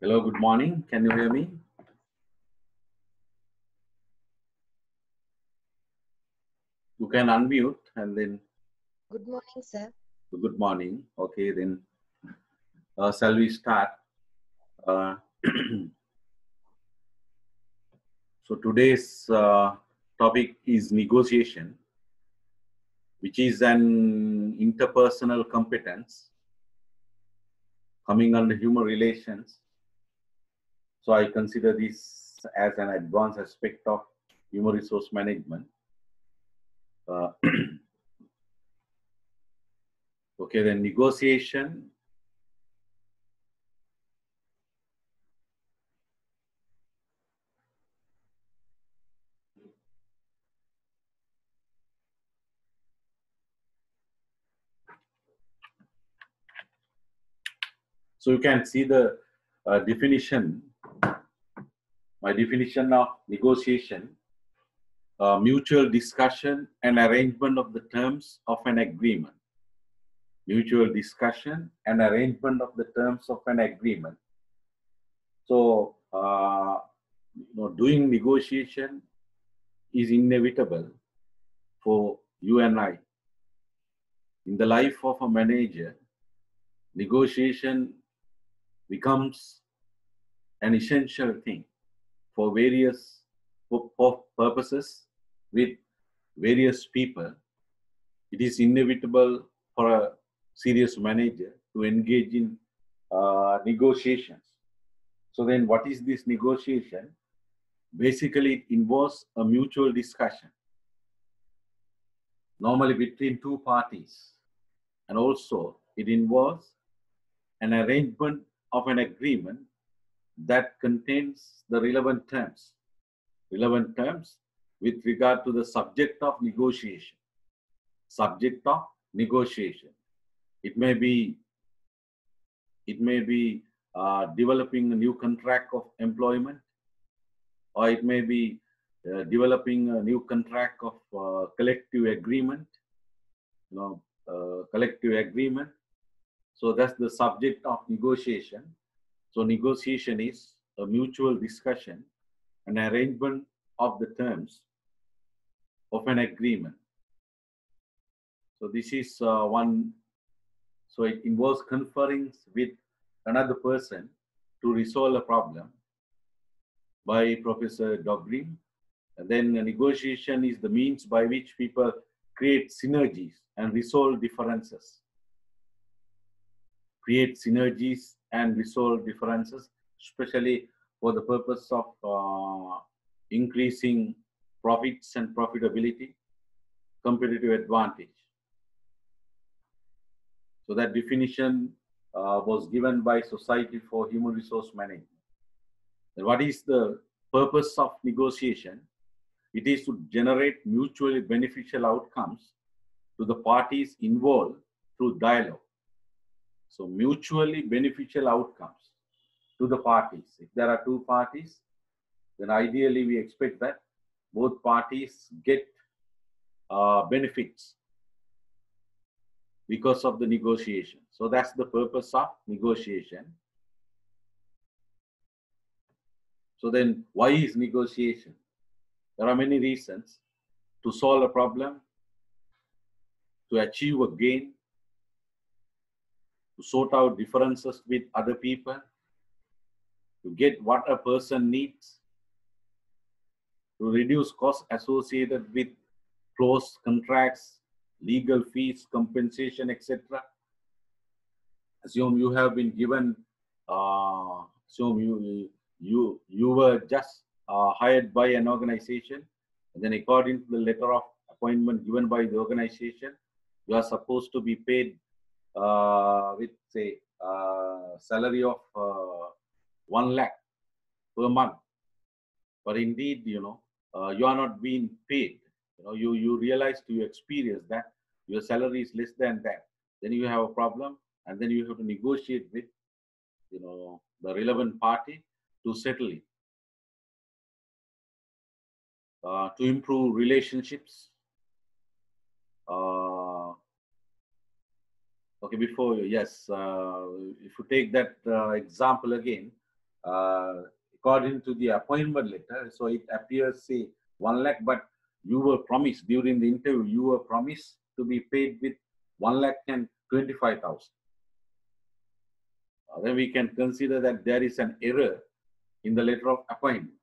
Hello, good morning. Can you hear me? You can unmute and then Good morning, sir. good morning. Okay, then uh, shall we start? Uh, so today's uh, topic is negotiation, which is an interpersonal competence coming under human relations. So I consider this as an advanced aspect of human resource management. Uh, okay, then negotiation. So you can see the uh, definition, my definition of negotiation, uh, mutual discussion and arrangement of the terms of an agreement. Mutual discussion and arrangement of the terms of an agreement. So, uh, you know, doing negotiation is inevitable for you and I. In the life of a manager, negotiation becomes an essential thing for various pu- pu- purposes with various people. It is inevitable for a serious manager to engage in uh, negotiations. So, then what is this negotiation? Basically, it involves a mutual discussion, normally between two parties, and also it involves an arrangement of an agreement that contains the relevant terms, relevant terms with regard to the subject of negotiation. Subject of negotiation. It may be, it may be uh, developing a new contract of employment, or it may be uh, developing a new contract of uh, collective agreement, you know, uh, collective agreement. So that's the subject of negotiation. So negotiation is a mutual discussion, an arrangement of the terms of an agreement. So this is uh, one. So it involves conferring with another person to resolve a problem by Professor Doggreen. And then negotiation is the means by which people create synergies and resolve differences. Create synergies and resolve differences, especially for the purpose of uh, increasing profits and profitability, competitive advantage. So that definition uh, was given by Society for Human Resource Management. And what is the purpose of negotiation? It is to generate mutually beneficial outcomes to the parties involved through dialogue. So mutually beneficial outcomes to the parties. If there are two parties, then ideally we expect that both parties get uh, benefits because of the negotiation. So that's the purpose of negotiation. So then why is negotiation? There are many reasons to solve a problem, to achieve a gain, to sort out differences with other people, to get what a person needs, to reduce costs associated with closed contracts, legal fees, compensation, etc. Assume you have been given, uh, assume you you you were just uh, hired by an organization, and then according to the letter of appointment given by the organization, you are supposed to be paid with say uh, salary of uh, one lakh per month. But indeed, you know, uh, you are not being paid. You know, you you realize to your experience that your salary is less than that. Then you have a problem, and then you have to negotiate with, you know, the relevant party to settle it. Uh, to improve relationships. Uh, okay, before you, yes, uh, if you take that uh, example again, uh, according to the appointment letter, so it appears say one lakh, but you were promised during the interview, you were promised to be paid with one lakh and twenty-five thousand. Then we can consider that there is an error in the letter of appointment.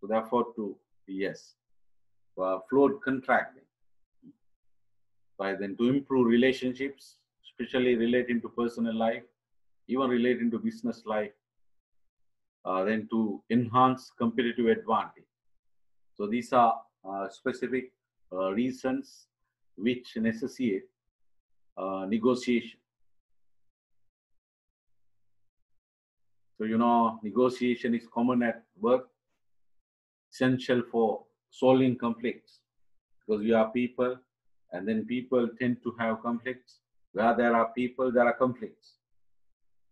So therefore, to yes, uh, flawed contracting. By then to improve relationships, especially relating to personal life, even relating to business life, uh, then to enhance competitive advantage. So these are uh, specific uh, reasons which necessitate uh, negotiation. So you know, negotiation is common at work, essential for solving conflicts because we are people, and then people tend to have conflicts. Where there are people, there are conflicts.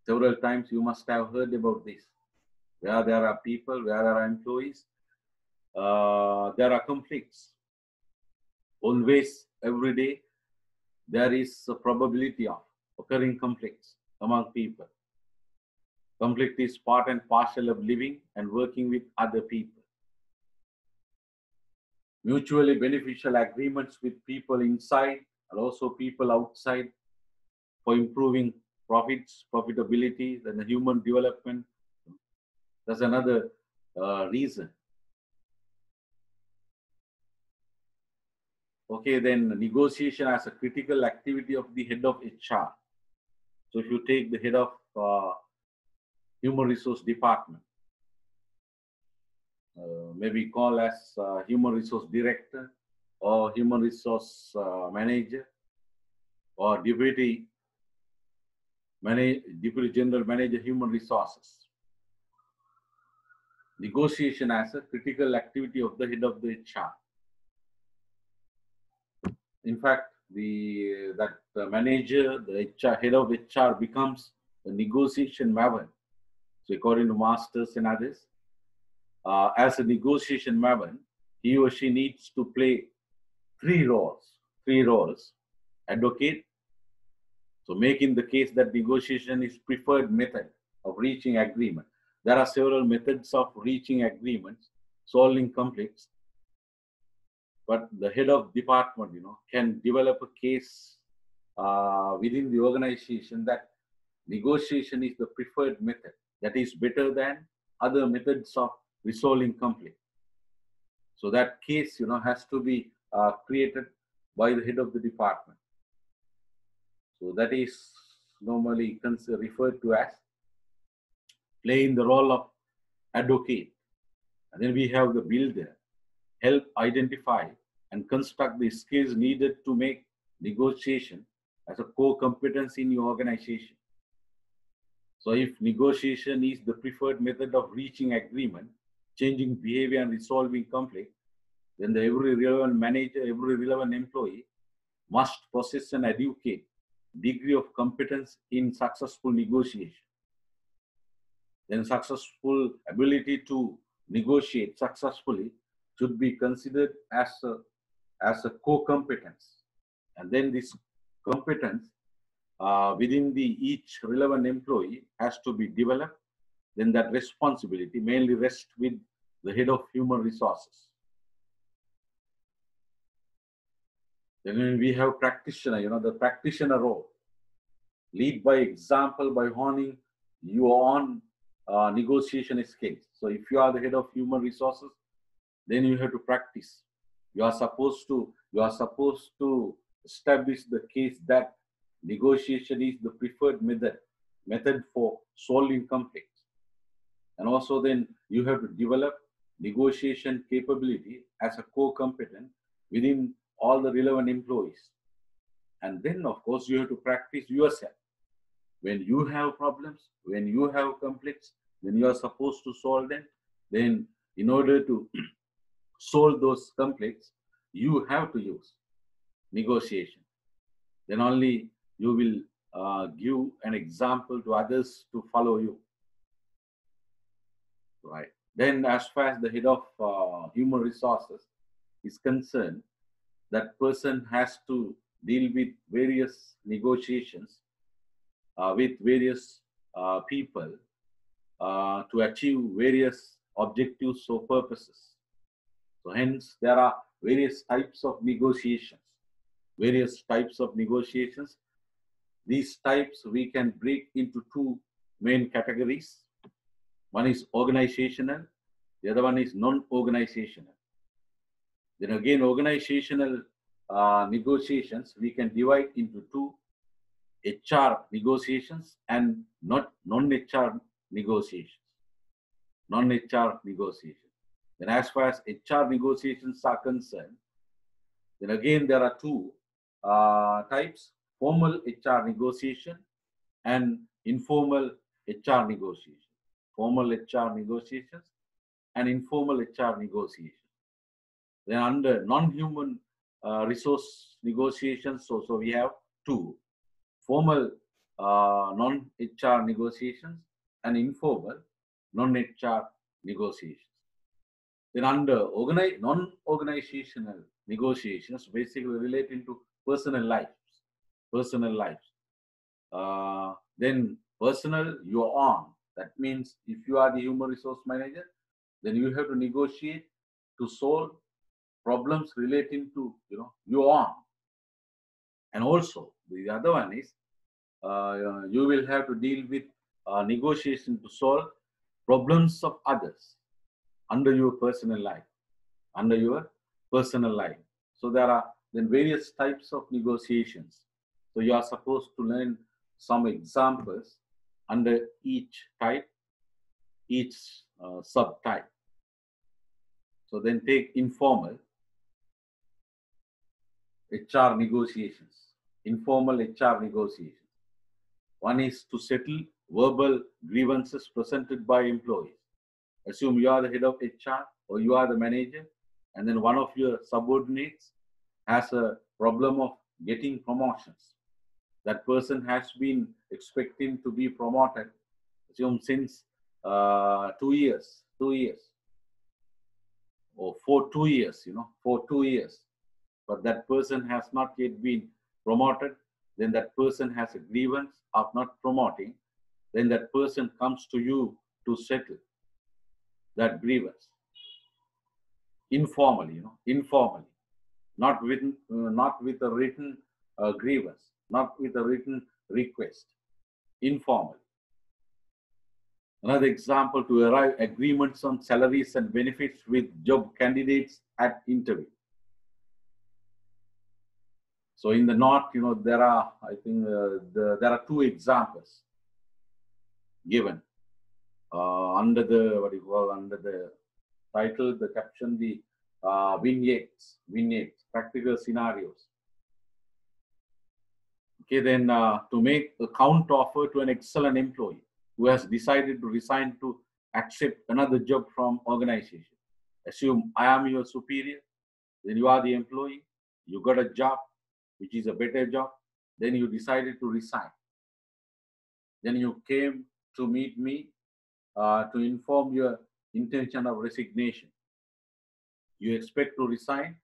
Several times you must have heard about this. Where there are people, where there are employees, uh, there are conflicts. Always, every day, there is a probability of occurring conflicts among people. Conflict is part and parcel of living and working with other people. Mutually beneficial agreements with people inside and also people outside for improving profits, profitability, and the human development. That's another uh, reason. Okay, then negotiation as a critical activity of the head of HR. So if you take the head of uh, human resource department, uh, maybe call as uh, human resource director or human resource uh, manager or deputy manage, deputy general manager human resources. Negotiation as a critical activity of the head of the HR. In fact, the that the manager, the HR head of HR becomes a negotiation maven. So according to masters and others, uh, as a negotiation maven, he or she needs to play three roles. Three roles: advocate, so making the case that negotiation is preferred method of reaching agreement. There are several methods of reaching agreements, solving conflicts, but the head of department, you know, can develop a case uh, within the organization that negotiation is the preferred method that is better than other methods of resolving conflict. So that case, you know, has to be uh, created by the head of the department. So that is normally referred to as playing the role of advocate. And then we have the builder, help identify and construct the skills needed to make negotiation as a core competence in your organization. So if negotiation is the preferred method of reaching agreement, changing behavior and resolving conflict, then the every relevant manager, every relevant employee must possess an adequate degree of competence in successful negotiation. Then successful ability to negotiate successfully should be considered as a, as a core competence. And then this competence uh, within the each relevant employee has to be developed. Then that responsibility mainly rests with the head of human resources. Then we have practitioner, you know, the practitioner role. Lead by example by honing your own uh, negotiation skills. So if you are the head of human resources, then you have to practice. You are supposed to you are supposed to establish the case that negotiation is the preferred method method for solving conflicts. And also then you have to develop negotiation capability as a core competence within all the relevant employees. And then, of course, you have to practice yourself. When you have problems, when you have conflicts, then you are supposed to solve them. Then, in order to solve those conflicts, you have to use negotiation. Then only you will uh, give an example to others to follow you. Right. Then, as far as the head of uh, human resources is concerned, that person has to deal with various negotiations uh, with various uh, people uh, to achieve various objectives or purposes. So hence there are various types of negotiations, various types of negotiations. These types we can break into two main categories. One is organizational, the other one is non-organizational. Then again, organizational uh, negotiations we can divide into two HR negotiations and not non-HR negotiations. Non-HR negotiations. Then as far as HR negotiations are concerned, then again there are two uh, types, formal HR negotiation and informal HR negotiation. Formal HR negotiations and informal HR negotiation. Then under non-human uh, resource negotiations, so, so we have two, formal uh, non-HR negotiations and informal non-HR negotiations. Then under organize, non-organizational negotiations, basically relating to personal lives, personal lives. Uh, then personal, you're on. That means if you are the human resource manager, then you have to negotiate to solve problems relating to, you know, your on. And also, the other one is uh, you will have to deal with uh, negotiation to solve problems of others under your personal life, under your personal life. So there are then various types of negotiations. So you are supposed to learn some examples under each type, each uh, subtype. So then take informal HR negotiations, informal HR negotiations. One is to settle verbal grievances presented by employees. Assume you are the head of HR or you are the manager, and then one of your subordinates has a problem of getting promotions. That person has been expecting to be promoted, assume since uh, two years, two years, or for two years, you know, for two years. But that person has not yet been promoted, then that person has a grievance of not promoting, then that person comes to you to settle that grievance informally, you know, informally, not with uh, not with a written uh, grievance, not with a written request, informally. Another example to arrive agreements on salaries and benefits with job candidates at interview. So in the north, you know, there are, I think, uh, the, there are two examples given uh, under the what do you call under the title, the caption, the uh, vignettes, vignettes, practical scenarios. Okay, then uh, to make a counter offer to an excellent employee who has decided to resign to accept another job from organization. Assume I am your superior, then you are the employee, you got a job, which is a better job, then you decided to resign. Then you came to meet me uh, to inform your intention of resignation. You expect to resign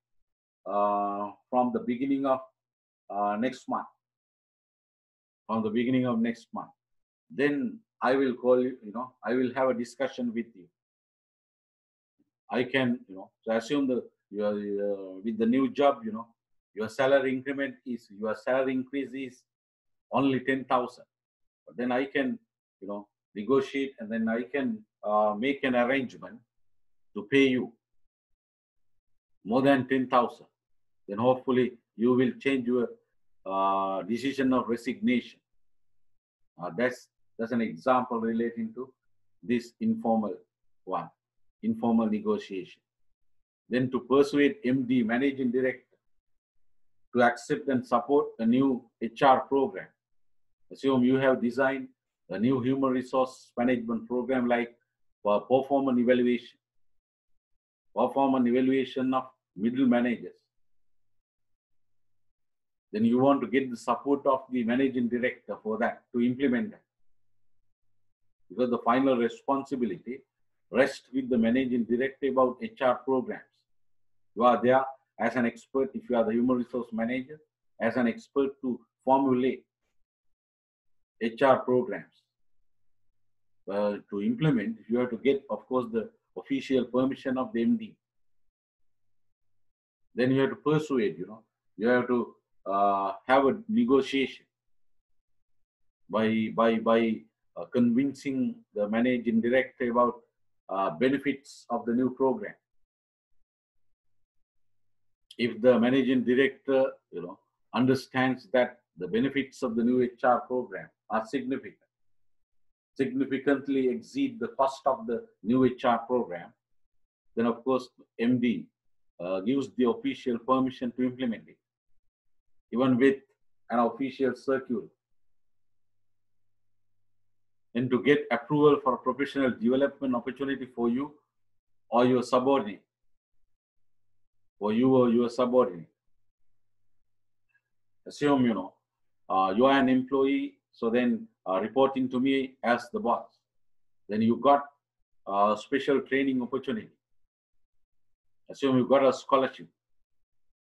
uh, from the beginning of uh, next month. From the beginning of next month. Then I will call you, you know, I will have a discussion with you. I can, you know, so assume the you are with the new job, you know, your salary increment is your salary increase is only 10,000. But then I can, you know, negotiate and then I can uh, make an arrangement to pay you more than 10,000. Then hopefully you will change your uh, decision of resignation. Uh, that's, that's an example relating to this informal one, informal negotiation. Then to persuade MD, managing director, to accept and support a new HR program. Assume you have designed a new human resource management program like for performance evaluation, performance evaluation of middle managers. Then you want to get the support of the managing director for that, to implement that. Because the final responsibility rests with the managing director about HR programs. You are there as an expert, if you are the human resource manager, as an expert to formulate HR programs. uh, to implement, you have to get, of course, the official permission of the MD. Then you have to persuade, you know, you have to uh, have a negotiation by by by uh, convincing the managing director about uh, benefits of the new program. If the managing director, you know, understands that the benefits of the new HR program are significant, significantly exceed the cost of the new HR program, then of course MD uh, gives the official permission to implement it, even with an official circular. And to get approval for a professional development opportunity for you or your subordinate, for you or your subordinate. Assume, you know, uh, you are an employee, so then uh, reporting to me as the boss. Then you got a special training opportunity. Assume you got a scholarship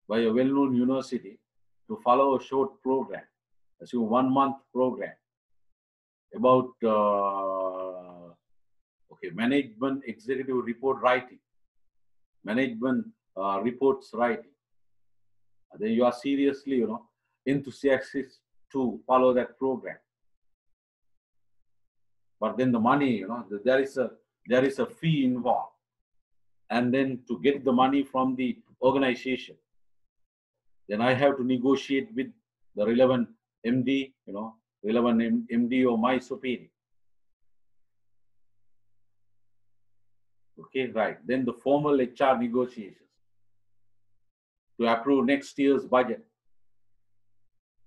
by a well-known university to follow a short program. Assume one month program about uh, okay management executive report writing, management uh, reports writing. Then you are seriously, you know, enthusiastic to follow that program. But then the money, you know, there is a there is a fee involved, and then to get the money from the organization, then I have to negotiate with the relevant MD, you know, relevant MD or my superior. Okay, right. Then the formal HR negotiations to approve next year's budget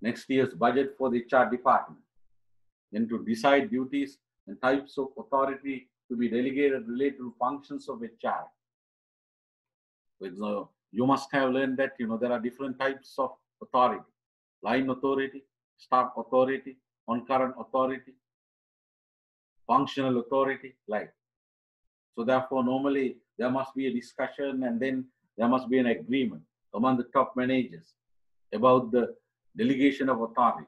next year's budget for the HR department, then to decide duties and types of authority to be delegated related to functions of HR. Uh, you must have learned that you know there are different types of authority: line authority, staff authority, concurrent authority, functional authority, like. So therefore, normally there must be a discussion and then there must be an agreement among the top managers about the delegation of authority.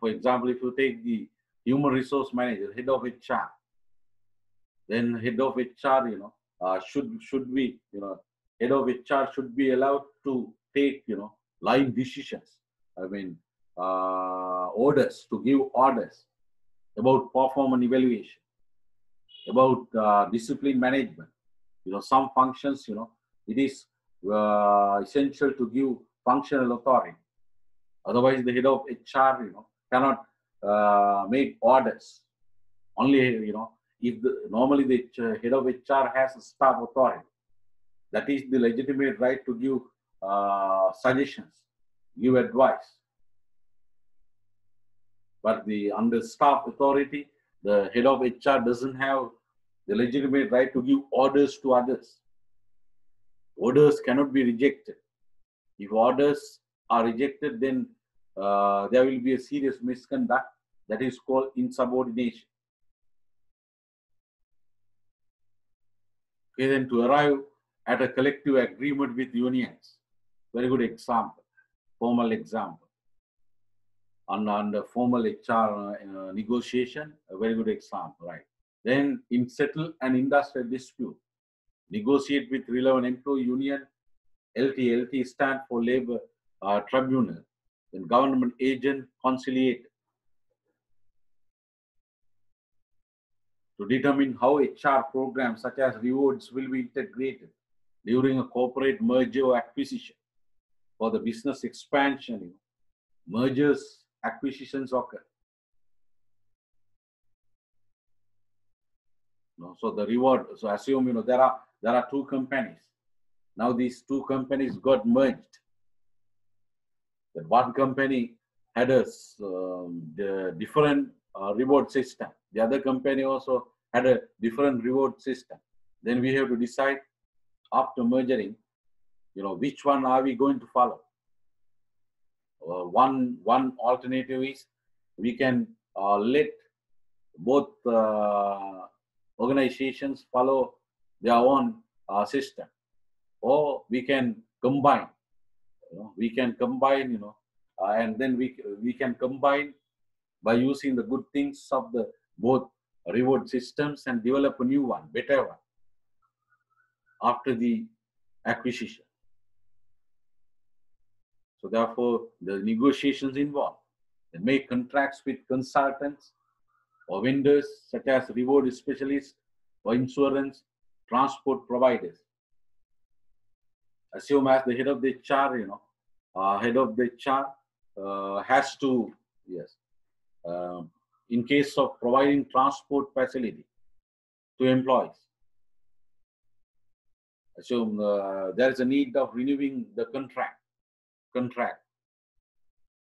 For example, if you take the human resource manager, head of HR, then head of HR, you know, uh, should should be, you know, head of HR should be allowed to take, you know, line decisions. I mean, uh, orders to give orders about performance evaluation, about uh, discipline management. You know, some functions, you know, it is uh, essential to give functional authority. Otherwise, the head of HR, you know, cannot uh, make orders. Only, you know, if the, normally the head of HR has a staff authority, that is the legitimate right to give uh, suggestions, give advice. But the under staff authority, the head of HR doesn't have the legitimate right to give orders to others. Orders cannot be rejected. If orders are rejected, then uh, there will be a serious misconduct that is called insubordination. Okay, then to arrive at a collective agreement with unions, very good example, formal example. On, on the formal HR uh, negotiation, a very good example, right? Then in settle an industrial dispute, negotiate with relevant employee union, LT, LT stand for labor uh, tribunal, then government agent conciliate to determine how HR programs such as rewards will be integrated during a corporate merger or acquisition for the business expansion. You know, mergers, acquisitions occur. So the reward, so assume you know there are there are two companies. Now these two companies got merged that one company had a um, different uh, reward system. The other company also had a different reward system. Then we have to decide after merging, you know, which one are we going to follow? Uh, one one alternative is we can uh, let both uh, organizations follow their own uh, system, or we can combine you know, we can combine, you know, uh, and then we we can combine by using the good things of the both reward systems and develop a new one, better one, after the acquisition. So therefore, the negotiations involved. They make contracts with consultants or vendors such as reward specialists or insurance transport providers. Assume as the head of the HR, you know, uh, head of the HR uh, has to, yes, um, in case of providing transport facility to employees. Assume uh, there is a need of renewing the contract, contract,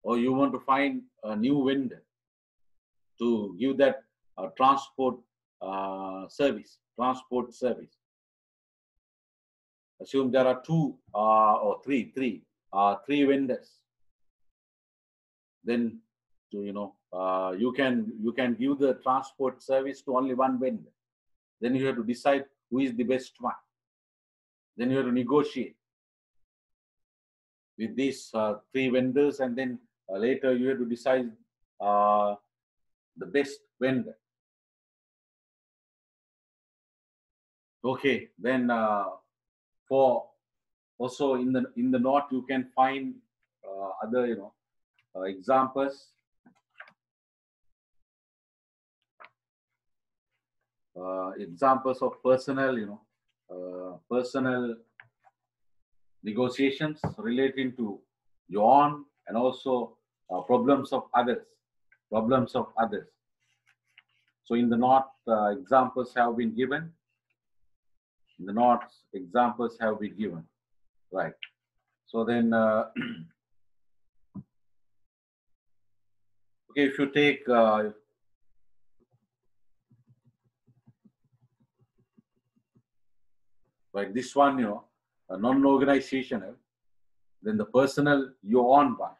or you want to find a new vendor to give that uh, transport uh, service, transport service. Assume there are two uh, or three, three, uh, three vendors. Then, you know, uh, you can you can give the transport service to only one vendor. Then you have to decide who is the best one. Then you have to negotiate with these uh, three vendors, and then uh, later you have to decide the best vendor. Okay, then uh, for also in the in the note you can find uh, other you know uh, examples. Uh, examples of personal, you know, uh, personal negotiations relating to your own and also uh, problems of others, problems of others. So in the note, uh, examples have been given. The notes, examples have been given. Right. So then, uh, okay, if you take uh, like this one, you know, a non-organizational, then the personal, your own one,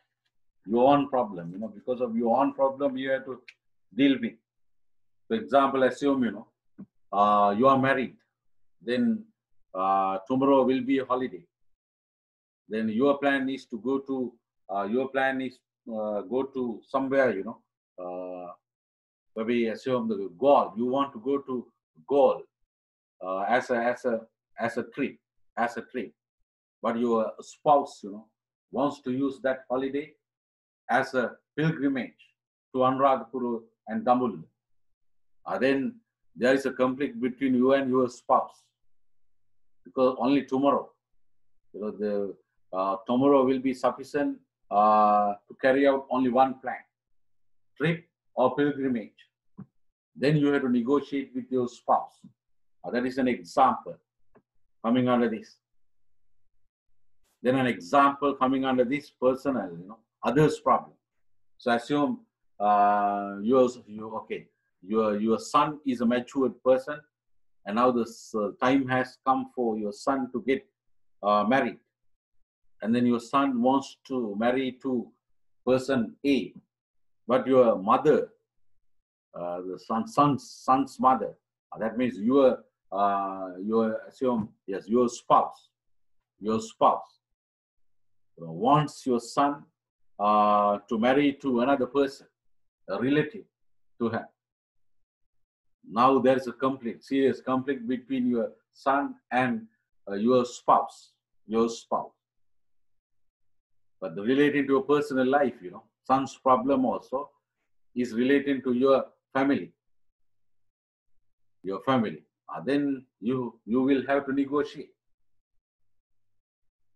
your own problem, you know, because of your own problem, you have to deal with. For example, assume, you know, uh, you are married, then uh, tomorrow will be a holiday. Then your plan is to go to, uh, your plan is uh, go to somewhere, you know, uh, maybe assume the Galle, you want to go to Galle uh, as a, as a, as a trip, as a trip. But your spouse, you know, wants to use that holiday as a pilgrimage to Anuradhapura and Damul. Uh, then there is a conflict between you and your spouse because only tomorrow, because the uh, tomorrow will be sufficient uh, to carry out only one plan, trip or pilgrimage. Then you have to negotiate with your spouse. That is an example coming under this. Then an example coming under this personal, you know, others problem. So assume uh, yours, you okay, your your son is a matured person, and now this uh, time has come for your son to get uh, married, and then your son wants to marry to person A, but your mother, uh, the son son's son's mother, uh, that means your uh, your assume yes your spouse, your spouse. Wants your son uh, to marry to another person, a relative to her. Now there's a conflict, serious conflict between your son and uh, your spouse, your spouse. But relating to your personal life, you know, son's problem also is relating to your family, your family. Uh, then you you will have to negotiate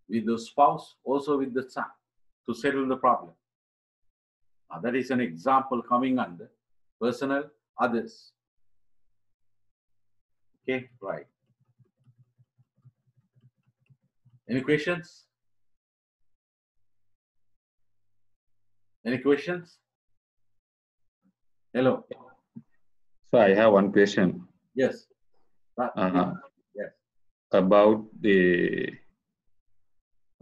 with the spouse, also with the son, to settle the problem. Uh, that is an example coming under personal others. Okay, right. Any questions? Any questions? Hello. So I have one question Yes. Uh-huh. Yes. about the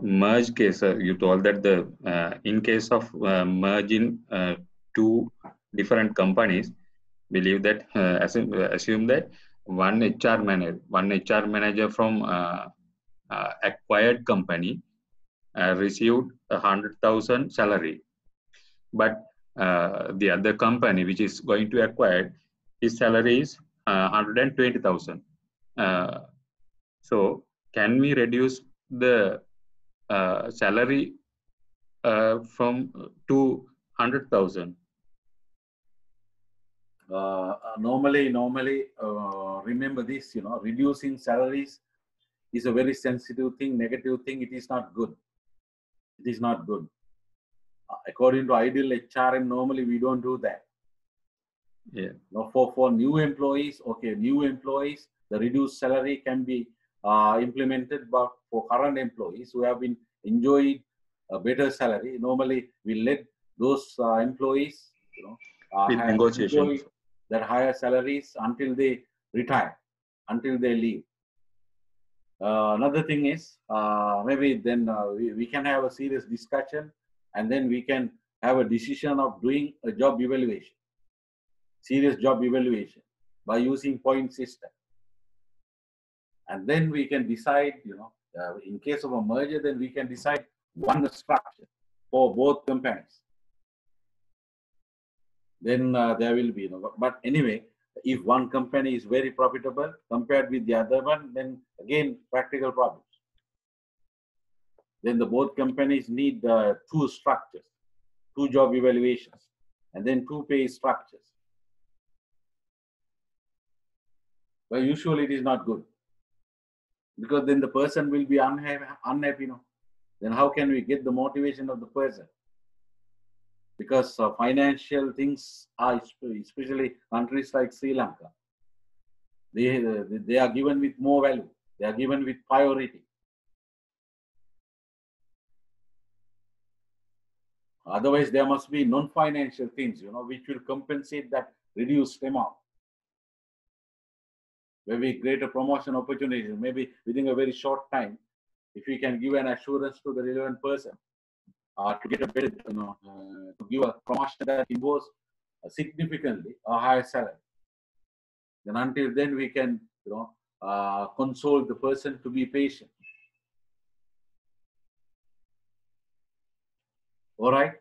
merge case. Uh, You told that the uh, in case of uh, merging uh, two different companies, believe that uh, assume, assume that one HR manager, one HR manager from uh, uh, acquired company uh, received a hundred thousand salary, but uh, the other company which is going to acquire his salary is uh, 120,000. Uh, so can we reduce the salary from to 100,000? Uh, normally, normally, uh, remember this, you know, reducing salaries is a very sensitive thing, negative thing. It is not good. It is not good. Uh, according to ideal HRM, normally we don't do that. Yeah. Now, for, for new employees, okay, new employees, the reduced salary can be uh, implemented, but for current employees who have been enjoyed a better salary, normally we let those uh, employees, you know, uh, With negotiation. enjoy their higher salaries until they retire, until they leave. Uh, another thing is uh, maybe then uh, we, we can have a serious discussion and then we can have a decision of doing a job evaluation, serious job evaluation by using point system. And then we can decide, you know, uh, in case of a merger, then we can decide one structure for both companies. Then uh, there will be, you know, but anyway, if one company is very profitable compared with the other one, then again, practical problems. Then the both companies need uh, two structures, two job evaluations, and then two pay structures. But usually it is not good because then the person will be unhappy. Then how can we get the motivation of the person? Because uh, financial things are, especially countries like Sri Lanka, they, they are given with more value. They are given with priority. Otherwise, there must be non-financial things, you know, which will compensate that reduced amount. Maybe greater promotion opportunities, maybe within a very short time, if we can give an assurance to the relevant person to get a better, you know, uh, to give a promotion that involves uh, significantly a higher salary. Then until then, we can, you know, uh, console the person to be patient. All right.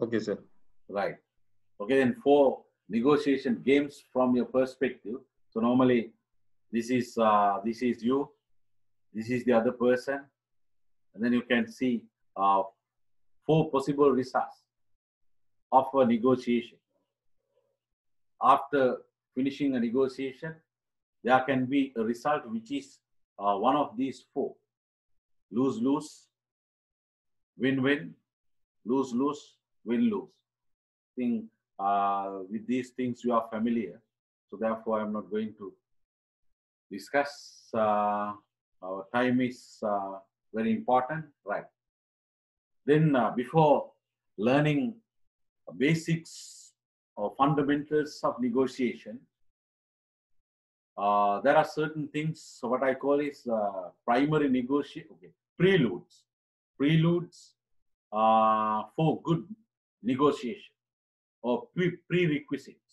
Okay, sir. Right. Okay, then four negotiation games from your perspective. So normally, this is uh, this is you, this is the other person, and then you can see uh, four possible results of a negotiation. After finishing a negotiation, there can be a result which is uh, one of these four: lose-lose, win-win, lose-lose, win-lose. Think uh, with these things you are familiar, so therefore I'm not going to discuss. Uh, our time is uh, very important, right? Then uh, before learning basics or fundamentals of negotiation, uh, there are certain things. What I call is uh, primary negotiation. Okay, preludes. Preludes uh, for good negotiation or pre- prerequisites.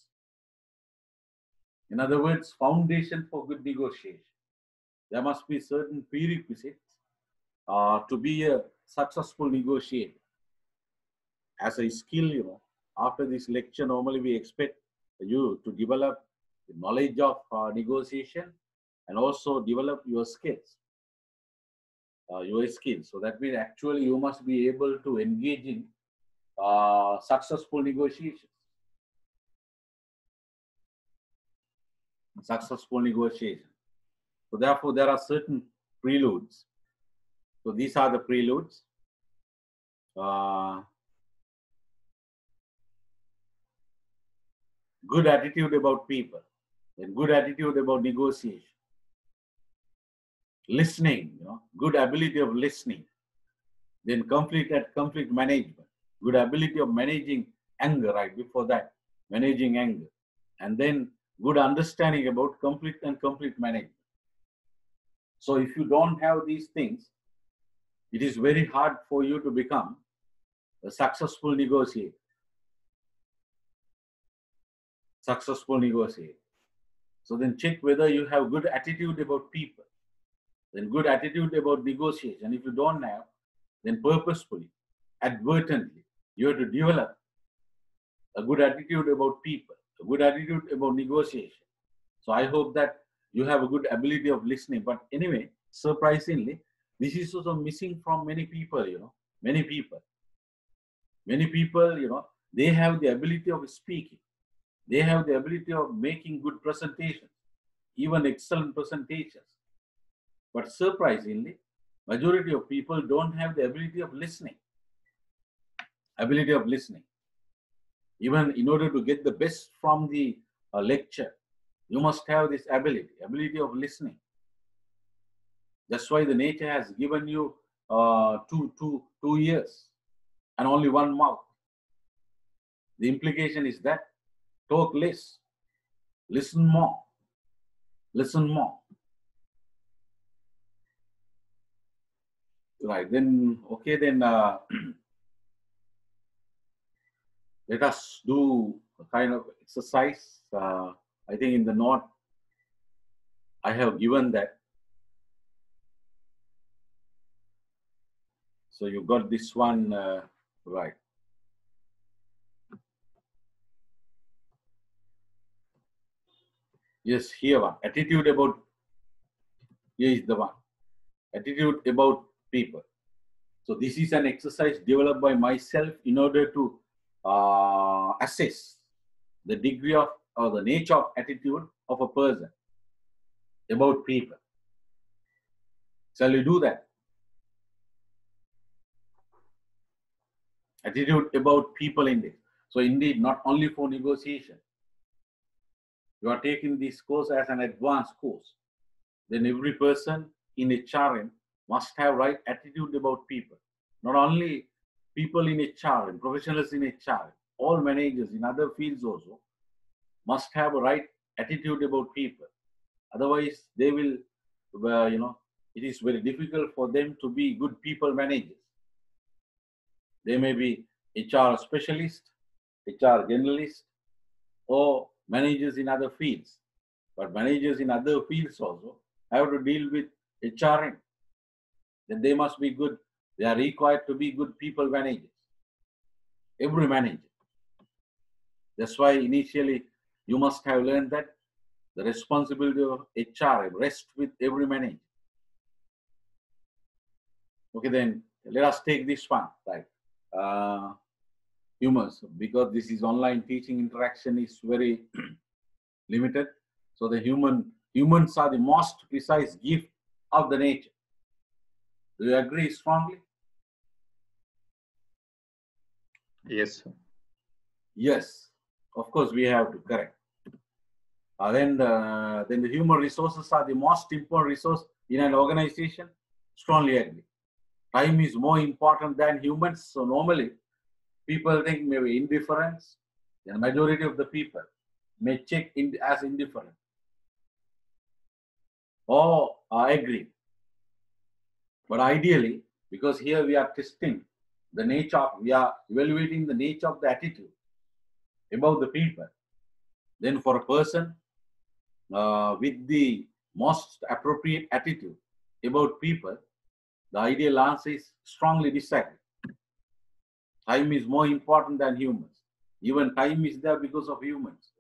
In other words, foundation for good negotiation. There must be certain prerequisites uh, to be a successful negotiator. As a skill, you know, after this lecture, normally we expect you to develop the knowledge of uh, negotiation and also develop your skills. Uh, your skills. So that means actually you must be able to engage in uh, successful negotiations. Successful negotiation. So therefore, there are certain preludes. So these are the preludes. Uh, good attitude about people, then good attitude about negotiation. Listening, you know, good ability of listening. Then conflict at conflict management, good ability of managing anger right before that, managing anger. And then good understanding about conflict and conflict management. So if you don't have these things, it is very hard for you to become a successful negotiator. Successful negotiator. So then check whether you have good attitude about people, then good attitude about negotiation. If you don't have, then purposefully, advertently, you have to develop a good attitude about people a good attitude about negotiation. So I hope that you have a good ability of listening. But anyway, surprisingly, this is also missing from many people, you know, many people. Many people, you know, they have the ability of speaking. They have the ability of making good presentations, even excellent presentations. But surprisingly, majority of people don't have the ability of listening. Ability of listening. Even in order to get the best from the uh, lecture, you must have this ability, ability of listening. That's why the nature has given you uh, two, two, two ears and only one mouth. The implication is that talk less, listen more, listen more. Right, then, okay, then uh, let us do a kind of exercise. Uh, I think in the north, I have given that. So you got this one uh, right. Yes, here one. Attitude about, here is the one. Attitude about people. So this is an exercise developed by myself in order to uh, assess the degree of or the nature of attitude of a person about people. Shall we do that? Attitude about people indeed. So indeed, not only for negotiation. You are taking this course as an advanced course. Then every person in HRM must have right attitude about people. Not only people in HRM, professionals in HRM, all managers in other fields also must have a right attitude about people. Otherwise, they will, uh, you know, it is very difficult for them to be good people managers. They may be HR specialist, HR generalist, or managers in other fields. But managers in other fields also have to deal with HRM. Then they must be good. They are required to be good people managers. Every manager. That's why initially you must have learned that the responsibility of HR rests with every manager. Okay, then let us take this one, right? Uh, humans, because this is online teaching interaction is very limited. So the human humans are the most precise gift of the nature. Do you agree strongly? Yes. Yes, of course we have to correct. Uh, then, the, then the human resources are the most important resource in an organization. Strongly agree. Time is more important than humans. So normally, people think maybe indifference. The majority of the people may check in as indifferent or uh, agree. But ideally, because here we are testing the nature, of, we are evaluating the nature of the attitude about the people. Then for a person uh, with the most appropriate attitude about people, the ideal answer is strongly disagree. Time is more important than humans. Even time is there because of humans.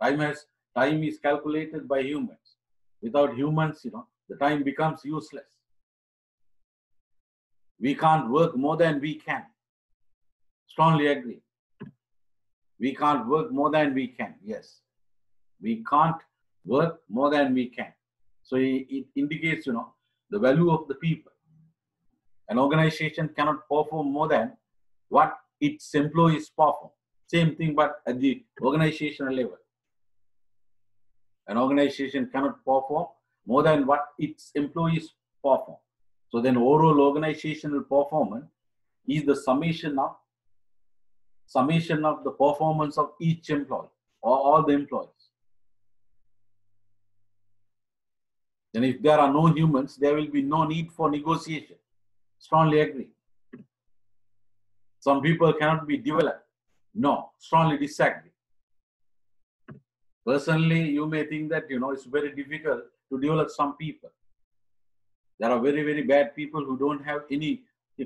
Time has time is calculated by humans. Without humans, you know, the time becomes useless. We can't work more than we can. Strongly agree. We can't work more than we can. Yes. We can't work more than we can. So it, it indicates, you know, the value of the people. An organization cannot perform more than what its employees perform. Same thing, but at the organizational level. An organization cannot perform more than what its employees perform. So then overall organizational performance is the summation of summation of the performance of each employee or all the employees. Then if there are no humans, there will be no need for negotiation. Strongly agree. Some people cannot be developed. No, strongly disagree. Personally, you may think that you know it's very difficult to develop some people. There are very, very bad people who don't have any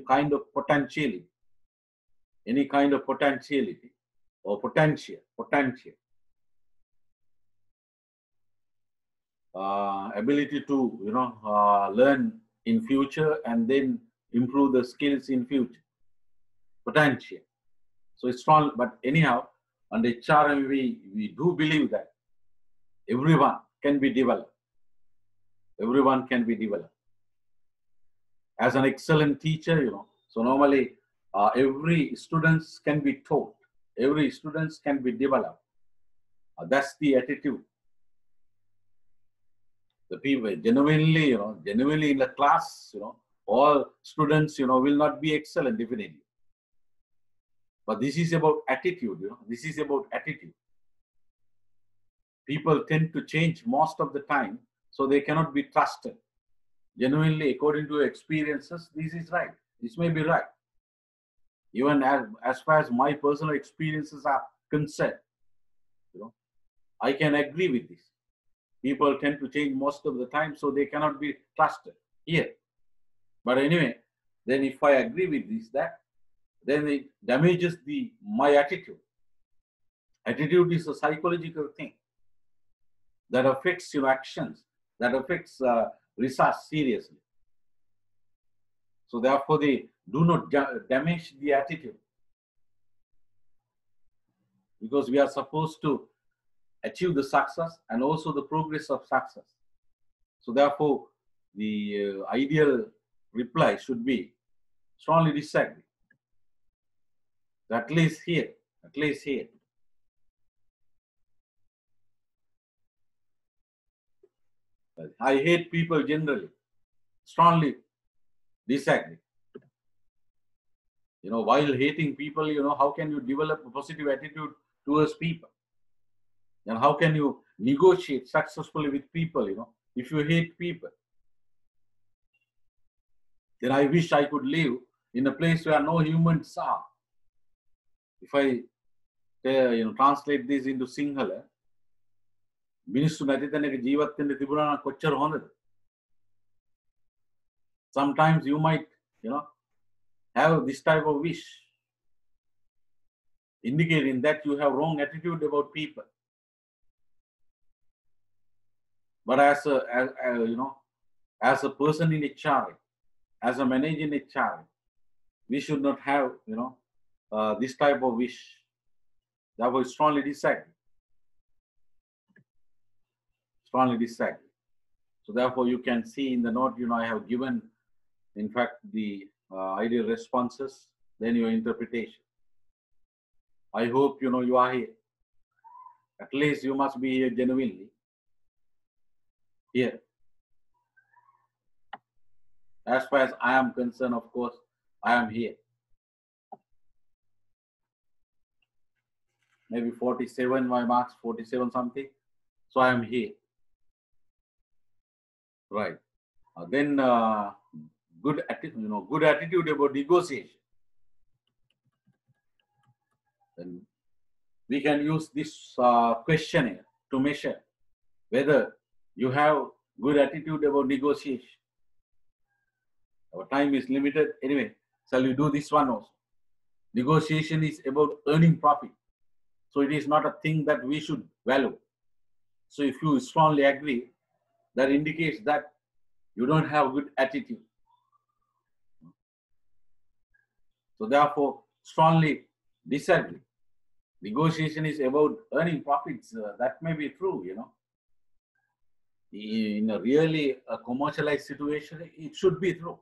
kind of potentiality, any kind of potentiality or potential, potential. uh, ability to, you know, uh, learn in future and then improve the skills in future. Potential. So it's strong, but anyhow, on the HRM, we, we do believe that everyone can be developed. Everyone can be developed. As an excellent teacher, you know, so normally uh, every students can be taught, every students can be developed. Uh, that's the attitude. The people genuinely, you know, genuinely in the class, you know, all students, you know, will not be excellent definitely. But this is about attitude, you know, this is about attitude. People tend to change most of the time, so they cannot be trusted. Genuinely, according to experiences, this is right. This may be right. Even as, as far as my personal experiences are concerned, you know, I can agree with this. People tend to change most of the time, so they cannot be trusted here. But anyway, then if I agree with this, that then it damages the my attitude. Attitude is a psychological thing that affects your actions, that affects uh, research seriously. So therefore, they do not damage the attitude because we are supposed to achieve the success and also the progress of success. So therefore, the uh, ideal reply should be strongly disagree. At least here, at least here. I hate people generally. Strongly disagree. You know, while hating people, you know, how can you develop a positive attitude towards people? And how can you negotiate successfully with people, you know, if you hate people? Then I wish I could live in a place where no humans are. If I uh, you know, translate this into Sinhala, මිනිස්සු නැති තැනක ජීවත් වෙන්න තිබුණා නම් කොච්චර හොඳද sometimes you might you know have this type of wish indicating that you have wrong attitude about people but as a as, as you know as a person in HR as a managing in HR we should not have you know uh, this type of wish that was strongly disagree strongly disagree. So therefore, you can see in the note, you know, I have given, in fact, the uh, ideal responses, then your interpretation. I hope, you know, you are here. At least you must be here genuinely. Here. As far as I am concerned, of course, I am here. Maybe 47, my marks, 47 something. So I am here. Right. Uh, then uh, good attitude, you know, good attitude about negotiation. Then we can use this uh, questionnaire to measure whether you have good attitude about negotiation. Our time is limited. Anyway, shall we do this one also? Negotiation is about earning profit. So it is not a thing that we should value. So if you strongly agree, that indicates that you don't have a good attitude. So therefore, strongly disagree. Negotiation is about earning profits. Uh, that may be true, you know. In a really a commercialized situation, it should be true.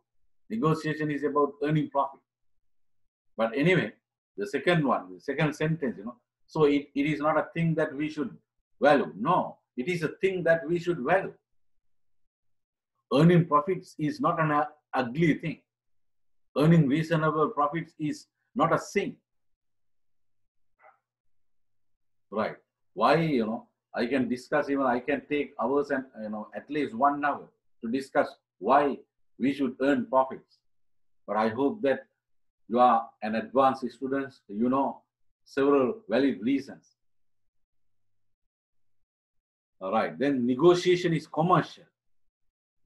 Negotiation is about earning profit. But anyway, the second one, the second sentence, you know, so it, it is not a thing that we should value. No, it is a thing that we should value earning profits is not an uh, ugly thing. Earning reasonable profits is not a sin. Right. Why, you know, I can discuss even, I can take hours and, you know, at least one hour to discuss why we should earn profits. But I hope that you are an advanced student, you know several valid reasons. All right, then negotiation is commercial.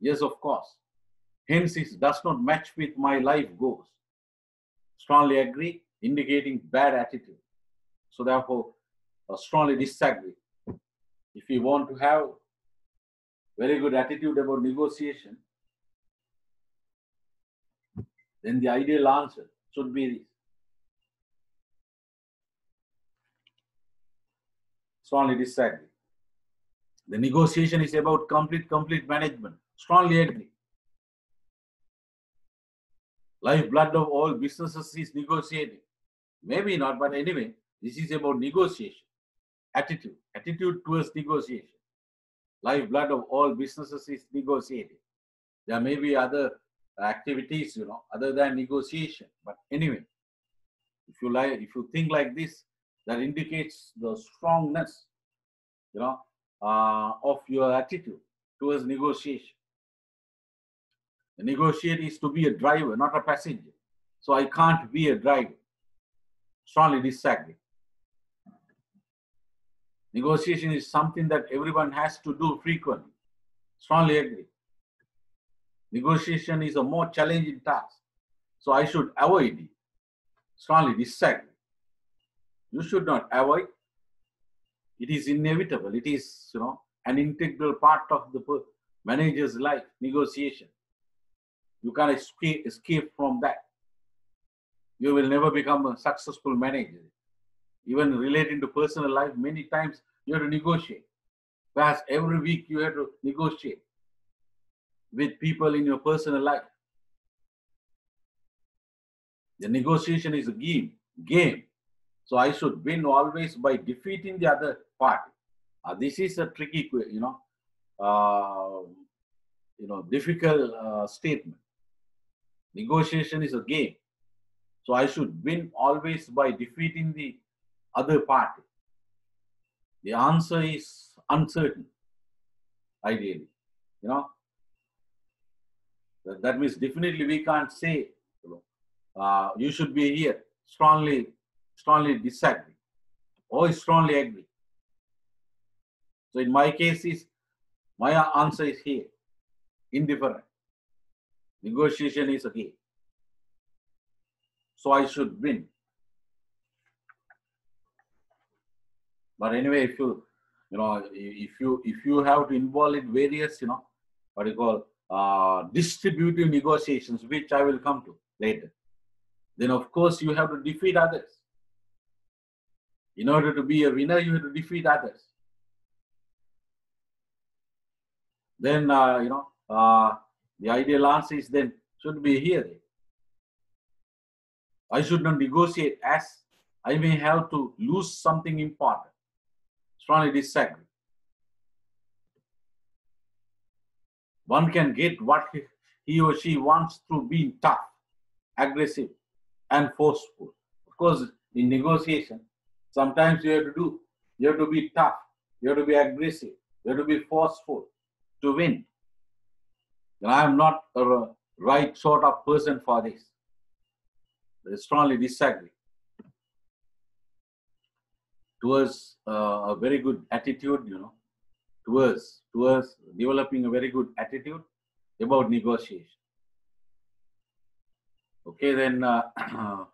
Yes, of course. Hence, it does not match with my life goals. Strongly agree, indicating bad attitude. So therefore, uh, strongly disagree. If you want to have very good attitude about negotiation, then the ideal answer should be this. Strongly disagree. The negotiation is about complete, complete management. Strongly agree. Lifeblood of all businesses is negotiating. Maybe not, but anyway, this is about negotiation, attitude, attitude towards negotiation. Lifeblood of all businesses is negotiating. There may be other activities, you know, other than negotiation. But anyway, if you like, if you think like this, that indicates the strongness, you know, uh, of your attitude towards negotiation. The negotiator is to be a driver, not a passenger. So I can't be a driver. Strongly disagree. Negotiation is something that everyone has to do frequently. Strongly agree. Negotiation is a more challenging task. So I should avoid it. Strongly disagree. You should not avoid. It is inevitable. It is, you know, an integral part of the manager's life, negotiation. You can't escape, escape from that. You will never become a successful manager. Even relating to personal life, many times you have to negotiate. Perhaps every week you have to negotiate with people in your personal life. The negotiation is a game. Game. So I should win always by defeating the other party. Uh, this is a tricky, you know, uh, you know, difficult uh, statement. Negotiation is a game. So I should win always by defeating the other party. The answer is uncertain, ideally. You know, that, means definitely we can't say, uh, you should be here. Strongly, strongly disagree or strongly agree. So in my case is, my answer is here, indifferent. Negotiation is game. So I should win. But anyway, if you, you know, if you if you have to involve in various, you know, what you call uh, distributive negotiations, which I will come to later, then of course you have to defeat others. In order to be a winner, you have to defeat others. Then, uh, you know, uh, the ideal answer is then should be here. I should not negotiate as I may have to lose something important. Strongly disagree. One can get what he or she wants through being tough, aggressive, and forceful. Of course, in negotiation, sometimes you have to do, you have to be tough, you have to be aggressive, you have to be forceful to win. And I am not a right sort of person for this. I strongly disagree. Towards uh, a very good attitude, you know, towards towards developing a very good attitude about negotiation. Okay, then uh,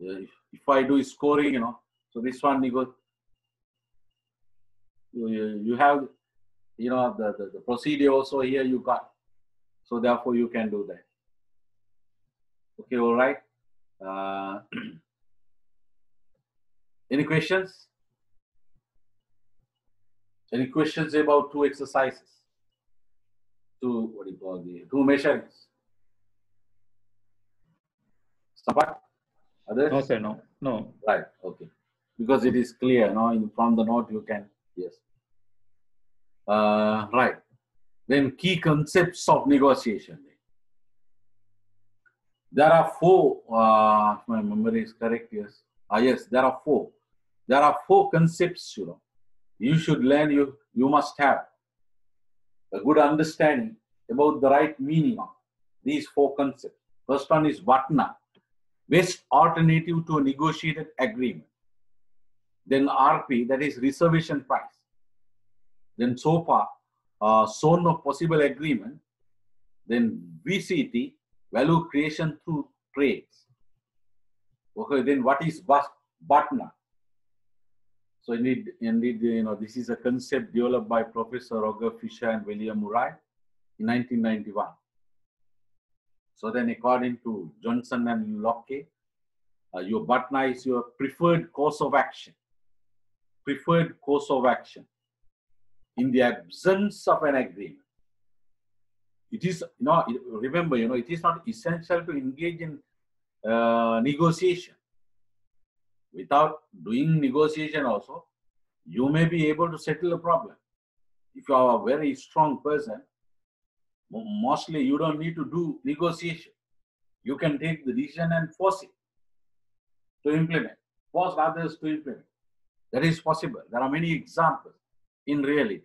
if, if I do scoring, you know, so this one you go, you, you have, you know, the, the, the procedure also here you got. So therefore you can do that. Okay, all right. Uh, any questions? Any questions about two exercises? Two, what do you call the, two measurements? Sapat? Others? No, sir, no. No. Right, okay. Because it is clear, no, in, from the note you can, yes. Uh, right. Then key concepts of negotiation. There are four, uh, my memory is correct, yes. Ah, yes, there are four. There are four concepts, you know. You should learn, you, you must have a good understanding about the right meaning of these four concepts. First one is BATNA, best alternative to a negotiated agreement. Then RP, that is reservation price. Then ZOPA, uh, zone of possible agreement. Then VCT, value creation through trades. Okay, then what is BATNA? So indeed, indeed, you know, this is a concept developed by Professor Roger Fisher and William Ury in 1991. So then according to Johnson and Locke, uh, your BATNA is your preferred course of action. Preferred course of action. In the absence of an agreement. It is, you know, remember, you know, it is not essential to engage in uh, negotiation. Without doing negotiation also, you may be able to settle a problem. If you are a very strong person, mostly you don't need to do negotiation. You can take the decision and force it to implement, force others to implement. That is possible. There are many examples in reality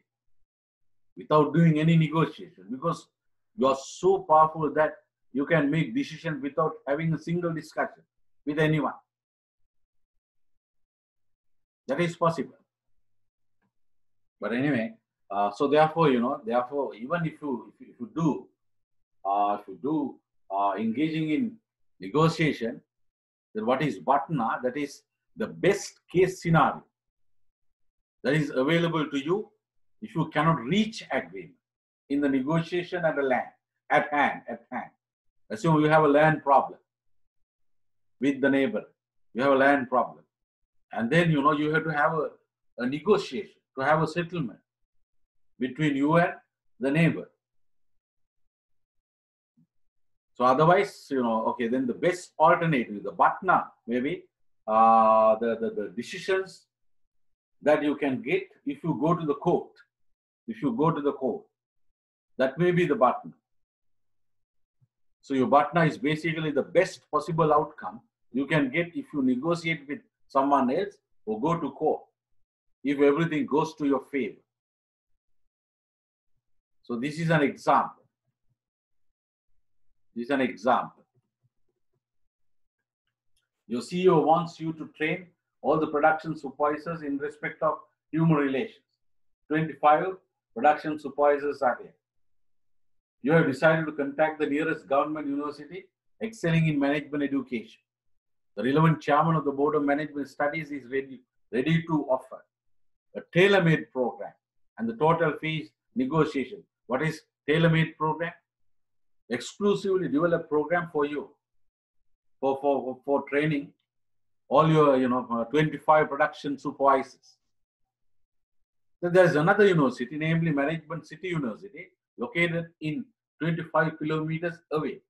without doing any negotiation because you are so powerful that you can make decisions without having a single discussion with anyone. That is possible. But anyway, uh, so therefore, you know, therefore, even if you if you, if you do, uh, if you do uh, engaging in negotiation, then what is BATNA? That is the best case scenario that is available to you if you cannot reach agreement in the negotiation at the land, at hand, at hand. Assume you have a land problem with the neighbor. You have a land problem. And then, you know, you have to have a, a negotiation, to have a settlement between you and the neighbor. So otherwise, you know, okay, then the best alternative, the BATNA, maybe uh, the, the, the decisions that you can get if you go to the court. If you go to the court, that may be the BATNA. So your BATNA is basically the best possible outcome you can get if you negotiate with someone else or go to court if everything goes to your favor. So this is an example. This is an example. Your CEO wants you to train all the production supervisors in respect of human relations. 25 production supervisors are there. You have decided to contact the nearest government university excelling in management education. The relevant chairman of the Board of Management Studies is ready, ready to offer a tailor-made program and the total fees negotiation. What is tailor-made program? Exclusively developed program for you for, for, for training all your you know uh, 25 production supervisors. Then there's another university, namely Management City University, located in 25 kilometers away,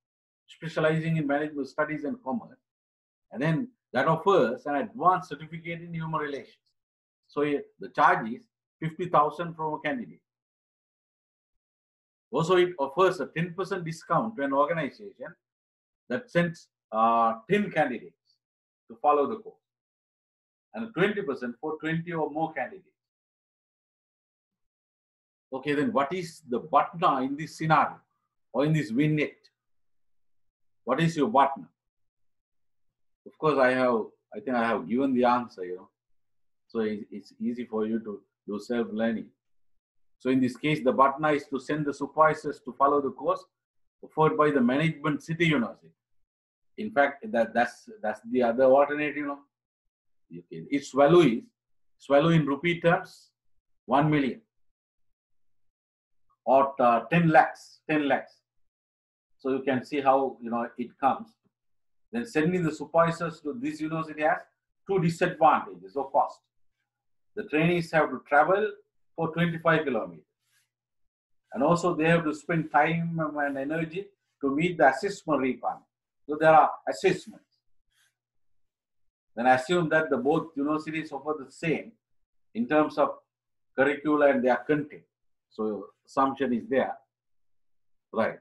specializing in management studies and commerce. And then that offers an advanced certificate in human relations. So the charge is 50,000 from a candidate. Also, it offers a 10% discount to an organization that sends uh, 10 candidates to follow the course and 20% for 20 or more candidates. Okay, then what is the BATNA in this scenario or in this vignette? What is your BATNA? Of course, I have, I think I have given the answer, you know. So it's easy for you to do self-learning. So in this case, the BATNA is to send the supervisors to follow the course offered by the management city university. In fact, that, that's that's the other alternative. You know, Okay. its value is value in rupee terms, one million or uh, 10 lakhs, 10 lakhs. So you can see how you know it comes. Then sending the supervisors to this university has two disadvantages of cost. The trainees have to travel for 25 kilometers. And also they have to spend time and energy to meet the assessment requirement. So there are assessments. Then assume that the both universities offer the same in terms of curricula and their content. So assumption is there. Right.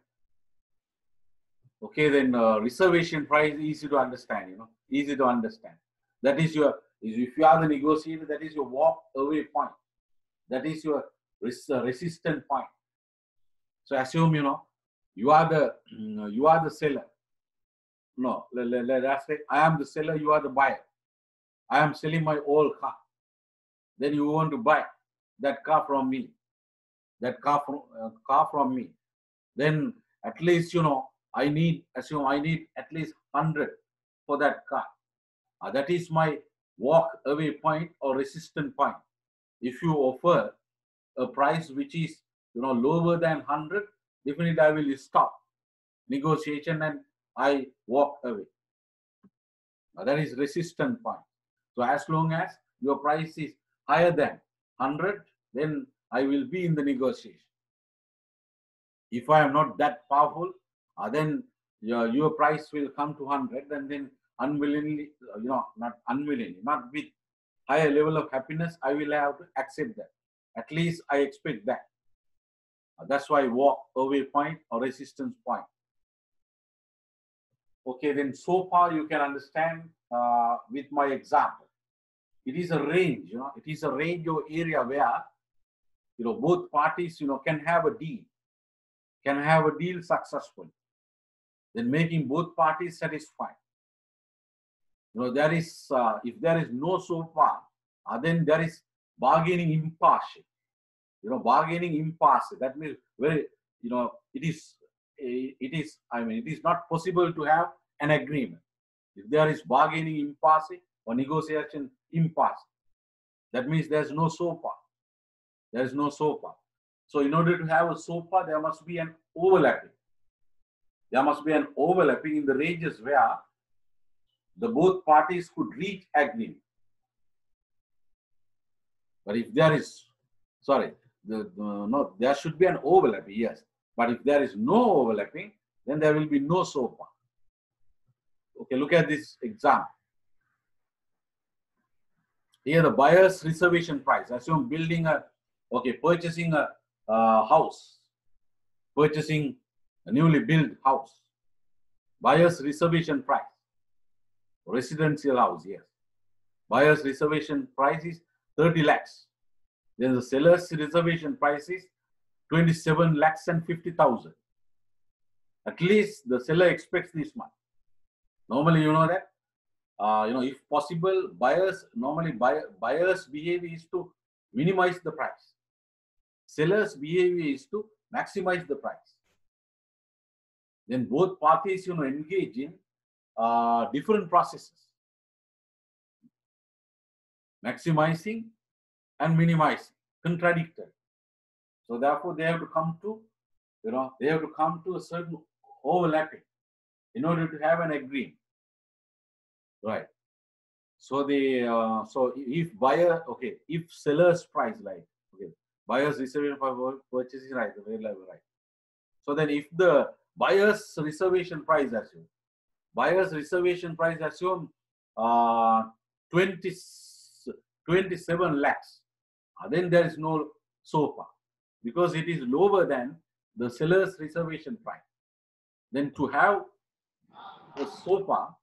Okay, then uh, reservation price easy to understand, you know, easy to understand. That is your, if you are the negotiator, that is your walk away point. That is your res uh, resistant point. So assume, you know, you are the, you are the seller. No, let, let, let us say, I am the seller, you are the buyer. I am selling my old car. Then you want to buy that car from me, that car from, uh, car from me. Then at least, you know, I need, assume I need at least 100 for that car. Uh, that is my walk away point or resistance point. If you offer a price which is you know lower than 100, definitely I will stop negotiation and I walk away. Now that is resistance point. So as long as your price is higher than 100, then I will be in the negotiation. If I am not that powerful, uh, then your, your price will come to 100 and then unwillingly, uh, you know, not unwillingly, not with higher level of happiness, I will have to accept that. At least I expect that. Uh, that's why walk away point or resistance point. Okay, then so far you can understand uh, with my example. It is a range, you know, it is a range or area where, you know, both parties, you know, can have a deal, can have a deal successful, then making both parties satisfied. You know, there is, uh, if there is no ZOPA, uh, then there is bargaining impasse. You know, bargaining impasse. That means very, you know, it is, it is, I mean, it is not possible to have an agreement. If there is bargaining impasse or negotiation impasse, that means there's no ZOPA. There is no ZOPA. So in order to have a ZOPA, there must be an overlapping. There must be an overlapping in the ranges where the both parties could reach agreement. But if there is, sorry, the, the, no, there should be an overlapping, yes. But if there is no overlapping, then there will be no ZOPA. Okay, look at this example. Here the buyer's reservation price. Assume building a, okay, purchasing a, a house, purchasing a newly built house. Buyer's reservation price. Residential house, yes. Buyer's reservation price is 30 lakhs. Then the seller's reservation price is 27 lakhs and 50,000. At least the seller expects this much. Normally, you know that, uh, you know, if possible, buyers, normally buyer, buyer's behavior is to minimize the price. Seller's behavior is to maximize the price. Then both parties, you know, engage in uh, different processes. Maximizing and minimizing, contradictory. So therefore, they have to come to, you know, they have to come to a certain overlapping in order to have an agreement. Right. So the uh, so if buyer okay, if seller's price like okay, buyer's reservation for purchase is right, level right. So then if the buyer's reservation price assume buyer's reservation price assume uh, 20, 27 lakhs, uh, then there is no ZOPA because it is lower than the seller's reservation price. Then to have a ZOPA,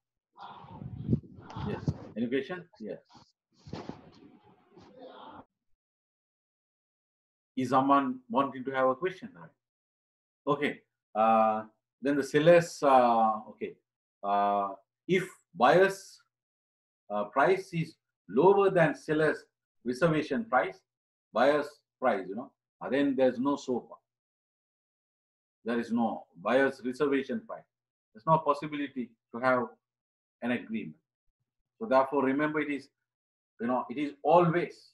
yes, any question? Yes. Is someone wanting to have a question? Okay. Uh, then the seller's, uh, okay. Uh, if buyer's price is lower than seller's reservation price, buyer's price, you know, then there's no ZOPA. There is no buyer's reservation price. There's no possibility to have an agreement. So therefore, remember it is, you know, it is always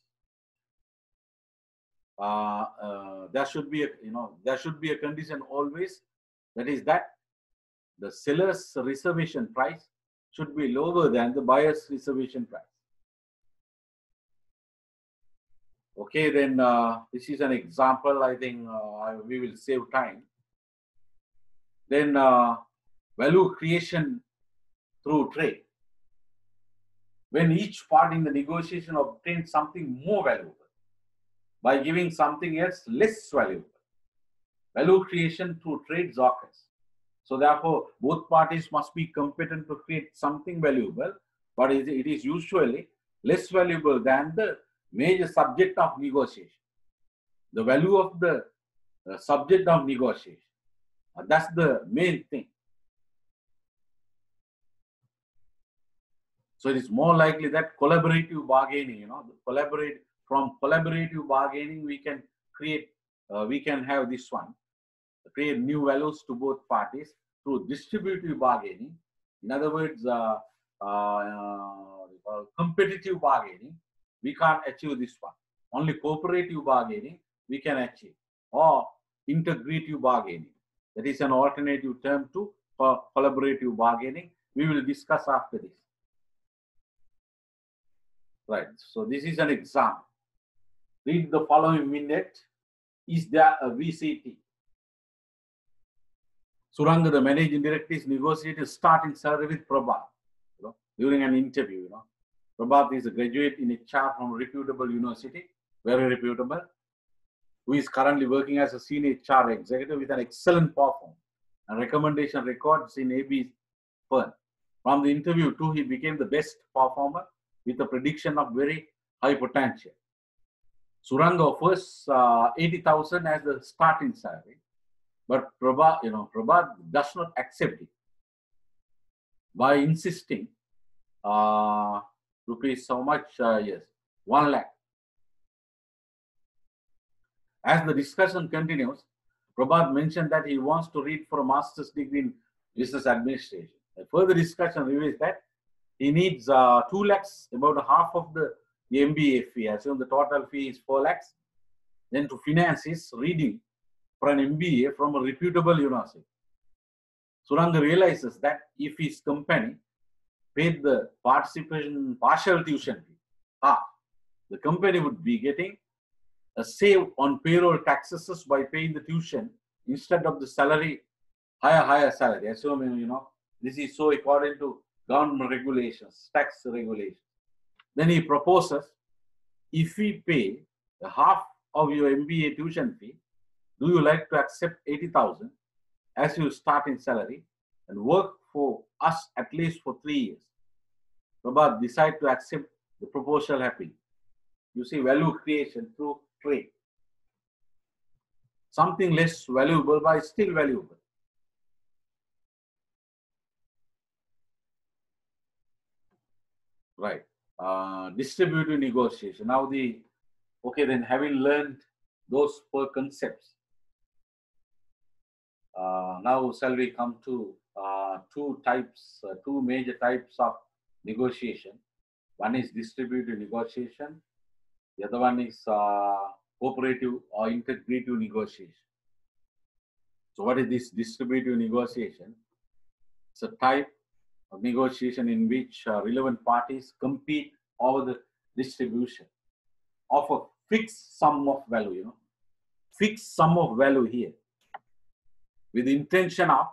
uh, uh, there should be a, you know, there should be a condition always that is that the seller's reservation price should be lower than the buyer's reservation price. Okay, then uh, this is an example. I think uh, we will save time. Then uh, value creation through trade. When each part in the negotiation obtains something more valuable by giving something else less valuable. Value creation through trade occurs. So therefore, both parties must be competent to create something valuable, but it is usually less valuable than the major subject of negotiation. The value of the uh, subject of negotiation. Uh, that's the main thing. So it is more likely that collaborative bargaining, you know, collaborate from collaborative bargaining, we can create, uh, we can have this one, create new values to both parties through distributive bargaining. In other words, uh, uh, competitive bargaining, we can't achieve this one. Only cooperative bargaining we can achieve, or integrative bargaining. That is an alternative term to co- collaborative bargaining. We will discuss after this. Right. So this is an example. Read the following minute. Is there a VCT? Suranga, the managing director, is negotiating starting salary with Prabhat you know, during an interview. You know, Prabhat is a graduate in HR from reputable university, very reputable, who is currently working as a senior HR executive with an excellent performance and recommendation records in AB firm. From the interview too, he became the best performer with a prediction of very high potential. Suranga offers uh, 80,000 as the starting salary, but Prabhat, you know, Prabhat does not accept it by insisting uh, rupees so much, uh, yes, 1 lakh. As the discussion continues, Prabhat mentioned that he wants to read for a master's degree in business administration. A further discussion reveals that he needs uh, 2 lakhs, about half of the MBA fee. Assume the total fee is 4 lakhs. Then to finance his reading for an MBA from a reputable university. Suranga realizes that if his company paid the participation partial tuition fee, half, the company would be getting a save on payroll taxes by paying the tuition instead of the salary, higher, higher salary. Assuming, you know, this is so according to government regulations, tax regulations. Then he proposes if we pay the half of your MBA tuition fee, do you like to accept 80,000 as your starting salary and work for us at least for three years? Prabhat decide to accept the proposal happily. You see value creation through trade. Something less valuable but still valuable. Right. Uh, distributive negotiation. Now the okay then having learned those four concepts, uh, now shall we come to uh, two types, uh, two major types of negotiation. One is distributive negotiation. The other one is uh, cooperative or integrative negotiation. So what is this distributive negotiation? It's a type negotiation in which uh, relevant parties compete over the distribution of a fixed sum of value, you know, fixed sum of value here with the intention of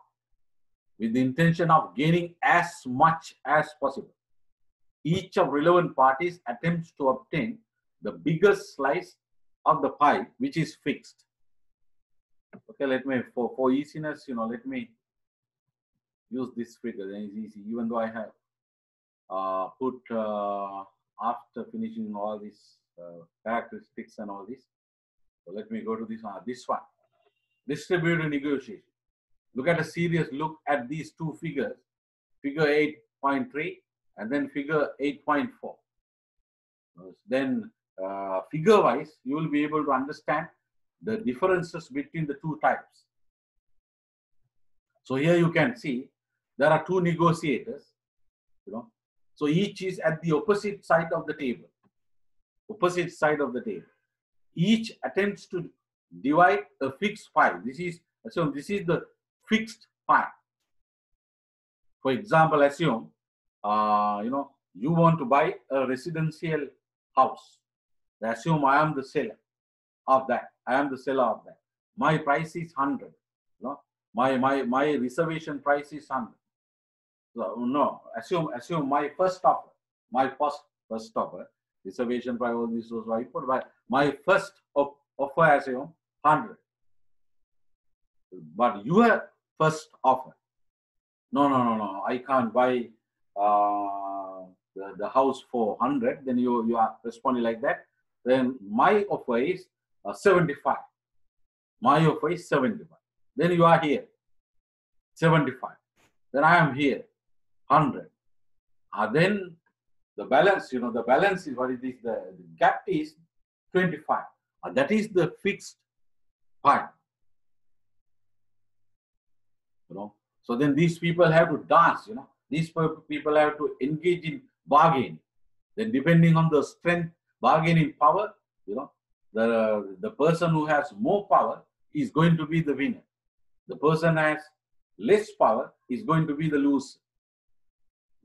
with the intention of gaining as much as possible. Each of relevant parties attempts to obtain the biggest slice of the pie, which is fixed. Okay, let me, for, for easiness, you know, let me use this figure, then it's easy, even though I have uh, put uh, after finishing all these uh, characteristics and all this. So let me go to this one, this one, distributed negotiation. Look at a serious look at these two figures, figure 8.3 and then figure 8.4. Then uh, figure wise, you will be able to understand the differences between the two types. So here you can see there are two negotiators you know. So each is at the opposite side of the table opposite side of the table. Each attempts to divide a fixed pie. This is so this is the fixed pie. For example assume uh, you know you want to buy a residential house. Assume i am the seller of that. I am the seller of that. My price is 100 you know? my my my reservation price is 100 no, assume assume my first offer, my first first offer, reservation price all this was put, but my first offer assume hundred. But your first offer, no no no no, I can't buy uh, the, the house for hundred. Then you you are responding like that. Then my offer is uh, seventy five. My offer is seventy five. Then you are here, seventy five. Then I am here, 100. Uh, then the balance, you know, the balance is what it is, the, the gap is 25. Uh, that is the fixed part. You know, so then these people have to dance, you know, these people have to engage in bargaining. Then depending on the strength, bargaining power, you know, the, the person who has more power is going to be the winner. The person has less power is going to be the loser.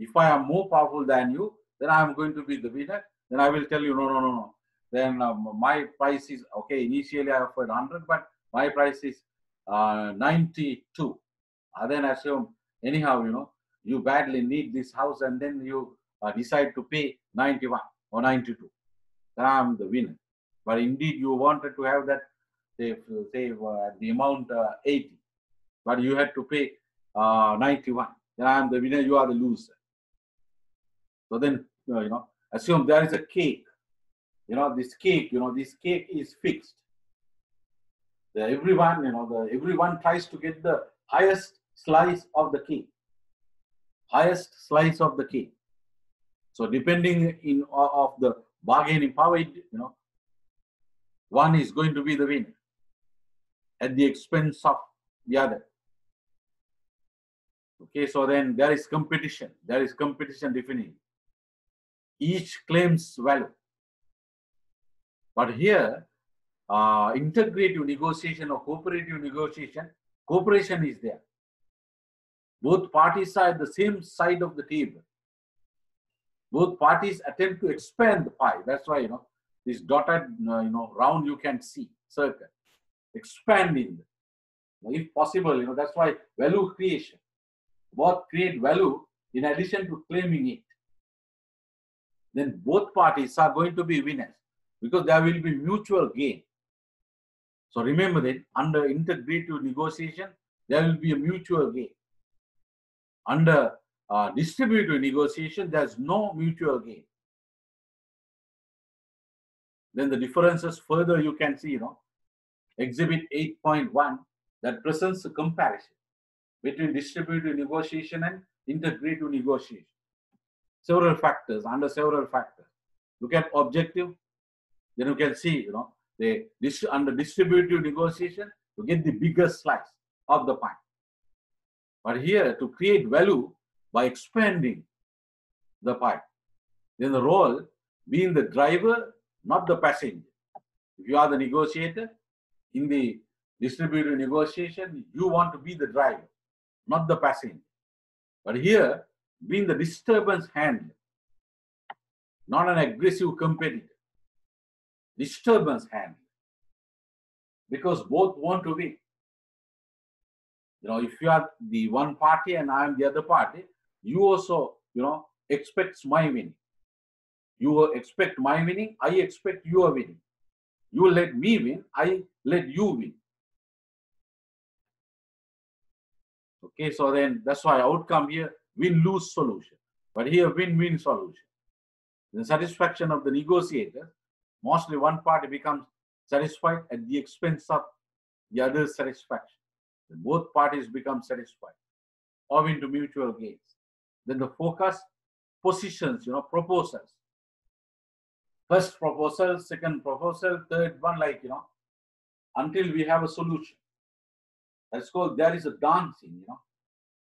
If I am more powerful than you, then I am going to be the winner. Then I will tell you, no, no, no, no. Then um, my price is okay. Initially, I offered 100, but my price is uh, 92. Uh, then I assume, anyhow, you know, you badly need this house, and then you uh, decide to pay 91 or 92. Then I am the winner. But indeed, you wanted to have that, say, say uh, the amount uh, 80, but you had to pay uh, 91. Then I am the winner, you are the loser. So then, uh, you know, assume there is a cake. You know, this cake, you know, this cake is fixed. The, everyone, you know, the, everyone tries to get the highest slice of the cake. Highest slice of the cake. So depending in of the bargaining power, you know, one is going to be the winner at the expense of the other. Okay, so then there is competition. There is competition definitely. Each claims value. But here, uh, integrative negotiation or cooperative negotiation, cooperation is there. Both parties are at the same side of the table. Both parties attempt to expand the pie. That's why, you know, this dotted, uh, you know, round you can see, circle, expanding. If possible, you know, that's why value creation. Both create value in addition to claiming it. Then both parties are going to be winners because there will be mutual gain. So remember that under integrative negotiation, there will be a mutual gain. Under uh, distributive negotiation, there's no mutual gain. Then the differences further you can see, you know, exhibit 8.1 that presents a comparison between distributive negotiation and integrative negotiation. Several factors, under several factors. Look at objective, then you can see, you know, the this under distributive negotiation, to get the biggest slice of the pie. But here, to create value by expanding the pie, then the role being the driver, not the passenger. If you are the negotiator in the distributive negotiation, you want to be the driver, not the passenger. But here, being the disturbance handler, not an aggressive competitor disturbance handling because both want to win. You know, if you are the one party and I am the other party, you also, you know, expects my winning. You expect my winning, I expect your winning. You let me win, I let you win. Okay, so then that's why I outcome here win-lose solution. But here win-win solution. The satisfaction of the negotiator mostly one party becomes satisfied at the expense of the other's satisfaction. Then Both parties become satisfied, owing to mutual gains. Then the focus positions, you know, proposals. First proposal, second proposal, third one, like, you know, until we have a solution. That's called, there is a dancing, you know.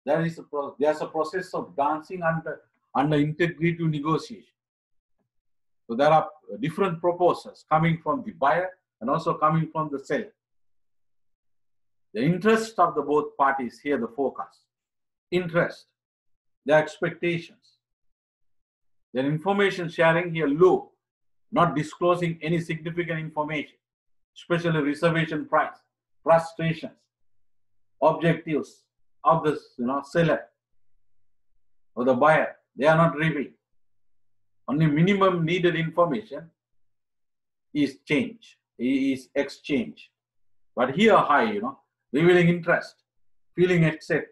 There is a, there's a process of dancing under, under integrative negotiation. So there are different proposals coming from the buyer and also coming from the seller. The interest of the both parties here, the focus. Interest, their expectations. Their information sharing here low, not disclosing any significant information, especially reservation price, frustrations, objectives of this, you know, seller or the buyer. They are not revealed only minimum needed information is change, is exchange. But here high, you know, revealing interest, feeling, etc.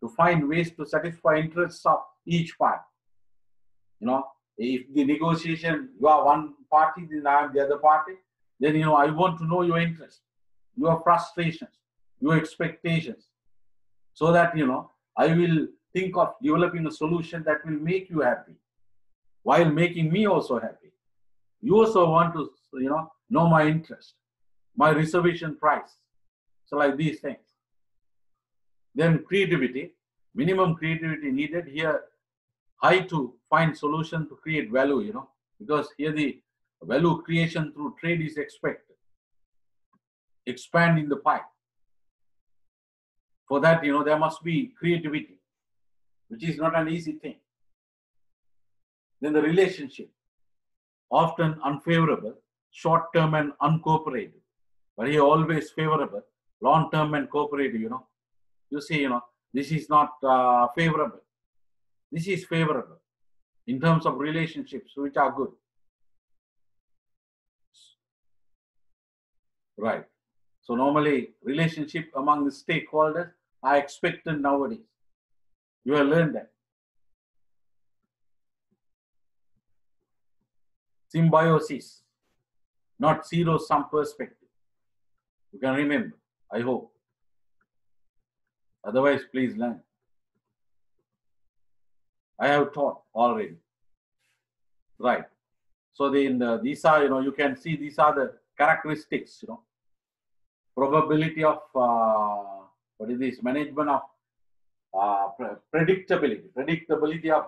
To find ways to satisfy interests of each part. You know, if the negotiation, you are one party, then I am the other party, then you know, I want to know your interest, your frustrations, your expectations. So that you know, I will think of developing a solution that will make you happy while making me also happy. You also want to, you know, know my interest, my reservation price. So like these things. Then creativity, minimum creativity needed here, high to find solution to create value, you know, because here the value creation through trade is expected. Expanding the pie. For that, you know, there must be creativity, which is not an easy thing. Then the relationship, often unfavorable, short term and uncooperative, but here always favorable, long term and cooperative, you know. You see, you know, this is not uh, favorable. This is favorable in terms of relationships, which are good. Right. So normally relationship among the stakeholders are expected nowadays. You have learned that. Symbiosis, not zero sum perspective. You can remember, I hope. Otherwise, please learn. I have taught already. Right. So then uh, these are, you know, you can see these are the characteristics, you know, probability of uh, what is this management of uh, predictability, predictability of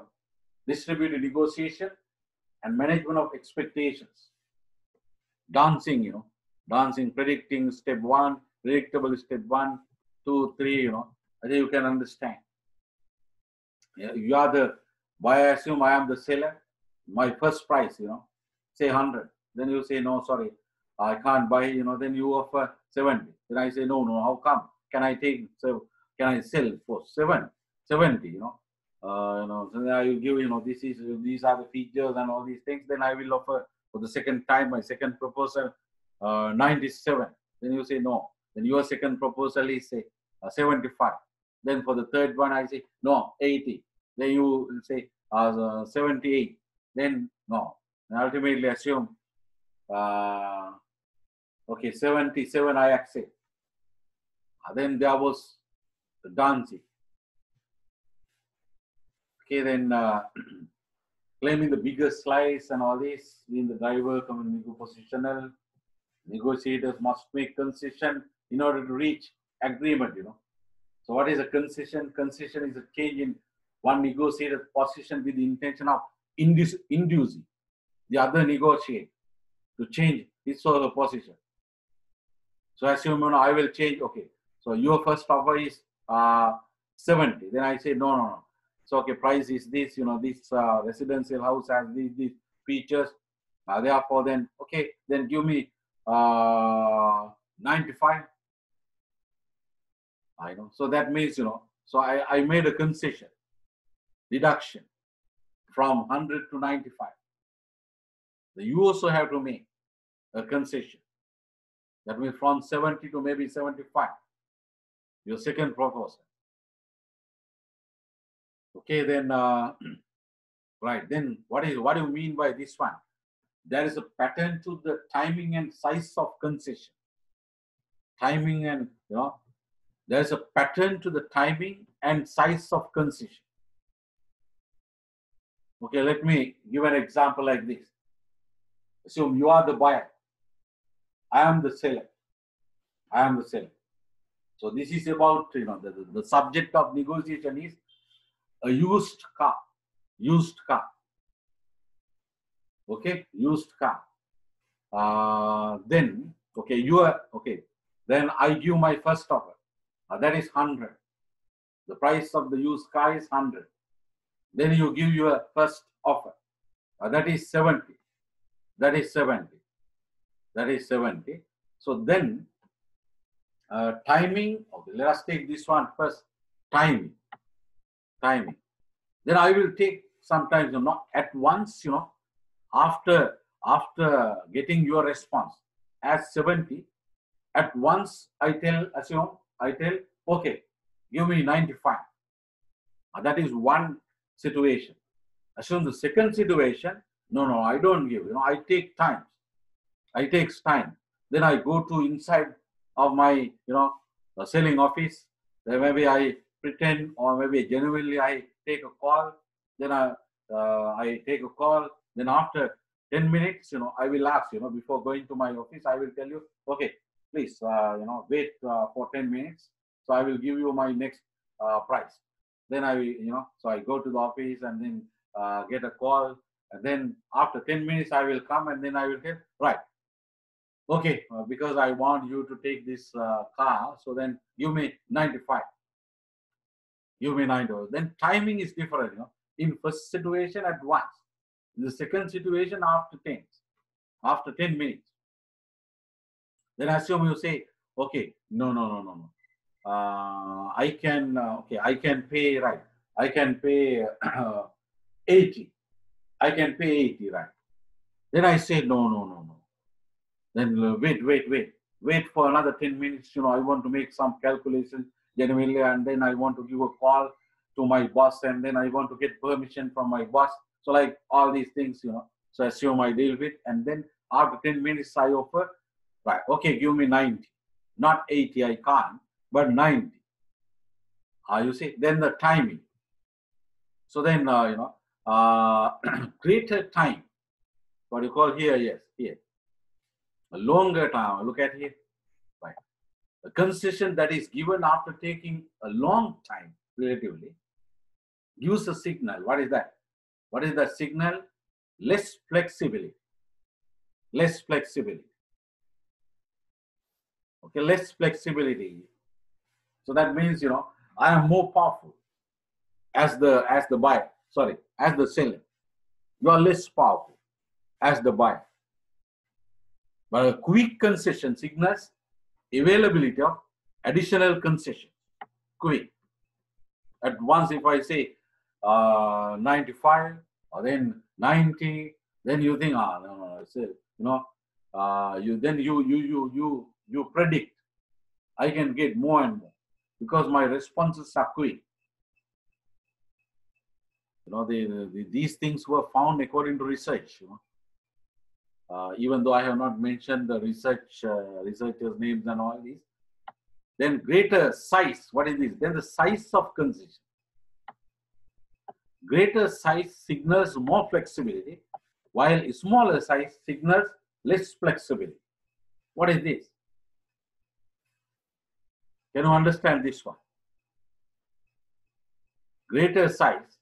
distributed negotiation and management of expectations. Dancing, you know, dancing, predicting step one, predictable step one, two, three, you know, I think you can understand. You are the buy I assume I am the seller. My first price, you know, say 100. Then you say, no, sorry, I can't buy, you know, then you offer 70. Then I say, no, no, how come? Can I take, so can I sell for seven, 70, you know? Uh, you know, so then I will give, you know, this is, these are the features and all these things. Then I will offer for the second time, my second proposal, uh, 97. Then you say, no. Then your second proposal is, say, uh, 75. Then for the third one, I say, no, 80. Then you will say, uh, 78. Then, no. And ultimately assume, uh, okay, 77 I accept. Then there was the dancing. Okay, then uh, claiming the bigger slice and all this, being the driver coming positional, negotiators must make concession in order to reach agreement, you know. So what is a concession? Concession is a change in one negotiator's position with the intention of inducing the other negotiate to change his or her position. So I assume you know, I will change. Okay, so your first offer is uh, 70. Then I say no, no, no. So okay, price is this. You know, this uh, residential house has these these features. Uh, therefore, then okay, then give me uh, 95. I know. So that means you know. So I I made a concession, deduction from 100 to 95. You also have to make a concession. That means from 70 to maybe 75. Your second proposal. Okay, then uh, right. Then what is what do you mean by this one? There is a pattern to the timing and size of concession. Timing and you know, there is a pattern to the timing and size of concession. Okay, let me give an example like this. Assume you are the buyer. I am the seller. I am the seller. So this is about, you know, the, the, subject of negotiation is a used car. Used car. Okay, used car. Uh, then, okay, you are, okay, then I give my first offer. Uh, that is 100. The price of the used car is 100. Then you give your first offer. Uh, that is 70. That is 70. That is 70. So then, uh, timing, okay, let us take this one first. Timing. Timing. Then I will take sometimes, you know, not at once, you know, after after getting your response as 70, at once I tell, assume, I tell, okay, give me 95. Uh, that is one situation. Assume the second situation, no, no, I don't give, you know, I take time. I takes time. Then I go to inside of my, you know, selling office. Then maybe I pretend or maybe genuinely I take a call. Then I, uh, I take a call. Then after 10 minutes, you know, I will ask, you know, before going to my office, I will tell you, okay, please, uh, you know, wait uh, for 10 minutes. So I will give you my next uh, price. Then I, you know, so I go to the office and then uh, get a call. And then after 10 minutes, I will come and then I will get, right. Okay, uh, because I want you to take this uh, car, so then give me 95. Give me 90. Then timing is different, you know. In first situation at once. In the second situation after 10. After 10 minutes. Then assume you say, okay, no, no, no, no, no. Uh, I can, uh, okay, I can pay, right. I can pay uh, 80. I can pay 80, right. Then I say, no, no, no, no. Then uh, wait, wait, wait. Wait for another 10 minutes. You know, I want to make some calculation genuinely, and then I want to give a call to my boss, and then I want to get permission from my boss. So, like all these things, you know. So, assume I deal with, and then after 10 minutes, I offer, right, okay, give me 90. Not 80, I can't, but 90. Uh, you see, then the timing. So then, uh, you know, uh, greater time. What you call here, yes, here. A longer time, look at here. Right. The concession that is given after taking a long time, relatively, gives a signal. What is that? What is the signal? Less flexibility. Less flexibility. Okay, less flexibility. So that means, you know, I am more powerful as the as the buyer. Sorry, as the seller. You are less powerful as the buyer. A quick concession signals availability of additional concession. Quick. At once, if I say uh, 95 or then 90, then you think, ah, no, no, it's a, you know, uh, you then you you you you you predict I can get more and more because my responses are quick. You know, the, the, these things were found according to research. You know, uh, even though I have not mentioned the research uh, researchers' names and all these. Then greater size. What is this? Then the size of concession. Greater size signals more flexibility, while smaller size signals less flexibility. What is this? Can you understand this one? Greater size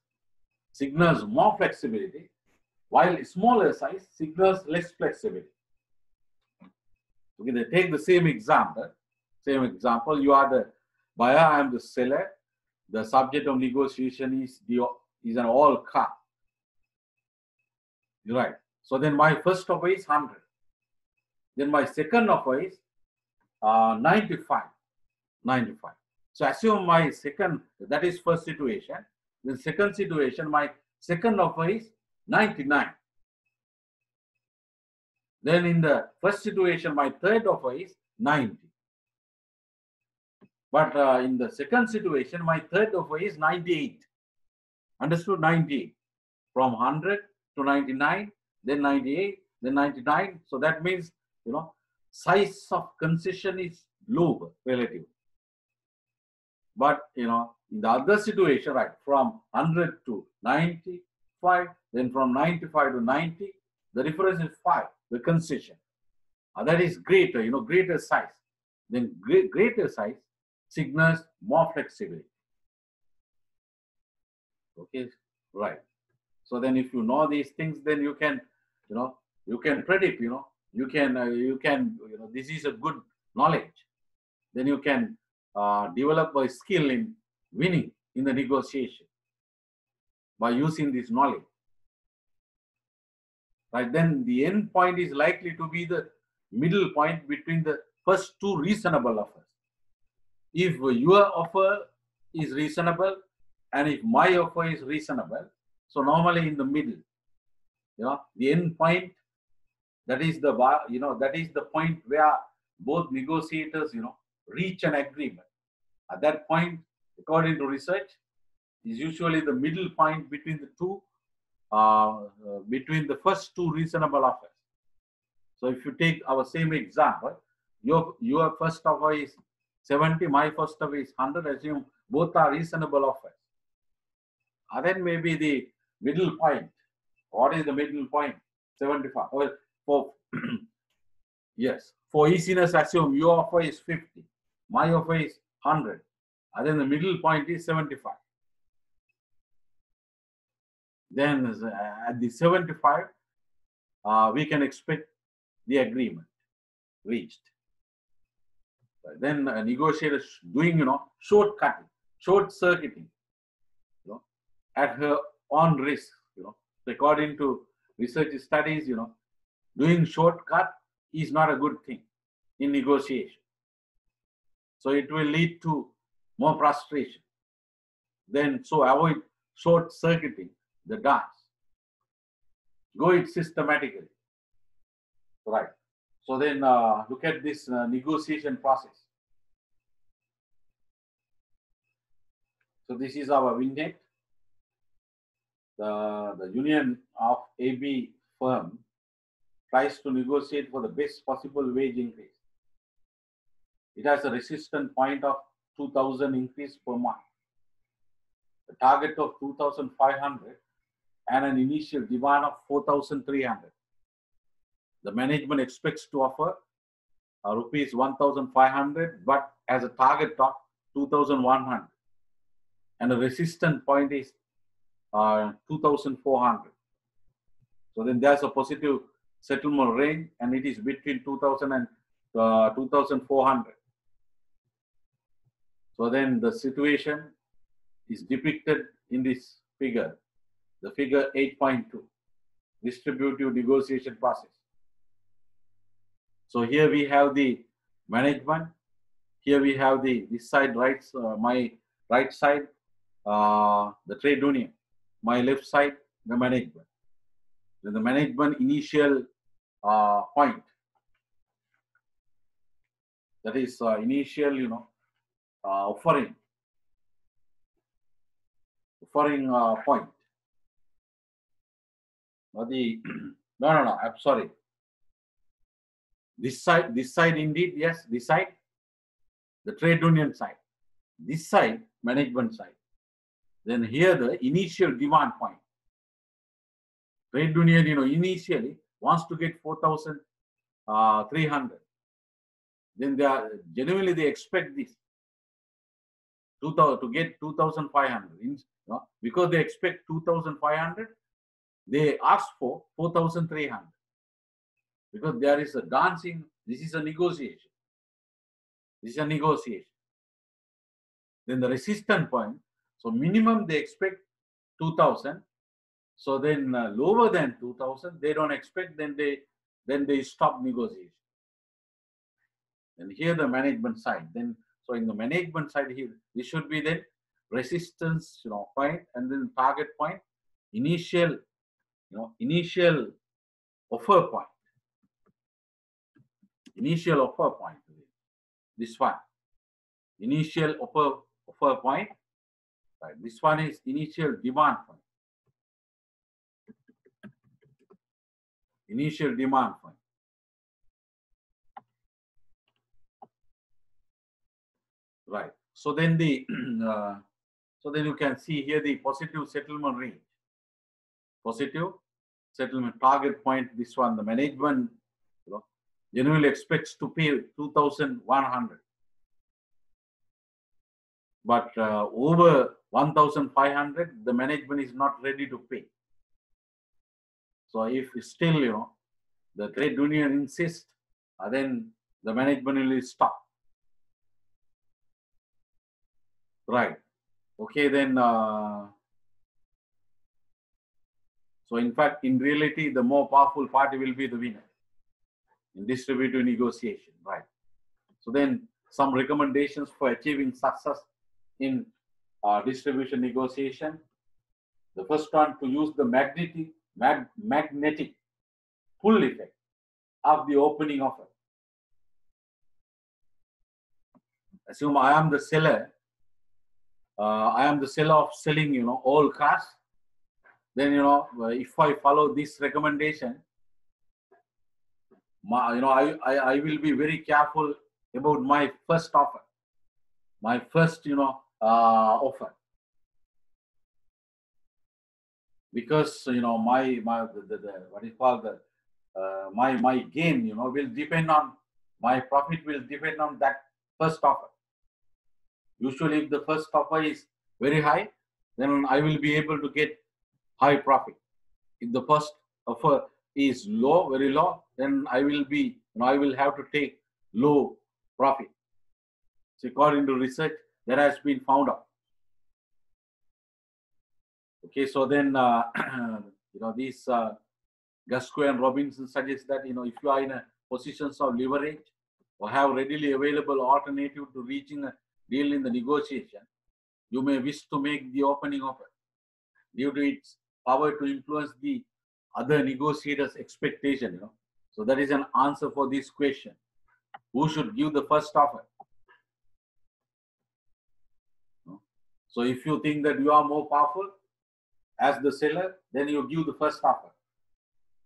signals more flexibility, while smaller size signals less flexibility. Okay, they take the same example. Same example, you are the buyer, I am the seller. The subject of negotiation is the is an all car. You're right. So then my first offer is 100. Then my second offer is uh, 95. 95. So assume my second, that is first situation. The second situation, my second offer is 99. Then in the first situation, my third offer is 90. But uh, in the second situation, my third offer is 98. Understood? 98. From 100 to 99, then 98, then 99. So that means, you know, size of concession is lower relative. But, you know, in the other situation, right, from 100 to 95, then from 95 to 90, the difference is 5, the concession. Uh, that is greater, you know, greater size. Then great, greater size signals more flexibility. Okay, right. So then if you know these things, then you can, you know, you can predict, you know, you can, uh, you can, you know, this is a good knowledge. Then you can uh, develop a skill in winning in the negotiation by using this knowledge. Right, then the end point is likely to be the middle point between the first two reasonable offers. If your offer is reasonable and if my offer is reasonable, so normally in the middle, you know, the end point, that is the you know that is the point where both negotiators, you know, reach an agreement. At that point, according to research, is usually the middle point between the two, uh, uh, between the first two reasonable offers. So if you take our same example, your, your first offer is 70, my first offer is 100, assume both are reasonable offers. And then maybe the middle point. What is the middle point? 75. Well, for yes, for easiness, assume your offer is 50, my offer is 100. And then the middle point is 75. Then uh, at the 75, uh, we can expect the agreement reached. Then uh, negotiators doing, you know, shortcutting, short circuiting, you know, at her own risk, you know, according to research studies, you know, doing shortcut is not a good thing in negotiation. So it will lead to more frustration. Then, so avoid short circuiting the dance. Go it systematically. Right. So then uh, look at this uh, negotiation process. So this is our vignette. The, the union of AB firm tries to negotiate for the best possible wage increase. It has a resistance point of 2000 increase per month. The target of 2500 and an initial demand of 4300. The management expects to offer uh, rupees 1500 but as a target top, 2100 and the resistance point is uh, 2400. So then there's a positive settlement range and it is between 2000 and uh, 2400. So then the situation is depicted in this figure, the figure 8.2, distributive negotiation process. So here we have the management. Here we have the this side right, uh, my right side, uh, the trade union. My left side, the management. Then the management initial uh, point. That is uh, initial, you know, uh, offering. Offering uh, point. Now the no no no. I'm sorry. This side, this side indeed, yes, this side, the trade union side. This side, management side. Then here the initial demand point. Trade union, you know, initially wants to get 4,300. Uh, then they are genuinely they expect this. 2000 to get 2,500. You know, because they expect 2,500, they ask for 4,300 because there is a dancing. This is a negotiation. This is a negotiation. Then the resistance point. So minimum they expect 2000. So then uh, lower than 2000 they don't expect. Then they then they stop negotiation. And here the management side. Then so in the management side here this should be then resistance you know point and then target point initial you know initial offer point initial offer point. This one, initial offer offer point. Right. This one is initial demand point. Initial demand point. Right. So then the uh, so then you can see here the positive settlement range. Positive settlement target point. This one, the management you know, generally expects to pay 2100 but uh, over 1500 the management is not ready to pay. So if still you know the trade union insists uh, then the management will stop right. Okay then uh, so in fact in reality the more powerful party will be the winner in distributive negotiation, right? So then some recommendations for achieving success in uh, distribution negotiation. The first one to use the magnetic, mag, magnetic pull effect of the opening offer. Assume I am the seller. Uh, I am the seller of selling, you know, all cars. Then, you know, if I follow this recommendation, my, you know, I, I, I will be very careful about my first offer, my first, you know, uh, offer. Because, you know, my, my, the, the, the what is called the, uh, my, my gain, you know, will depend on, my profit will depend on that first offer. Usually if the first offer is very high, then I will be able to get high profit. If the first offer is low, very low, then I will be, you know, I will have to take low profit. So according to research, that has been found out. Okay, so then, uh, you know, these uh, Gasquet and Robinson suggest that, you know, if you are in a positions of leverage or have readily available alternative to reaching a deal in the negotiation, you may wish to make the opening offer due to its power to influence the other negotiators' expectation. You know, so that is an answer for this question: Who should give the first offer? So if you think that you are more powerful as the seller, then you give the first offer.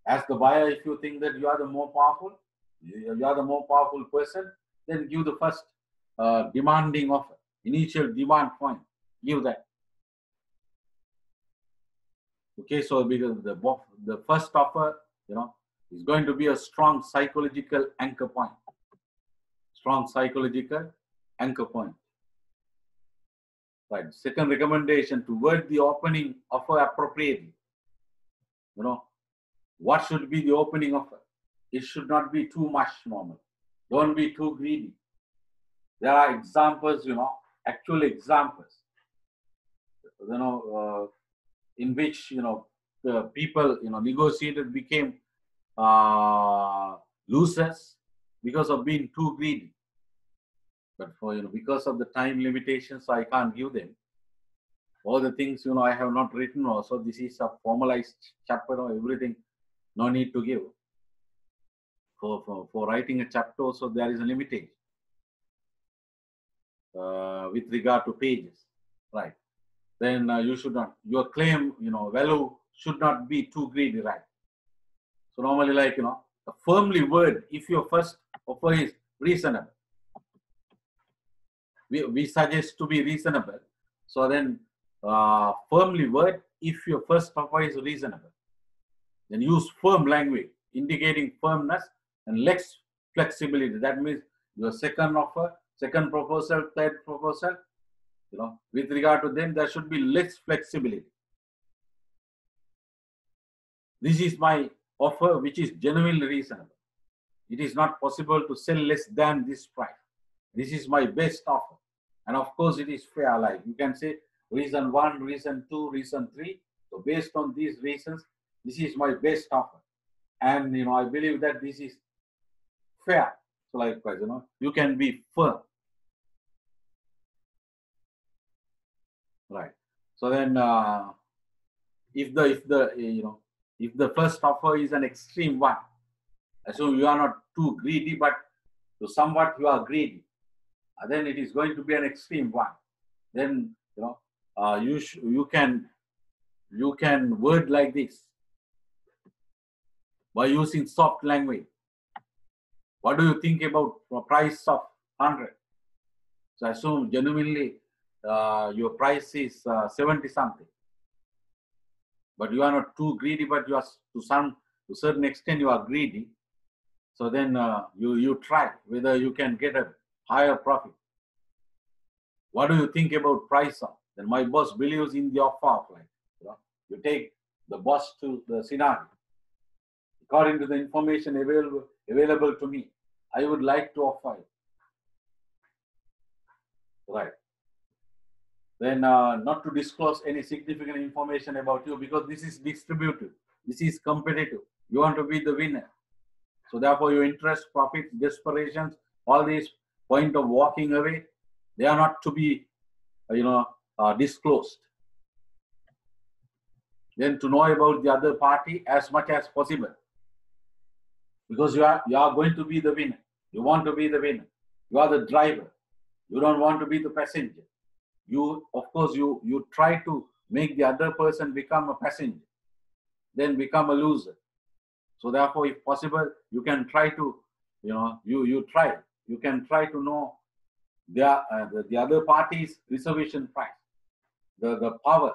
As the buyer, if you think that you are the more powerful, you are the more powerful person, then give the first uh, demanding offer, initial demand point. Give that. Okay, so because the the first offer, you know, is going to be a strong psychological anchor point. Strong psychological anchor point. Right. Second recommendation to word the opening offer appropriately. You know, what should be the opening offer? It should not be too much normal. Don't be too greedy. There are examples, you know, actual examples, you know, uh, in which, you know, the people, you know, negotiated became uh, losers because of being too greedy. But for you know, because of the time limitations, I can't give them. All the things you know I have not written also. This is a formalized chapter or everything. No need to give. For, for, for writing a chapter also there is a limitation uh, with regard to pages, right? Then uh, you should not your claim you know value should not be too greedy, right? So normally like you know a firmly word if your first offer is reasonable we, we suggest to be reasonable. So then uh, firmly word if your first offer is reasonable. Then use firm language indicating firmness and less flexibility. That means your second offer, second proposal, third proposal, you know, with regard to them, there should be less flexibility. This is my offer, which is genuinely reasonable. It is not possible to sell less than this price. This is my best offer. And of course, it is fair. Like you can say reason one, reason two, reason three. So based on these reasons, this is my best offer. And you know, I believe that this is fair. So likewise, you know, you can be firm. Right. So then, uh, if the if the you know if the first offer is an extreme one, assume you are not too greedy, but to somewhat you are greedy uh, then it is going to be an extreme one. Then you know uh, you you can you can word like this by using soft language. What do you think about a price of hundred? So I assume genuinely uh, your price is uh, seventy something, but you are not too greedy, but you are to some to certain extent you are greedy. So then uh, you you try whether you can get a higher profit. What do you think about price? Then my boss believes in the offer of life. You, know? you take the boss to the scenario. According to the information available available to me, I would like to offer. Right. Then uh, not to disclose any significant information about you because this is distributed. This is competitive. You want to be the winner. So therefore your interest, profits, desperations, all these point of walking away, they are not to be, uh, you know, uh, disclosed. Then to know about the other party as much as possible, because you are you are going to be the winner. You want to be the winner. You are the driver. You don't want to be the passenger. You, of course, you you try to make the other person become a passenger, then become a loser. So therefore, if possible, you can try to, you know, you you try you can try to know the, uh, the, the, other party's reservation price, the, the power,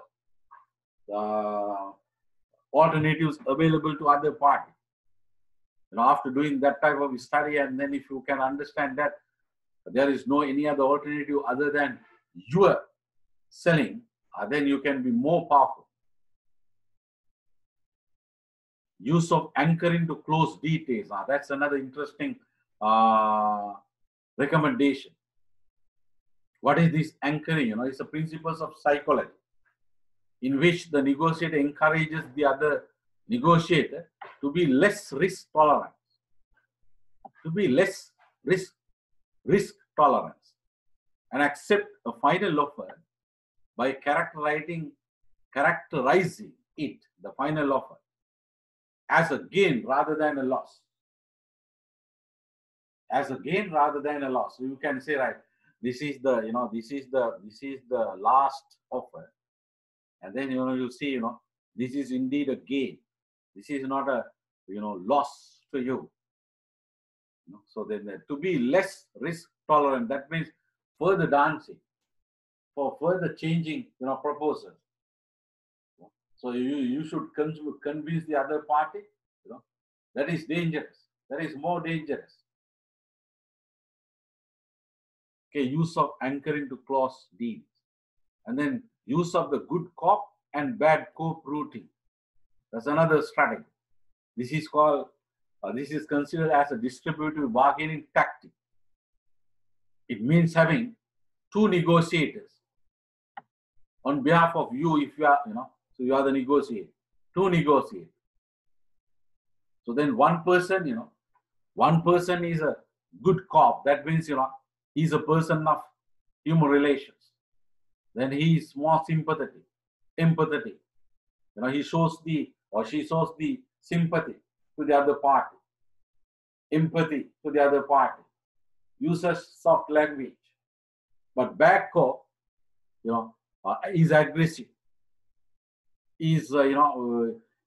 the alternatives available to other party You know, after doing that type of study, and then if you can understand that there is no any other alternative other than your selling, uh, then you can be more powerful. use of anchoring to close details. Now, that's another interesting uh, recommendation. What is this anchoring? You know, it's the principles of psychology in which the negotiator encourages the other negotiator to be less risk tolerant, to be less risk risk tolerance, and accept a final offer by characterizing characterizing it, the final offer, as a gain rather than a loss. As a gain rather than a loss. You can say, right, this is the, you know, this is the, this is the last offer. And then, you know, you see, you know, this is indeed a gain. This is not a, you know, loss to you. you know? So then uh, to be less risk tolerant, that means further dancing, for further changing, you know, proposals. So you, you should con- convince the other party, you know, that is dangerous. That is more dangerous. Okay, use of anchoring to close deals. And then use of the good cop and bad cop routing. That's another strategy. This is called, uh, this is considered as a distributive bargaining tactic. It means having two negotiators on behalf of you if you are, you know, so you are the negotiator, two negotiators. So then one person, you know, one person is a good cop. That means, you know, he's a person of human relations. Then he is more sympathetic, empathetic. You know, he shows the or she shows the sympathy to the other party, empathy to the other party, uses soft language. But bad cop, you know, uh, is aggressive. Is uh, you know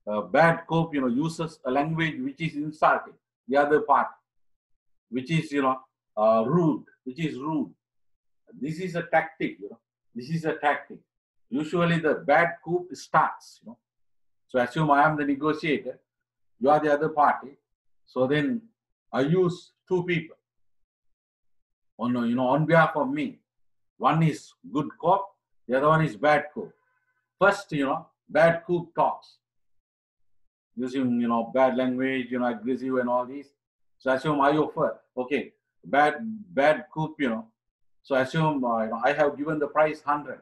uh, uh, bad cop you know uses a language which is insulting. The other part which is you know uh, rude which is rude. This is a tactic you know. This is a tactic. Usually the bad coup starts you know. So assume i am the negotiator you are the other party. So then i use two people on you know on behalf of me. One is good cop the other one is bad cop. First you know bad cop talks. Using you know bad language you know aggressive and all these. So I assume i offer okay bad bad cop you know. So I assume uh, you know, i have given the price 100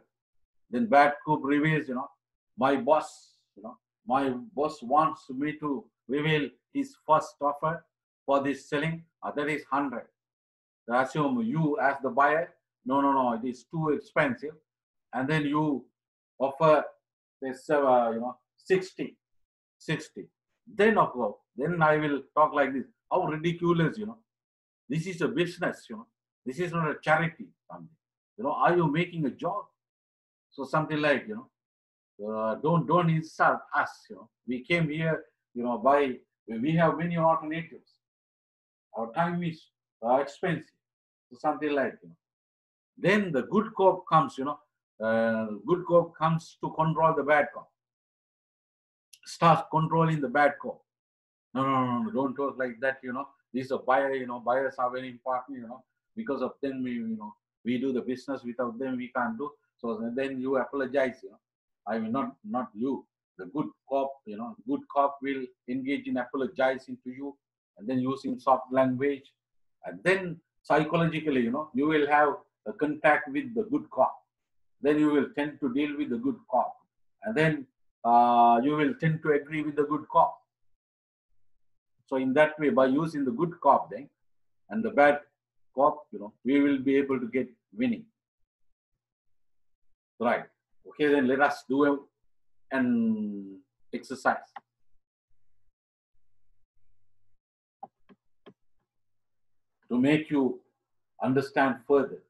then bad cop reveals you know my boss you know my boss wants me to reveal his first offer for this selling. Uh, that is 100 assume you as the buyer no no no it is too expensive and then you offer say, uh, you know, 60, 60. Then of course, then I will talk like this. How ridiculous, you know. This is a business, you know. This is not a charity. Something. You know, are you making a job? So something like, you know, uh, don't don't insult us. You know, we came here, you know, by we have many alternatives. Our time is uh, expensive. So something like, you know. Then the good cop comes, you know, uh, good cop comes to control the bad cop. Starts controlling the bad cop. No, no, no, no, don't talk like that, you know. This is a buyer, you know, buyers are very important, you know. Because of them, we, you know, we do the business. Without them, we can't do. So then you apologize, you know. I mean, not not you. The good cop, you know, good cop will engage in apologizing to you, and then using soft language, and then psychologically, you know, you will have a contact with the good cop then you will tend to deal with the good cop. And then uh, you will tend to agree with the good cop. So in that way, by using the good cop then and the bad cop, you know, we will be able to get winning. Right. Okay, then let us do an exercise. To make you understand further.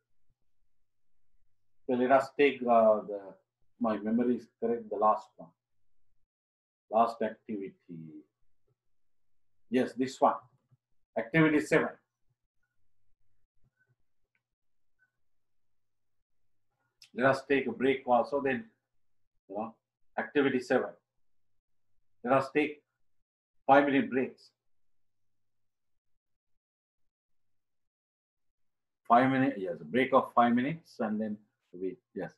So let us take uh, the, my memory is correct, the last one. Last activity. Yes, this one. Activity seven. Let us take a break also then, you know, activity seven. Let us take five minute breaks. Five minutes, yes, break of five minutes and then we, yes.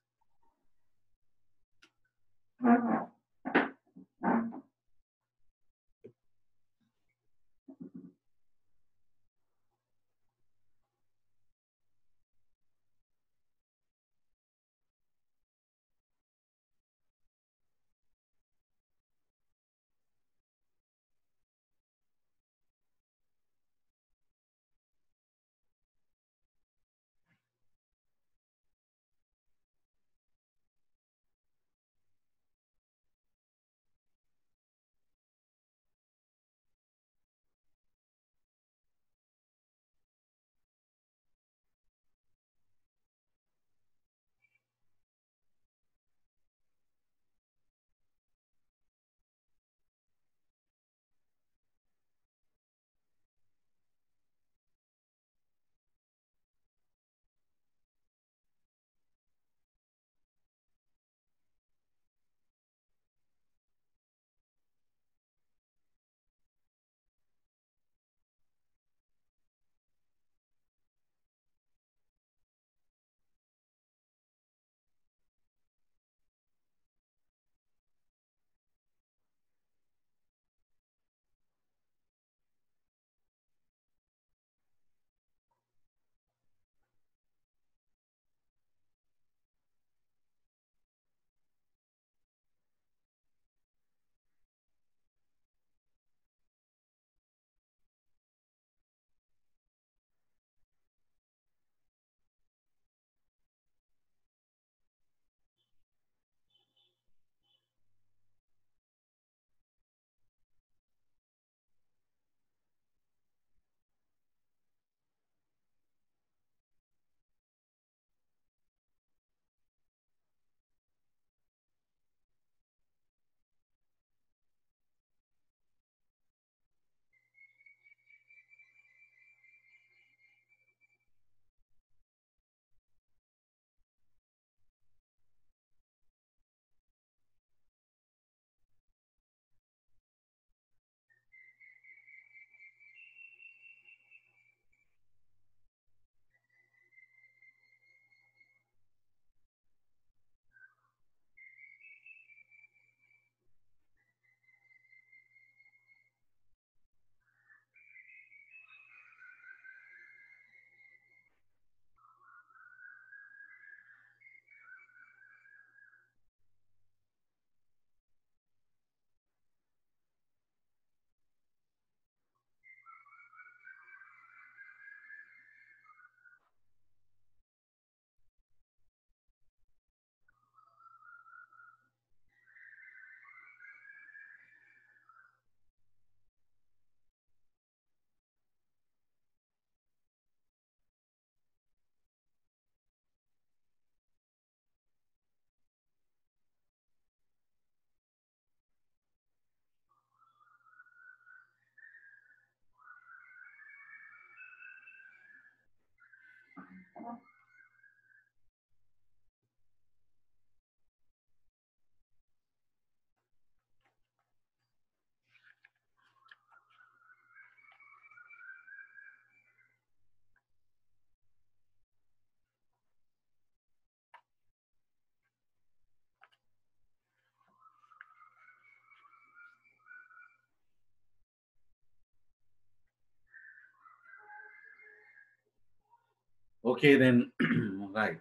Okay, then, right.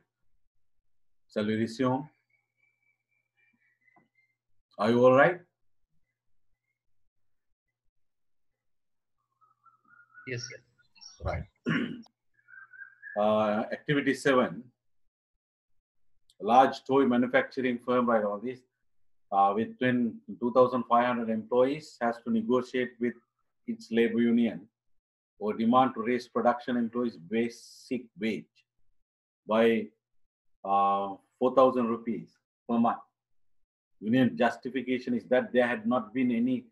Shall we resume? Are you all right? Yes, sir. Right. uh, activity seven. Large toy manufacturing firm, right? All this, uh, with 20 2,500 employees, has to negotiate with its labor union or demand to raise production employees' basic wage by uh, 4,000 rupees per month. Union justification is that there had not been any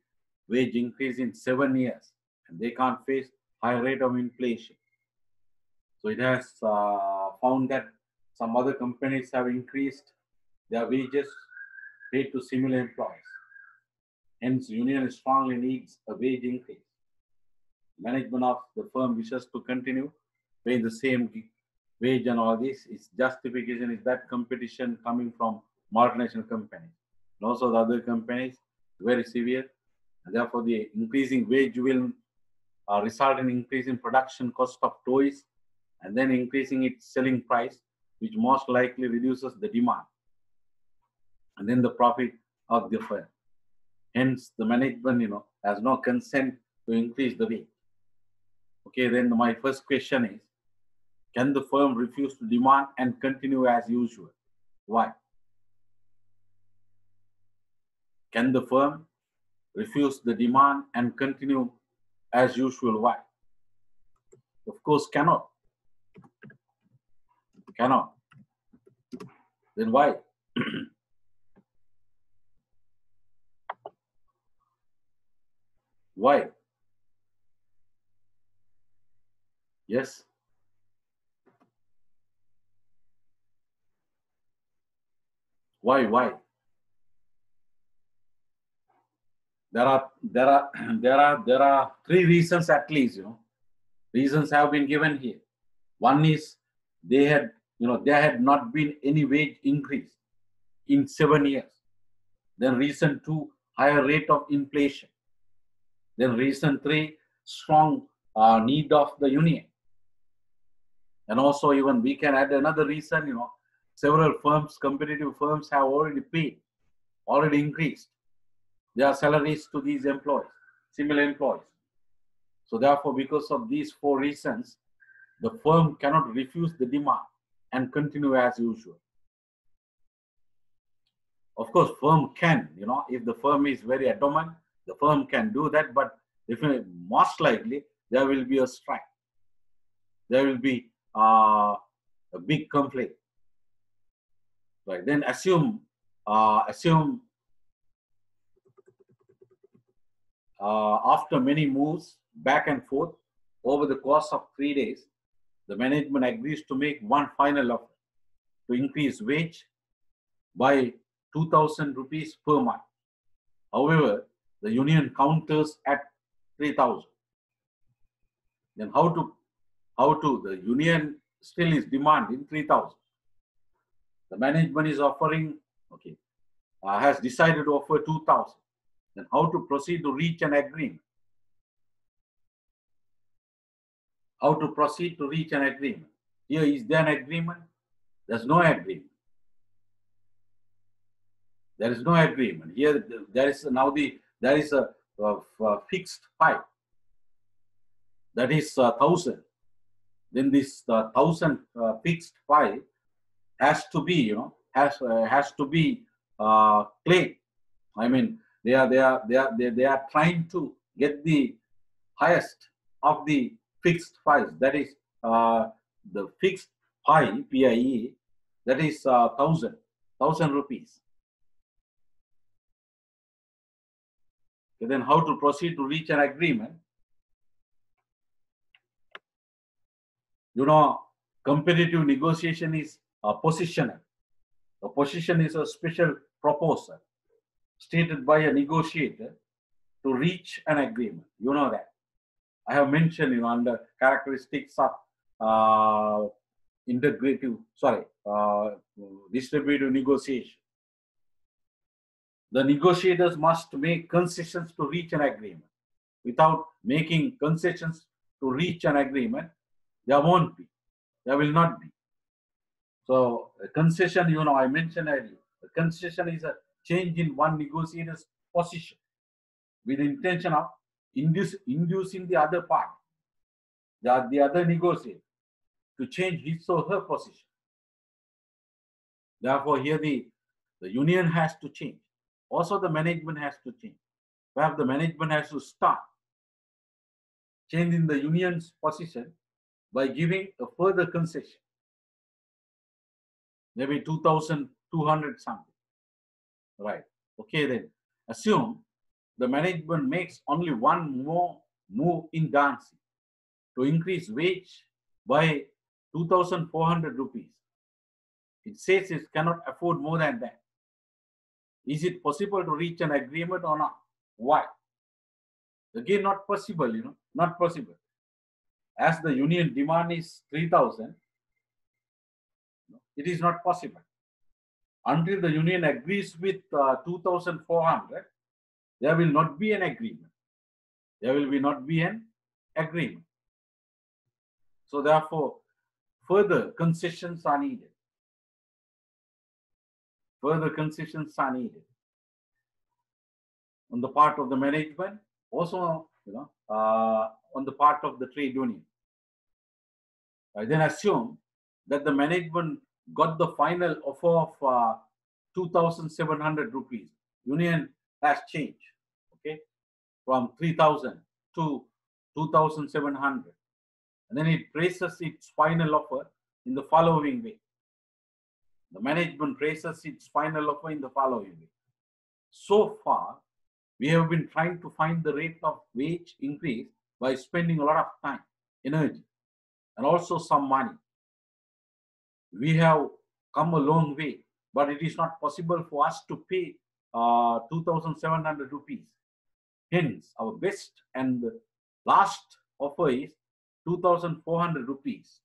wage increase in seven years, and they can't face high rate of inflation. So it has uh, found that some other companies have increased their wages paid to similar employees. Hence, union strongly needs a wage increase. Management of the firm wishes to continue paying the same wage and all this. Its justification is that competition coming from multinational companies. And also the other companies very severe. And therefore, the increasing wage will uh, result in increasing production cost of toys and then increasing its selling price, which most likely reduces the demand and then the profit of the firm. Hence, the management, you know, has no consent to increase the wage. Okay, then my first question is, can the firm refuse to demand and continue as usual? Why? Can the firm refuse the demand and continue as usual? Why? Of course, cannot. Cannot. Then why? why? Yes. Why? Why? There are there are there are there are three reasons at least. You know, reasons have been given here. One is they had you know there had not been any wage increase in seven years. Then reason two, higher rate of inflation. Then reason three, strong uh, need of the union. And also even we can add another reason, you know, several firms, competitive firms have already paid, already increased their salaries to these employees, similar employees. So therefore, because of these four reasons, the firm cannot refuse the demand and continue as usual. Of course, firm can, you know, if the firm is very adamant, the firm can do that, but if most likely there will be a strike. There will be uh, a big conflict. Right. Then assume uh, assume uh, after many moves back and forth over the course of three days, the management agrees to make one final offer to increase wage by 2000 rupees per month. However, the union counters at 3000. Then how to, how to, the union still is demanding 3000. The management is offering, okay, uh, has decided to offer 2000. Then how to proceed to reach an agreement? How to proceed to reach an agreement? Here is there an agreement? There's no agreement. There is no agreement. Here there is now the there is a, a, a fixed pie. That is a thousand. Then this uh, thousand uh, fixed pie has to be you know has uh, has to be uh, claimed. I mean they are they are they are they, they are trying to get the highest of the fixed pie. That is uh, the fixed pi PIE. That is uh, thousand thousand rupees. Okay, then how to proceed to reach an agreement? You know, competitive negotiation is a positional. A position is a special proposal stated by a negotiator to reach an agreement. You know that. I have mentioned, you know, under characteristics of uh, integrative, sorry, uh, distributive negotiation. The negotiators must make concessions to reach an agreement. Without making concessions to reach an agreement, there won't be. There will not be. So a concession, you know, I mentioned earlier, a concession is a change in one negotiator's position with the intention of induce, inducing the other part, the, the other negotiator, to change his or her position. Therefore, here the, the union has to change. Also, the management has to change. Perhaps the management has to start changing the union's position by giving a further concession. Maybe 2,200 something. Right. Okay, then. Assume the management makes only one more move in dancing to increase wage by 2,400 rupees. It says it cannot afford more than that. Is it possible to reach an agreement or not? Why? Again, not possible, you know, not possible. As the union demand is 3,000, it is not possible. Until the union agrees with uh, 2,400, there will not be an agreement. There will be not be an agreement. So therefore, further concessions are needed. Further concessions are needed on the part of the management, also you know uh, on the part of the trade union. I then assume that the management got the final offer of uh, 2,700 rupees. Union has changed, okay, from 3,000 to 2,700. And then it raises its final offer in the following way. The management raises its final offer in the following way. So far, we have been trying to find the rate of wage increase by spending a lot of time, energy, and also some money. We have come a long way, but it is not possible for us to pay uh, 2,700 rupees. Hence, our best and last offer is 2,400 rupees.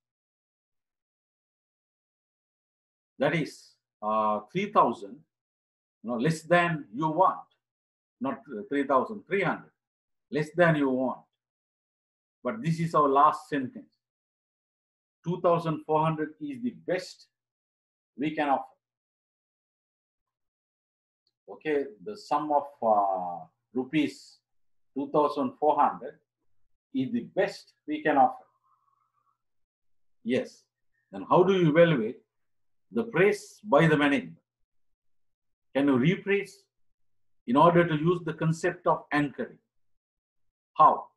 That is uh, 3,000, you know, less than you want, not 3,300, less than you want. But this is our last sentence. 2,400 is the best we can offer. Okay, the sum of uh, rupees 2,400 is the best we can offer. Yes. Then how do you evaluate the praise by the management? Can you repraise in order to use the concept of anchoring? How?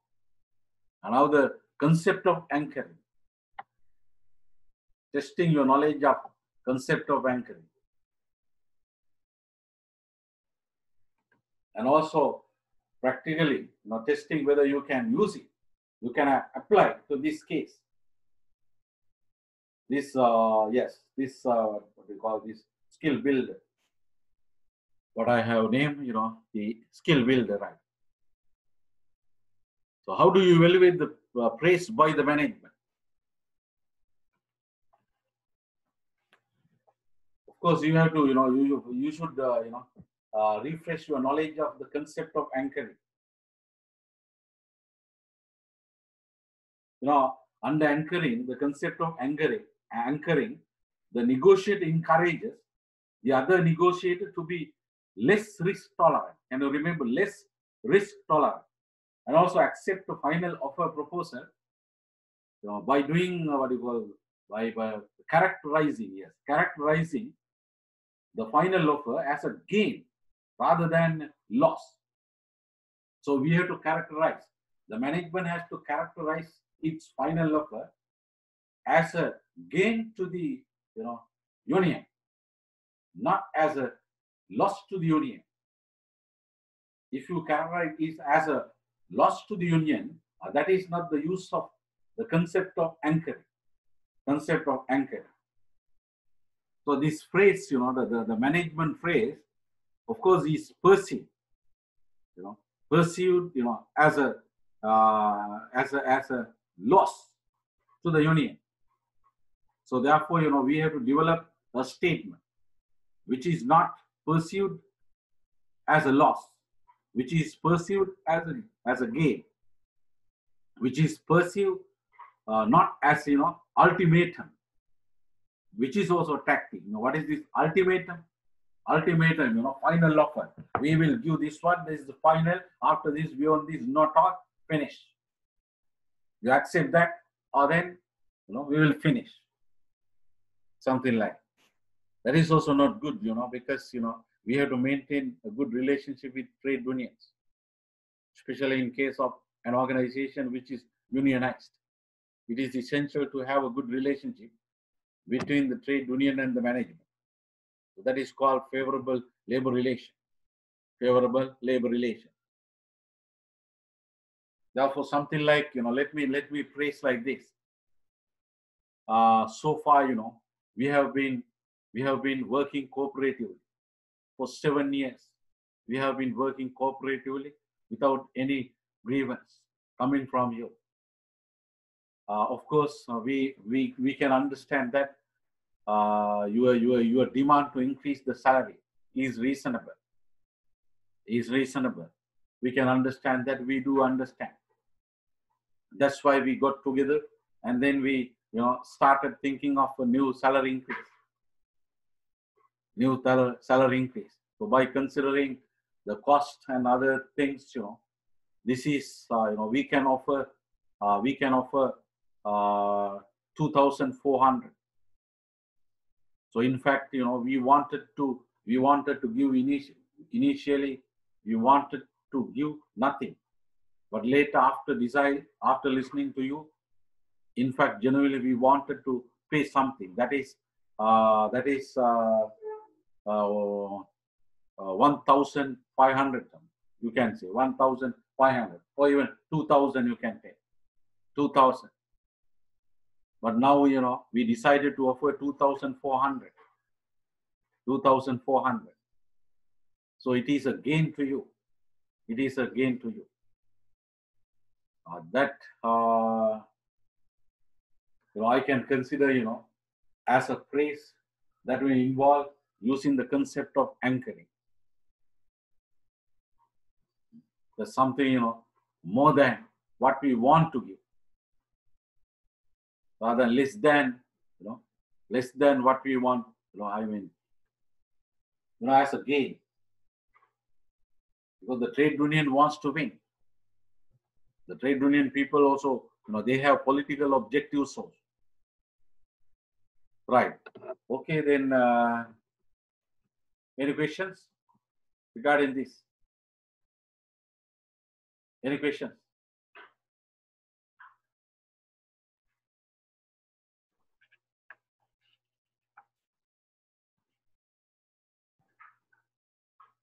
And now the concept of anchoring. Testing your knowledge of concept of anchoring. And also practically you know, testing whether you can use it. You can apply to this case. This, uh, yes, this, uh, what we call this skill builder. What I have named, you know, the skill builder, right? So how do you evaluate the uh, praise by the management? Of course, you have to, you know, you, you should, uh, you know, uh, refresh your knowledge of the concept of anchoring. You know, under anchoring, the concept of anchoring, anchoring, the negotiator encourages the other negotiator to be less risk tolerant. And remember, less risk tolerant, and also accept the final offer proposal you know, by doing uh, what you call by, by characterizing, yes, characterizing the final offer as a gain rather than loss. So we have to characterize. The management has to characterize its final offer as a gain to the you know union, not as a loss to the union. If you characterize it as a loss to the union, uh, that is not the use of the concept of anchoring. Concept of anchoring. So this phrase, you know, the, the, the management phrase, of course, is perceived, you know, perceived, you know, as a uh, as a as a loss to the union. So therefore, you know, we have to develop a statement which is not perceived as a loss, which is perceived as a, as a gain, which is perceived uh, not as you know ultimatum, which is also tactic. You know what is this ultimatum? Ultimatum, you know, final offer. We will give this one. This is the final. After this, beyond this, not talk. Finish. You accept that, or then you know we will finish. Something like that is also not good, you know, because you know we have to maintain a good relationship with trade unions, especially in case of an organization which is unionized. It is essential to have a good relationship between the trade union and the management. So that is called favorable labor relation. Favorable labor relation. Therefore, something like you know, let me let me phrase like this. Uh, so far, you know, we have been we have been working cooperatively for seven years. We have been working cooperatively without any grievance coming from you. Uh, of course, uh, we, we, we can understand that uh, your, your, your demand to increase the salary is reasonable. Is reasonable. We can understand that. We do understand. That's why we got together and then we you know started thinking of a new salary increase new salary increase. So by considering the cost and other things, you know, this is uh, you know we can offer uh, we can offer uh, 2,400. So in fact, you know, we wanted to we wanted to give initially initially we wanted to give nothing, but later after decide after listening to you, in fact, generally we wanted to pay something. That is uh, that is uh, 1,500, you can say 1,500 or even 2,000 you can take, 2,000. But now, you know, we decided to offer 2,400, 2,400. So it is a gain to you. It is a gain to you. Uh, that uh, you know, I can consider, you know, as a phrase that will involve using the concept of anchoring. There's something, you know, more than what we want to give, rather less than, you know, less than what we want, you know, I mean, you know, as a gain. Because the trade union wants to win. The trade union people also, you know, they have political objectives also. Right. Okay, then. Uh, any questions regarding this? Any questions?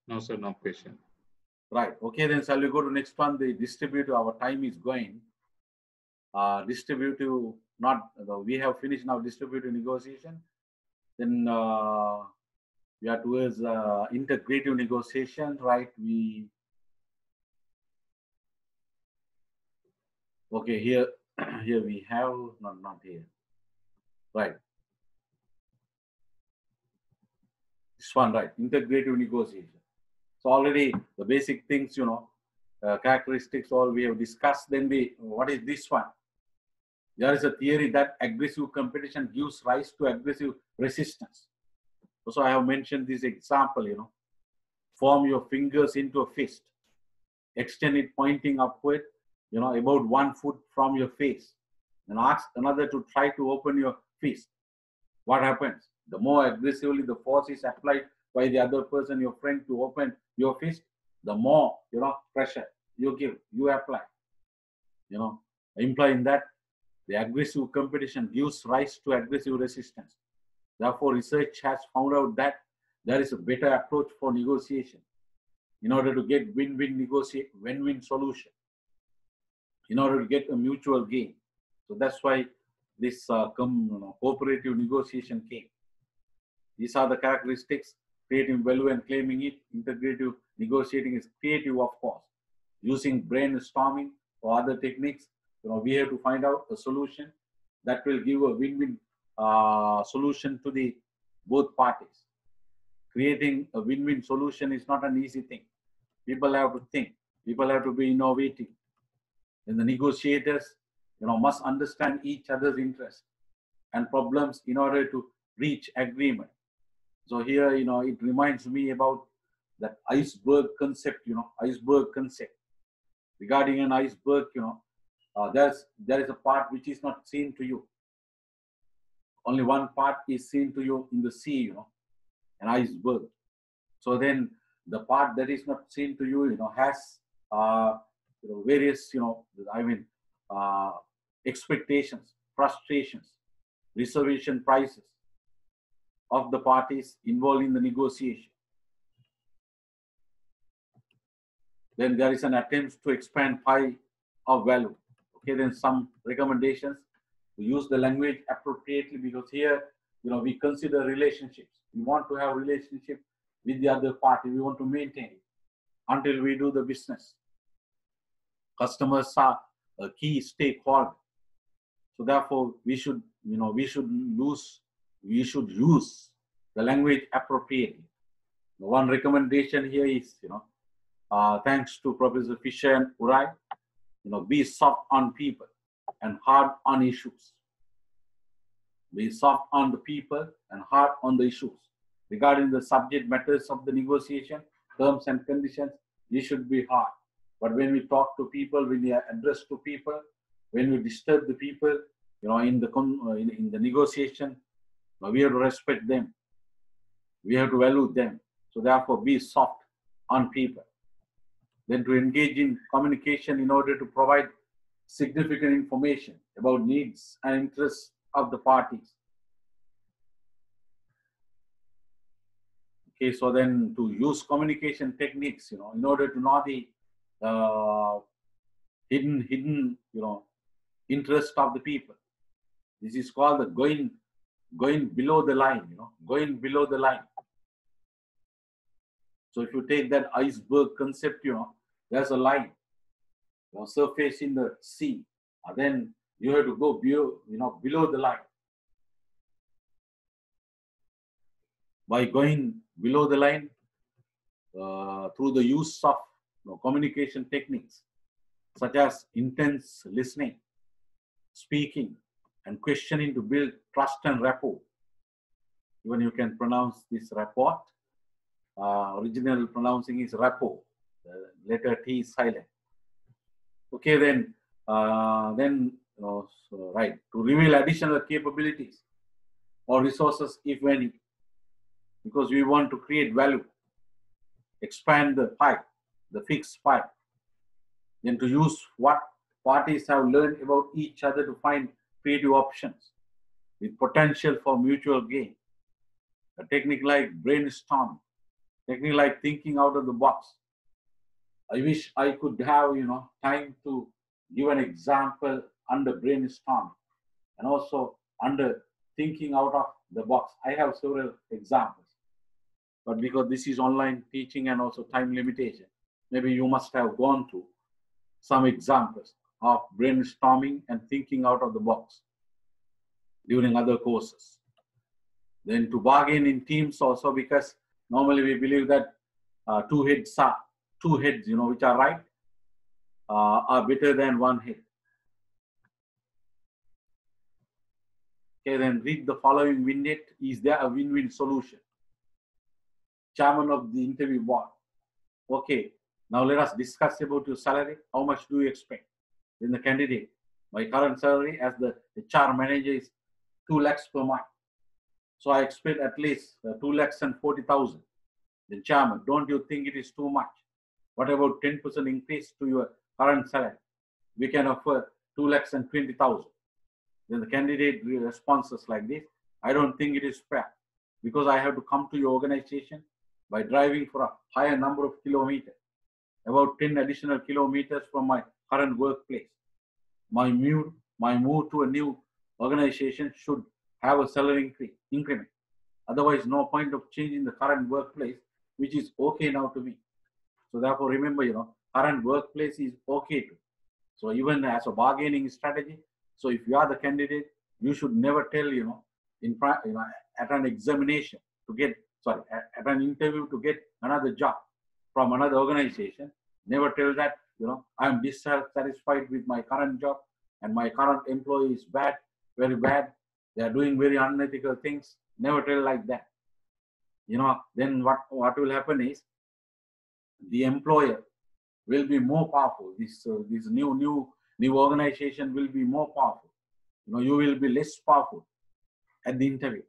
No, sir, no question. Right. Okay, then shall we go to next one? The distributive, our time is going. Uh, distributive, not, we have finished now distributive negotiation. Then uh, we are towards uh, integrative negotiation, right? We okay here. here we have not not here, right? This one, right? Integrative negotiation. So already the basic things, you know, uh, characteristics, all we have discussed. Then we, what is this one? There is a theory that aggressive competition gives rise to aggressive resistance. So I have mentioned this example, you know, form your fingers into a fist, extend it pointing upward, you know, about one foot from your face, and ask another to try to open your fist. What happens? The more aggressively the force is applied by the other person, your friend, to open your fist, the more, you know, pressure you give, you apply. You know, implying that the aggressive competition gives rise to aggressive resistance. Therefore, research has found out that there is a better approach for negotiation in order to get win-win negotiate win-win solution in order to get a mutual gain. So that's why this uh, com, you know, cooperative negotiation came. These are the characteristics, creating value and claiming it. Integrative negotiating is creative, of course. Using brainstorming or other techniques, you know, we have to find out a solution that will give a win-win uh, solution to the both parties. Creating a win-win solution is not an easy thing. People have to think. People have to be innovative. And the negotiators, you know, must understand each other's interests and problems in order to reach agreement. So here, you know, it reminds me about that iceberg concept, you know, iceberg concept. Regarding an iceberg, you know, uh, there's there is a part which is not seen to you. Only one part is seen to you in the sea, you know, an iceberg. So then the part that is not seen to you, you know, has uh, you know, various, you know, I mean, uh, expectations, frustrations, reservation prices of the parties involved in the negotiation. Then there is an attempt to expand pie of value. Okay, then some recommendations to use the language appropriately because here, you know, we consider relationships. We want to have relationship with the other party. We want to maintain it until we do the business. Customers are a key stakeholder. So therefore, we should, you know, we should use, we should use the language appropriately. One recommendation here is, you know, uh, thanks to Professor Fisher and Ury, you know, be soft on people and hard on issues. Be soft on the people and hard on the issues. Regarding the subject matters of the negotiation, terms and conditions, you should be hard. But when we talk to people, when we address to people, when we disturb the people, you know, in the uh, in, in the negotiation, we have to respect them. We have to value them. So therefore, be soft on people. Then to engage in communication in order to provide significant information about needs and interests of the parties. Okay, so then to use communication techniques, you know, in order to know the uh, hidden, hidden, you know, interest of the people. This is called the going, going below the line, you know, going below the line. So if you take that iceberg concept, you know, there's a line, you surface in the sea, and then you have to go below, you know, below the line. By going below the line, uh, through the use of you know, communication techniques such as intense listening, speaking, and questioning to build trust and rapport. Even you can pronounce this rapport. Uh, original pronouncing is rapport. The letter T is silent. Okay, then, uh, then you know, so, right to reveal additional capabilities or resources, if any, because we want to create value, expand the pie the fixed pie. Then to use what parties have learned about each other to find creative options with potential for mutual gain. A technique like brainstorming, technique like thinking out of the box. I wish I could have, you know, time to give an example under brainstorming and also under thinking out of the box. I have several examples, but because this is online teaching and also time limitation, maybe you must have gone through some examples of brainstorming and thinking out of the box during other courses. Then to bargain in teams also because normally we believe that uh, two heads are two heads, you know, which are right, uh, are better than one head. Okay, then read the following vignette. Is there a win-win solution? Chairman of the interview board. Okay, now let us discuss about your salary. How much do you expect? Then the candidate, my current salary as the HR manager is 2 lakhs per month. So I expect at least uh, 2 lakhs and 40,000. The chairman, don't you think it is too much? What about 10% increase to your current salary? We can offer 2 lakhs and 20,000. Then the candidate responses like this. I don't think it is fair because I have to come to your organization by driving for a higher number of kilometers about 10 additional kilometers from my current workplace. My move, my move to a new organization should have a salary increment. Otherwise, no point of changing the current workplace, which is okay now to me. So therefore, remember, you know, current workplace is okay. So even as a bargaining strategy, so if you are the candidate, you should never tell, you know, in front, you know, at an examination to get, sorry, at, at an interview to get another job from another organization. Never tell that, you know, I'm dissatisfied with my current job. and my current employee is bad, very bad. They are doing very unethical things. Never tell like that. You know, then what, what will happen is the employer will be more powerful. This, uh, this new, new, new organization will be more powerful. You know, you will be less powerful at the interview.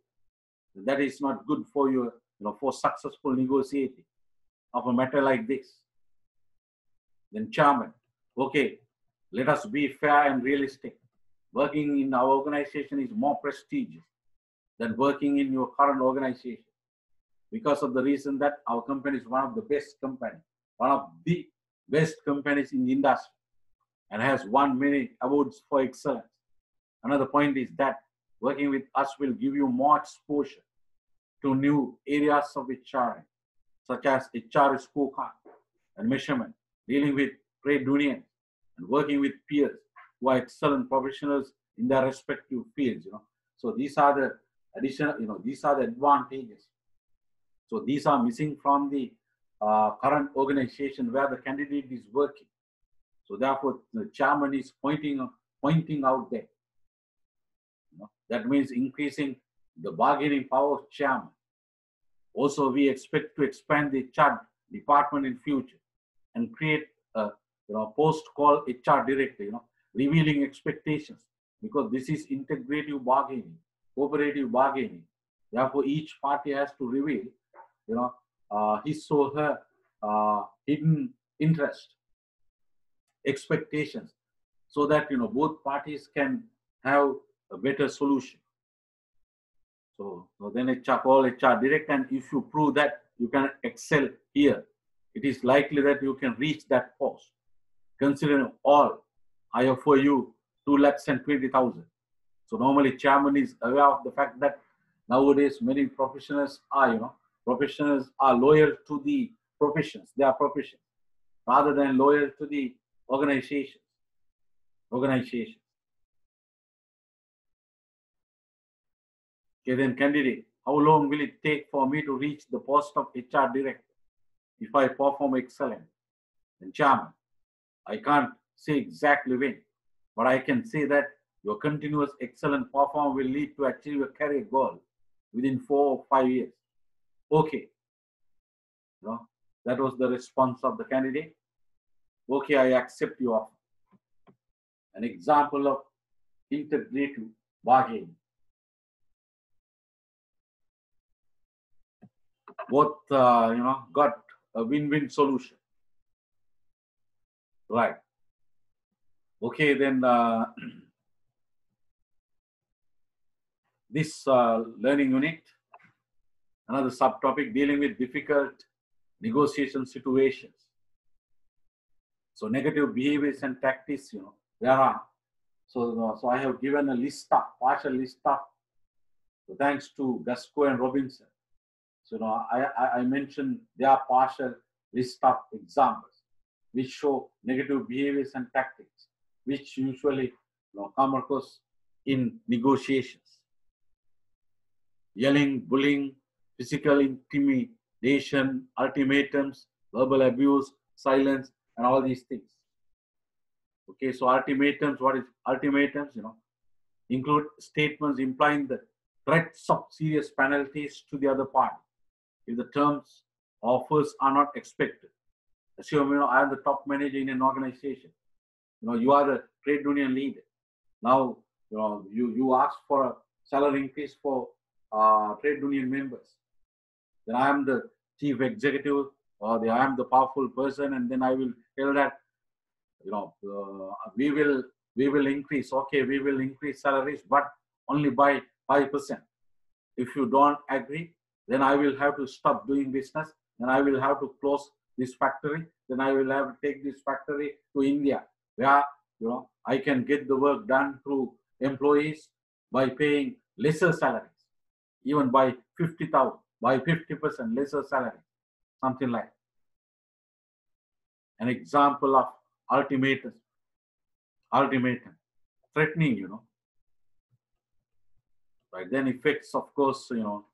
That is not good for you, you know, for successful negotiating of a matter like this. Then chairman, okay, let us be fair and realistic. Working in our organization is more prestigious than working in your current organization because of the reason that our company is one of the best companies, one of the best companies in the industry and has won many awards for excellence. Another point is that working with us will give you more exposure to new areas of HR, such as HR scorecard and measurement, dealing with trade unions and working with peers who are excellent professionals in their respective fields. You know, so these are the additional, you know, these are the advantages. So these are missing from the uh, current organization where the candidate is working. So therefore, the chairman is pointing pointing out there. You know, that means increasing the bargaining power of chairman. Also, we expect to expand the HR department in future and create a you know, post-call HR director, you know, revealing expectations because this is integrative bargaining, cooperative bargaining. Therefore, each party has to reveal, you know, uh, or her uh, hidden interest, expectations, so that you know both parties can have a better solution. So, so then HR call HR direct, and if you prove that you can excel here, it is likely that you can reach that post. Considering all, I offer you two lakhs and twenty thousand. So normally chairman is aware of the fact that nowadays many professionals are, you know, professionals are loyal to the professions, their professions, rather than loyal to the organizations. Organizations. Okay, then candidate, how long will it take for me to reach the post of HR director if I perform excellent? Then chairman, I can't say exactly when, but I can say that your continuous excellent performance will lead to achieve your career goal within four or five years. Okay. You know, that was the response of the candidate. Okay, I accept your offer. An example of integrative bargaining. Both, uh, you know, got a win-win solution. Right. Okay, then uh, this uh, learning unit, another subtopic dealing with difficult negotiation situations. So negative behaviors and tactics, you know, there are. So, so I have given a list of, partial list of, so thanks to Gasco and Robinson. So, you know, I, I, I mentioned their partial list of examples which show negative behaviors and tactics, which usually you know, come across in negotiations. Yelling, bullying, physical intimidation, ultimatums, verbal abuse, silence, and all these things. Okay, so ultimatums, what is ultimatums? You know, include statements implying the threats of serious penalties to the other party if the terms offers are not expected. Assume, you know, I am the top manager in an organization. You know, you are the trade union leader. Now, you know, you, you ask for a salary increase for uh, trade union members. Then I am the chief executive or the, I am the powerful person and then I will tell that, you know, uh, we will we will increase, okay, we will increase salaries, but only by 5%. If you don't agree, then I will have to stop doing business, then I will have to close this factory, then I will have to take this factory to India, where you know I can get the work done through employees by paying lesser salaries, even by 50,000, by 50% lesser salary, something like an example of ultimatum, ultimatum, threatening, you know. Right, then effects, of course, you know,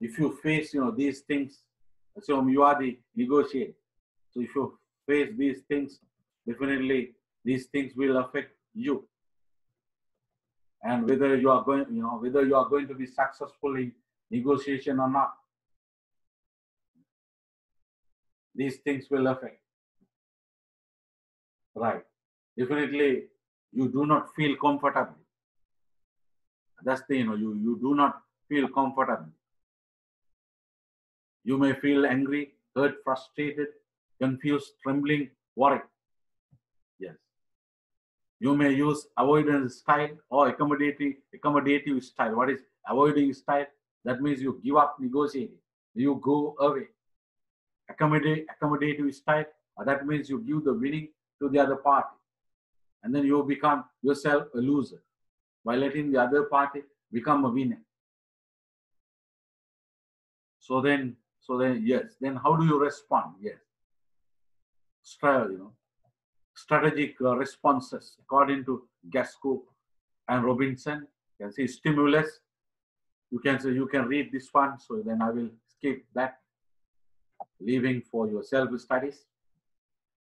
if you face, you know, these things, assume you are the negotiator. So if you face these things, definitely these things will affect you. and whether you are going, you know, whether you are going to be successful in negotiation or not. These things will affect. Right. Definitely, you do not feel comfortable. That's the, you know, you, you do not feel comfortable. You may feel angry, hurt, frustrated, confused, trembling, worried. Yes. You may use avoidance style or accommodative, accommodative style. What is avoiding style? That means you give up negotiating. You go away. Accommodate, accommodative style. That means you give the winning to the other party. And then you become yourself a loser by letting the other party become a winner. So then, so then, yes. Then how do you respond? Yes. Style, you know, strategic uh, responses according to Gasco and Robinson. You can see stimulus. You can say you can read this one. So then I will skip that, leaving for your self studies.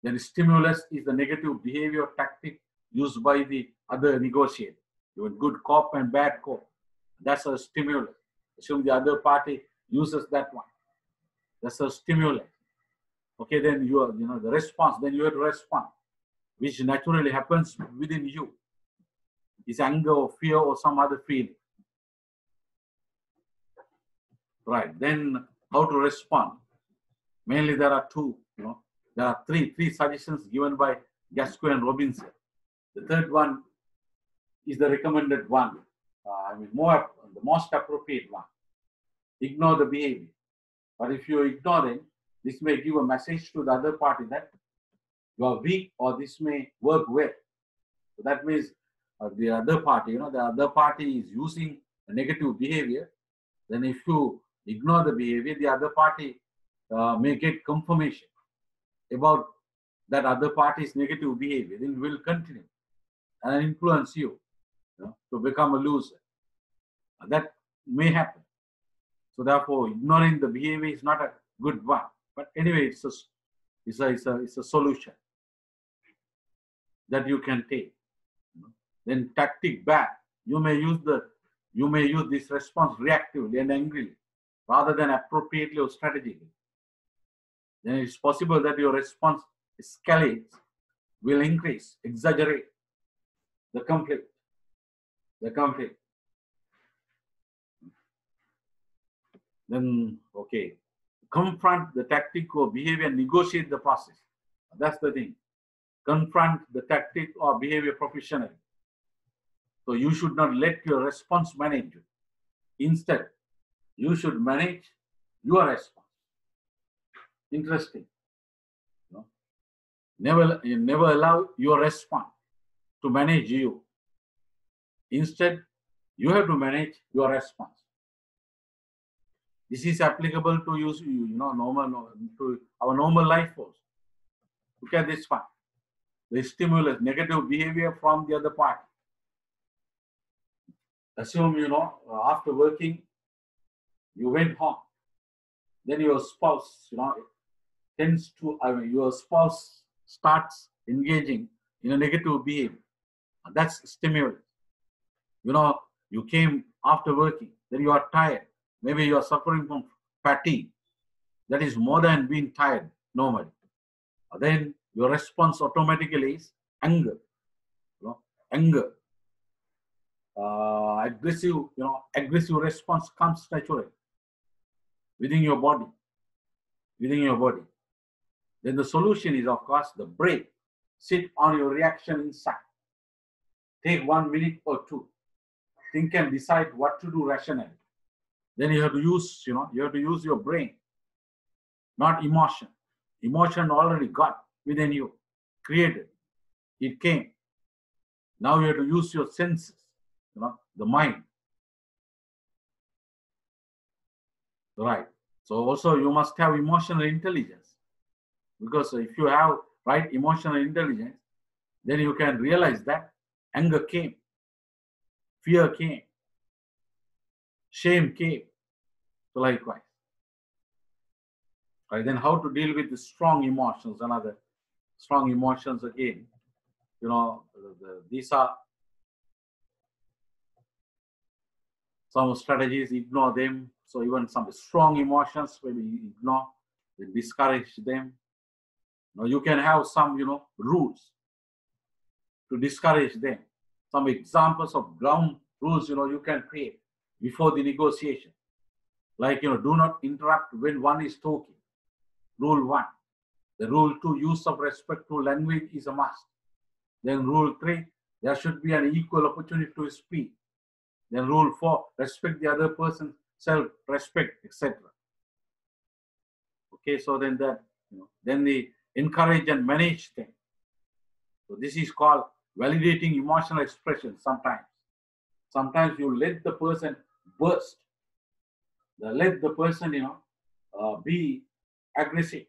Then stimulus is the negative behavior tactic used by the other negotiator. You have good cop and bad cop. That's a stimulus. Assume the other party uses that one. That's a stimulus. Okay, then you are, you know, the response, then you have to respond, which naturally happens within you. Is anger or fear or some other feeling. Right. Then how to respond? Mainly there are two, you know, there are three, three suggestions given by Gasco and Robinson. The third one is the recommended one. Uh, I mean, more the most appropriate one. Ignore the behavior. But if you ignore them, this may give a message to the other party that you are weak or this may work well. So that means uh, the other party, you know, the other party is using a negative behavior. Then if you ignore the behavior, the other party uh, may get confirmation about that other party's negative behavior, then will continue and influence you, you know, to become a loser. That may happen. So therefore, ignoring the behavior is not a good one. But anyway, it's a, it's a, it's a, it's a solution that you can take. Then tactic back. You may use the you may use this response reactively and angrily rather than appropriately or strategically. Then it's possible that your response escalates, will increase, exaggerate the conflict. The conflict. Then, okay, confront the tactic or behavior, negotiate the process. That's the thing. Confront the tactic or behavior professionally. So you should not let your response manage you. Instead, you should manage your response. Interesting. Never, never allow your response to manage you. Instead, you have to manage your response. This is applicable to use, you know, normal to our normal life force. Look at this one. The stimulus, negative behavior from the other party. Assume, you know, after working, you went home. Then your spouse, you know, tends to, I mean, your spouse starts engaging in a negative behavior. That's stimulus. You know, you came after working, then you are tired. Maybe you are suffering from fatigue. That is more than being tired normally. Then your response automatically is anger. You know, anger. Uh, aggressive, you know, aggressive response comes naturally within your body. Within your body. Then the solution is, of course, the break. Sit on your reaction inside. Take one minute or two. Think and decide what to do rationally. Then you have to use, you know, you have to use your brain, not emotion. Emotion already got within you, created. It came. Now you have to use your senses, you know, the mind. Right. So also you must have emotional intelligence. Because if you have right emotional intelligence, then you can realize that anger came, fear came, shame came. So likewise. Right, then how to deal with the strong emotions, another strong emotions again. You know, the, the, these are some strategies, ignore them. So even some strong emotions, maybe ignore, discourage them. You can have some, you know, rules to discourage them. Some examples of ground rules, you know, you can create before the negotiation. Like, you know, do not interrupt when one is talking. Rule one. The rule two, use of respectful language is a must. Then rule three, there should be an equal opportunity to speak. Then rule four, respect the other person's self-respect, etc. Okay, so then that, you know, then the encourage and manage them. So this is called validating emotional expression sometimes. Sometimes you let the person burst. Let the person, you know, uh, be aggressive.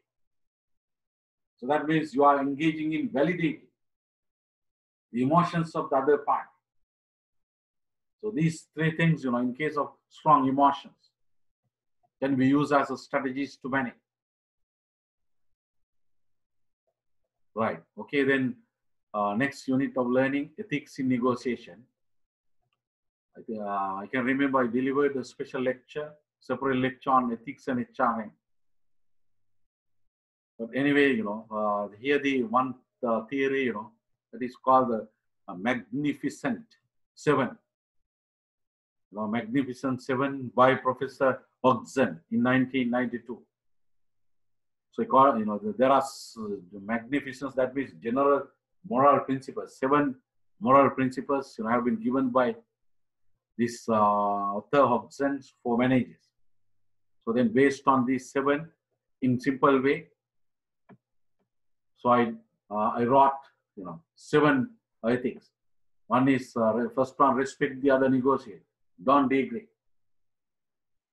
So that means you are engaging in validating the emotions of the other party. So these three things, you know, in case of strong emotions, can be used as a strategies to manage. Right. Okay. Then uh, next unit of learning ethics in negotiation. I, think, uh, I can remember I delivered a special lecture, separate lecture on ethics and HRM. But anyway, you know, uh, here the one theory, you know, that is called the uh, Magnificent Seven. You know, Magnificent Seven by Professor Hodgson in 1992. So, you know, there are magnificence that means general moral principles. Seven moral principles you know, have been given by this uh, author Hodgson for managers. So then based on these seven in simple way, so I, uh, I wrote, you know, seven ethics. One is uh, first one, respect the other negotiate. Don't degrade.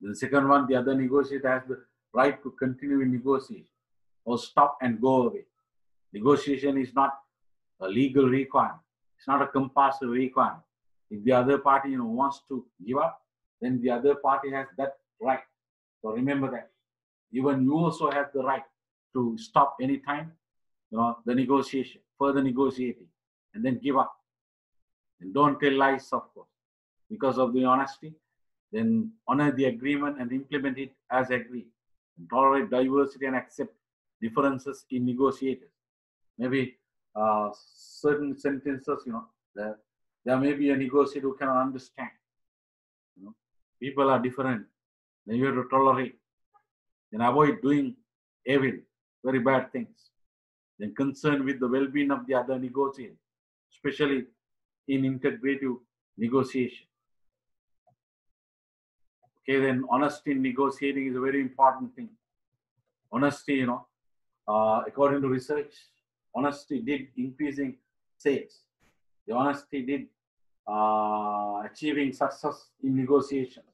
The second one, the other negotiate has the right to continue in negotiation or stop and go away. Negotiation is not a legal requirement. It's not a compulsory requirement. If the other party you know, wants to give up, then the other party has that right. So remember that. Even you also have the right to stop anytime, you know, the negotiation, further negotiating, and then give up. And don't tell lies, of course. Because of the honesty, then honor the agreement and implement it as agreed. Tolerate diversity and accept differences in negotiators. Maybe uh, certain sentences, you know, there, there may be a negotiator who cannot understand. You know, people are different. Then you have to tolerate. Then avoid doing evil, very bad things. Then concern with the well-being of the other negotiator, especially in integrative negotiation. Okay, then honesty in negotiating is a very important thing. Honesty, you know, uh, according to research, honesty did increasing sales. The honesty did uh, achieving success in negotiations.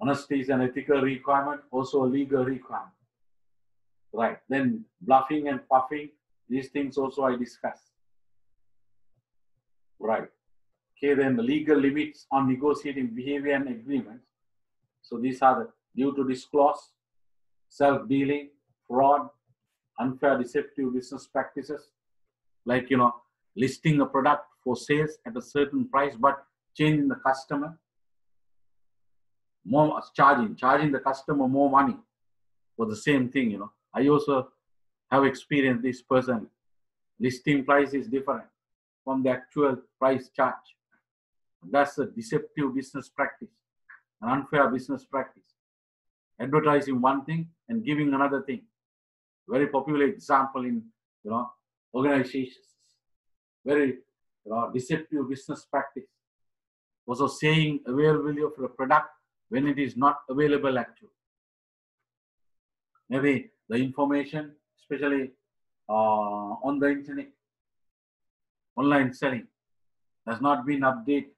Honesty is an ethical requirement, also a legal requirement. Right. Then bluffing and puffing, these things also I discuss. Right. Okay, then the legal limits on negotiating behavior and agreements. So these are the duty to disclose, self-dealing, fraud, unfair deceptive business practices. Like you know listing a product for sales at a certain price but changing the customer. More charging charging the customer more money for the same thing you know. I also have experienced this person. Listing price is different from the actual price charge that's a deceptive business practice an unfair business practice advertising one thing and giving another thing very popular example in you know organizations. Very you know, deceptive business practice. Also saying availability of a product when it is not available actually. Maybe the information, especially uh, on the internet, online selling, has not been updated.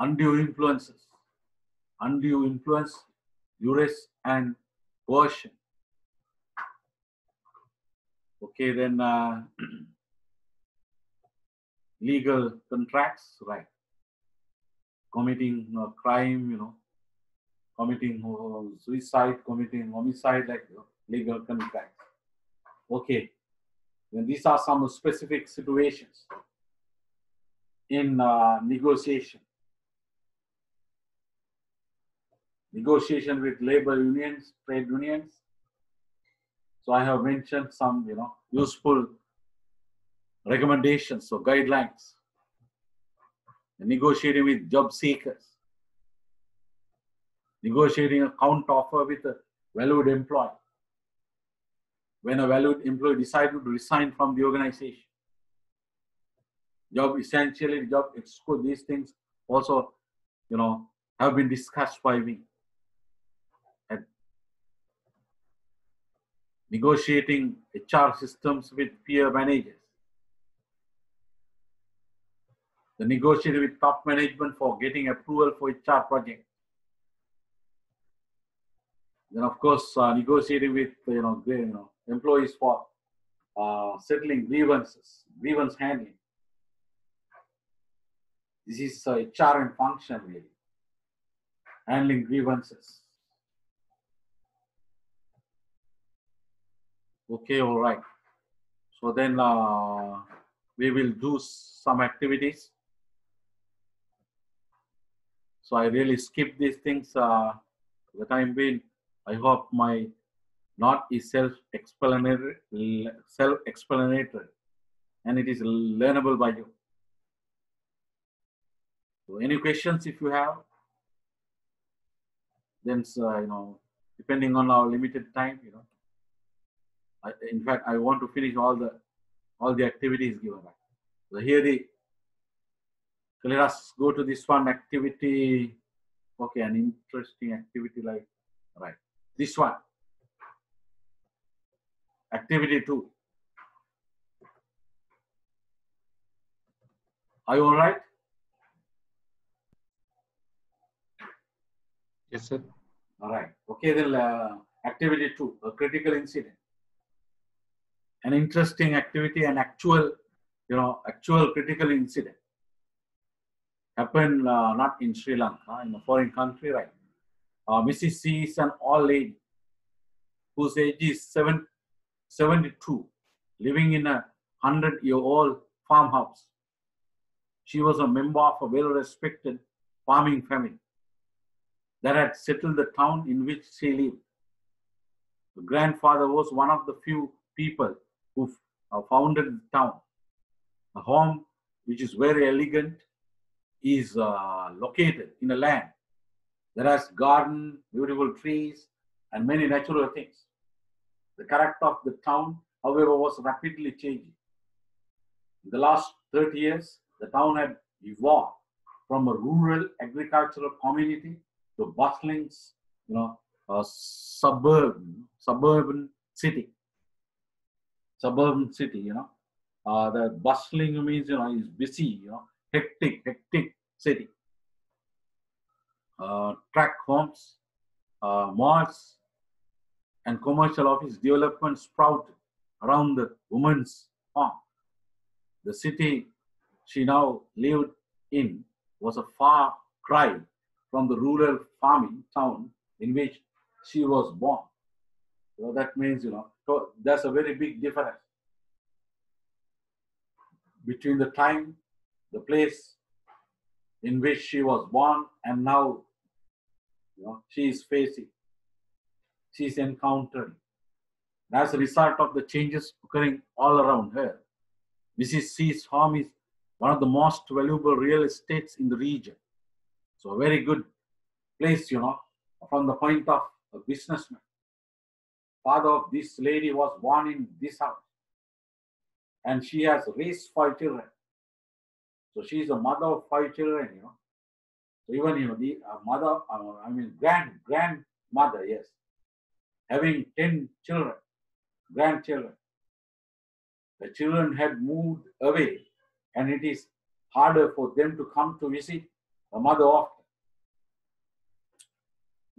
Undue influences, undue influence, duress, and coercion. Okay, then uh, legal contracts, right? Committing a crime, you know, committing uh, suicide, committing homicide, like you know, legal contracts. Okay, then these are some specific situations. in uh, negotiation. Negotiation with labor unions, trade unions. So I have mentioned some, you know, useful recommendations or guidelines. Negotiating with job seekers. Negotiating a counter offer with a valued employee. When a valued employee decided to resign from the organization. Job essentially, job exclude these things also, you know, have been discussed by me. And negotiating HR systems with peer managers. The negotiating with top management for getting approval for HR project. Then of course uh, negotiating with you know, you know employees for uh, settling grievances, grievance handling. This is uh, HR and function really, handling grievances. Okay, all right. So then uh, we will do some activities. So I really skip these things uh, the time being. I hope my not is self-explanatory, self-explanatory, and it is learnable by you. So any questions if you have? Then uh, you know, depending on our limited time, you know. I, in fact, I want to finish all the all the activities given back. So here the so let us go to this one activity. Okay, an interesting activity like right. This one. Activity two. Are you all right? Yes, sir. All right. Okay, then uh, activity two, a critical incident. An interesting activity, an actual, you know, actual critical incident happened uh, not in Sri Lanka, in a foreign country, right? Uh, Mrs. C is an old lady whose age is seven, 72, living in a 100 year old farmhouse. She was a member of a well respected farming family that had settled the town in which she lived. The grandfather was one of the few people who founded the town. A home which is very elegant is uh, located in a land that has garden, beautiful trees, and many natural things. The character of the town, however, was rapidly changing. In the last 30 years, the town had evolved from a rural agricultural community to bustling, you know, a suburban, suburban city. Suburban city, you know. Uh, the bustling means, you know, is busy, you know, hectic, hectic city. Uh, track homes, uh, malls, and commercial office development sprouted around the woman's home. The city she now lived in was a far cry from the rural farming town in which she was born. So that means, you know, so there's a very big difference between the time, the place in which she was born, and now, you know, she is facing, she is encountering. As a result of the changes occurring all around her, Mrs. C's home is one of the most valuable real estates in the region. So a very good place, you know, from the point of a businessman. Father of this lady was born in this house. And she has raised five children. So she is a mother of five children, you know. So even, you know, the uh, mother, uh, I mean, grand, grandmother, yes, having 10 children, grandchildren. The children had moved away and it is harder for them to come to visit the mother often.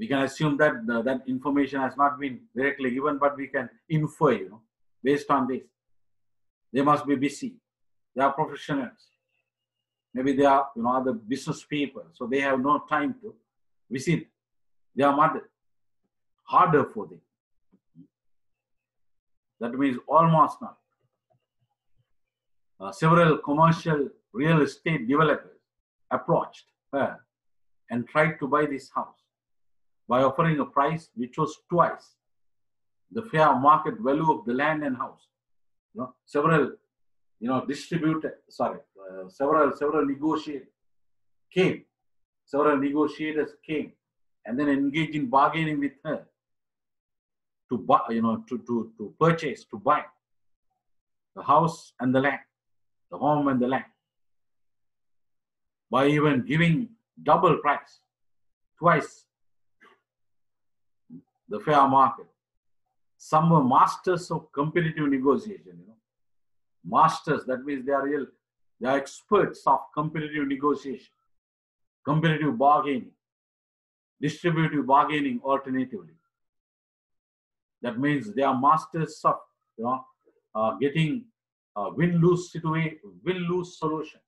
We can assume that the, that information has not been directly given, but we can infer, you know, based on this. They must be busy. They are professionals. Maybe they are, you know, other business people, so they have no time to visit their mother. Harder for them. That means almost not. Uh, several commercial real estate developers approached her and tried to buy this house by offering a price which was twice the fair market value of the land and house. You know, several, you know, distributed, sorry, uh, several, several negotiators came, several negotiators came and then engaged in bargaining with her to buy, you know, to, to, to purchase, to buy the house and the land, the home and the land, by even giving double price, twice the fair market. Some were masters of competitive negotiation, you know. Masters, that means they are real, they are experts of competitive negotiation, competitive bargaining, distributive bargaining alternatively. That means they are masters of you know, uh, getting uh, win-lose situation, win-lose solutions.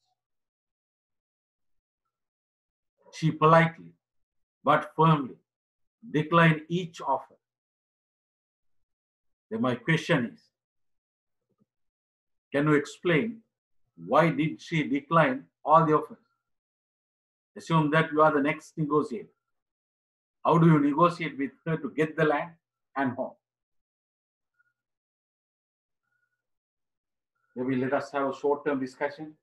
She politely but firmly declined each offer. Then my question is, can you explain why did she decline all the offers? Assume that you are the next negotiator. How do you negotiate with her to get the land and home? Maybe let us have a short-term discussion.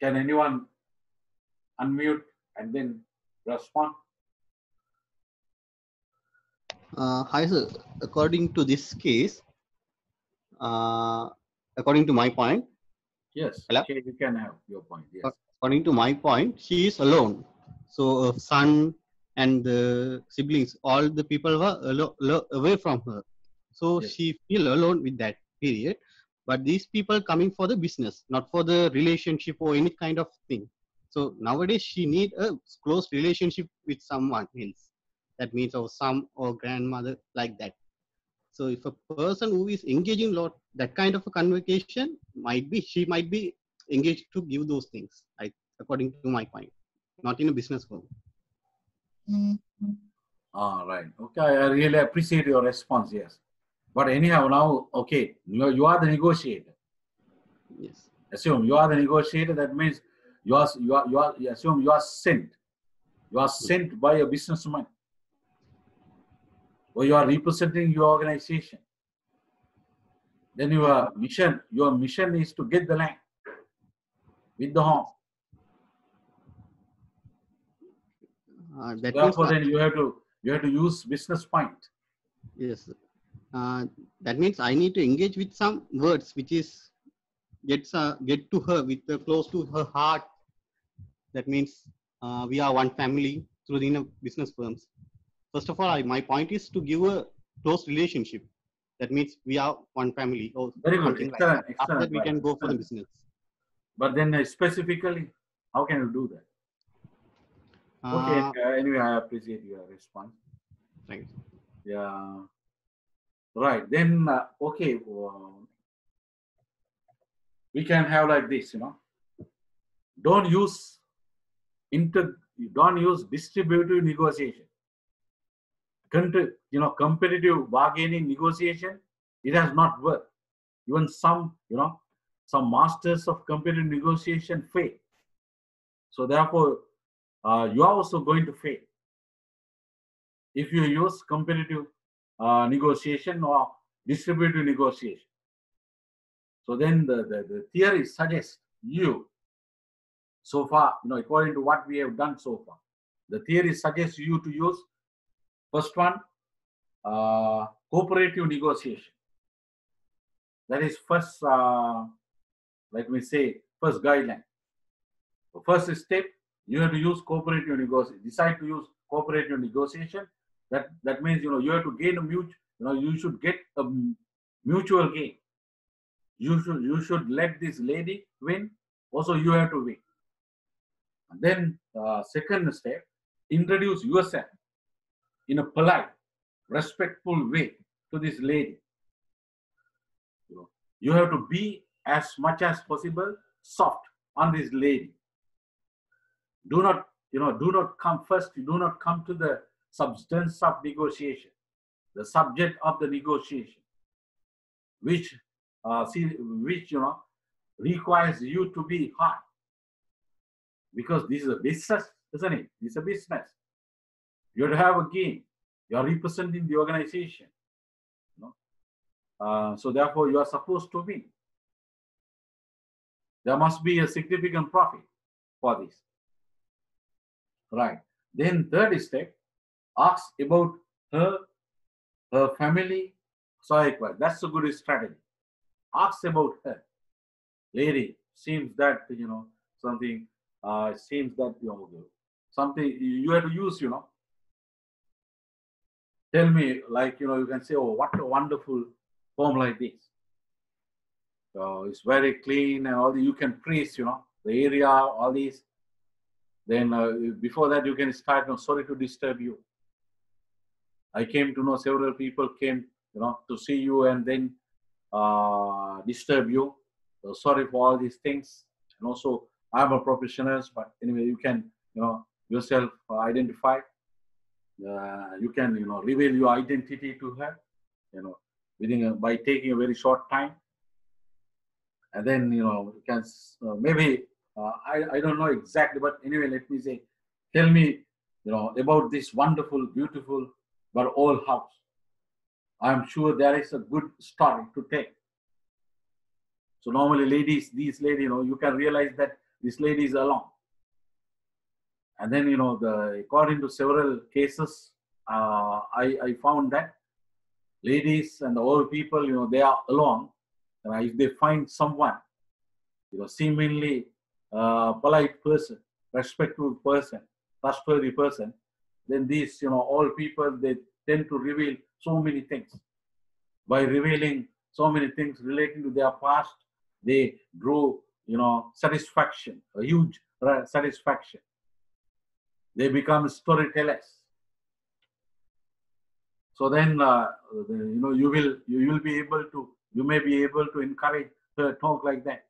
Can anyone unmute and then respond? Uh, hi, sir. According to this case, uh, according to my point, Yes, Hello? okay, you can have your point, yes. according to my point, she is alone. So, uh, son and the siblings, all the people were away from her. So Yes. she feel alone with that period. But these people coming for the business, not for the relationship or any kind of thing. So nowadays she need a close relationship with someone else. That means or some or grandmother like that. So if a person who is engaging lot that kind of a conversation might be she might be engaged to give those things. I according to my point, not in a business firm. Mm-hmm. All right. Okay, I really appreciate your response, yes. But anyhow, now, okay, you, you are the negotiator. Yes. Assume you are the negotiator, that means you are, you are, you are, you assume you are sent. You are sent by a businessman. Or you are representing your organization. Then your mission, your mission is to get the land with the home. Uh, that means Therefore, then you have to you have to use business point. yes. Uh, that means I need to engage with some words which is gets uh, get to her with uh, close to her heart. That means uh, we are one family through the business firms. First of all, I, my point is to give a close relationship. That means we are one family or Very good, something like excellent, that. After excellent. that, we right, can go for the business. But then uh, specifically, how can you do that? Okay. Uh, uh, anyway, I appreciate your response. right. Yeah. Right. Then, uh, okay. well, we can have like this, you know. Don't use inter. Don't use distributive negotiation. Contr- you know, competitive bargaining negotiation. It has not worked. Even some, you know, some masters of competitive negotiation fail. So therefore, uh, you are also going to fail if you use competitive uh, negotiation or distributive negotiation. So then the, the, the theory suggests you, so far, you know, according to what we have done so far, the theory suggests you to use first one, uh, cooperative negotiation. That is first, uh, let me say, first guideline. The first step, you have to use cooperative negotiation. Decide to use cooperative negotiation. That that means you know you have to gain a mutual. You know you should get a mutual gain. You should you should let this lady win. Also, you have to win. And then uh, second step, introduce yourself in a polite, respectful way to this lady. You, have to be as much as possible soft on this lady do not you know do not come first do not come to the substance of negotiation the subject of the negotiation which uh, see, which you know requires you to be hard because this is a business, isn't it? It's a business. You have a game. You are representing the organization. You know? Uh, so therefore, you are supposed to win. There must be a significant profit for this. Right. Then third step, ask about her, her family. So that's a good strategy. Ask about her. Lady, seems that you know something. Uh, seems that you know something you have to use. You know. Tell me, like you know, you can say, "Oh, what a wonderful home like this." So it's very clean and all. The, you can praise, you know, the area, all these. Then uh, before that, you can start. No, sorry to disturb you. I came to know several people came, you know, to see you and then uh, disturb you. So sorry for all these things. And also, I'm a professional, but anyway, you can, you know, yourself identify. Uh, you can, you know, reveal your identity to her, you know, within a, by taking a very short time. And then, you know, you can uh, maybe uh, I, I don't know exactly, but anyway, let me say, tell me, you know, about this wonderful, beautiful, but old house. I'm sure there is a good story to tell. So normally ladies, these ladies, you know, you can realize that this lady is alone. And then, you know, the according to several cases, uh, I, I found that ladies and old people, you know, they are alone. And if they find someone, you know, seemingly uh, polite person, respectful person, trustworthy person, then these, you know, all people, they tend to reveal so many things. By revealing so many things relating to their past, they draw, you know, satisfaction, a huge satisfaction. They become storytellers. So then, uh, you know, you will you will be able to you may be able to encourage her talk like that.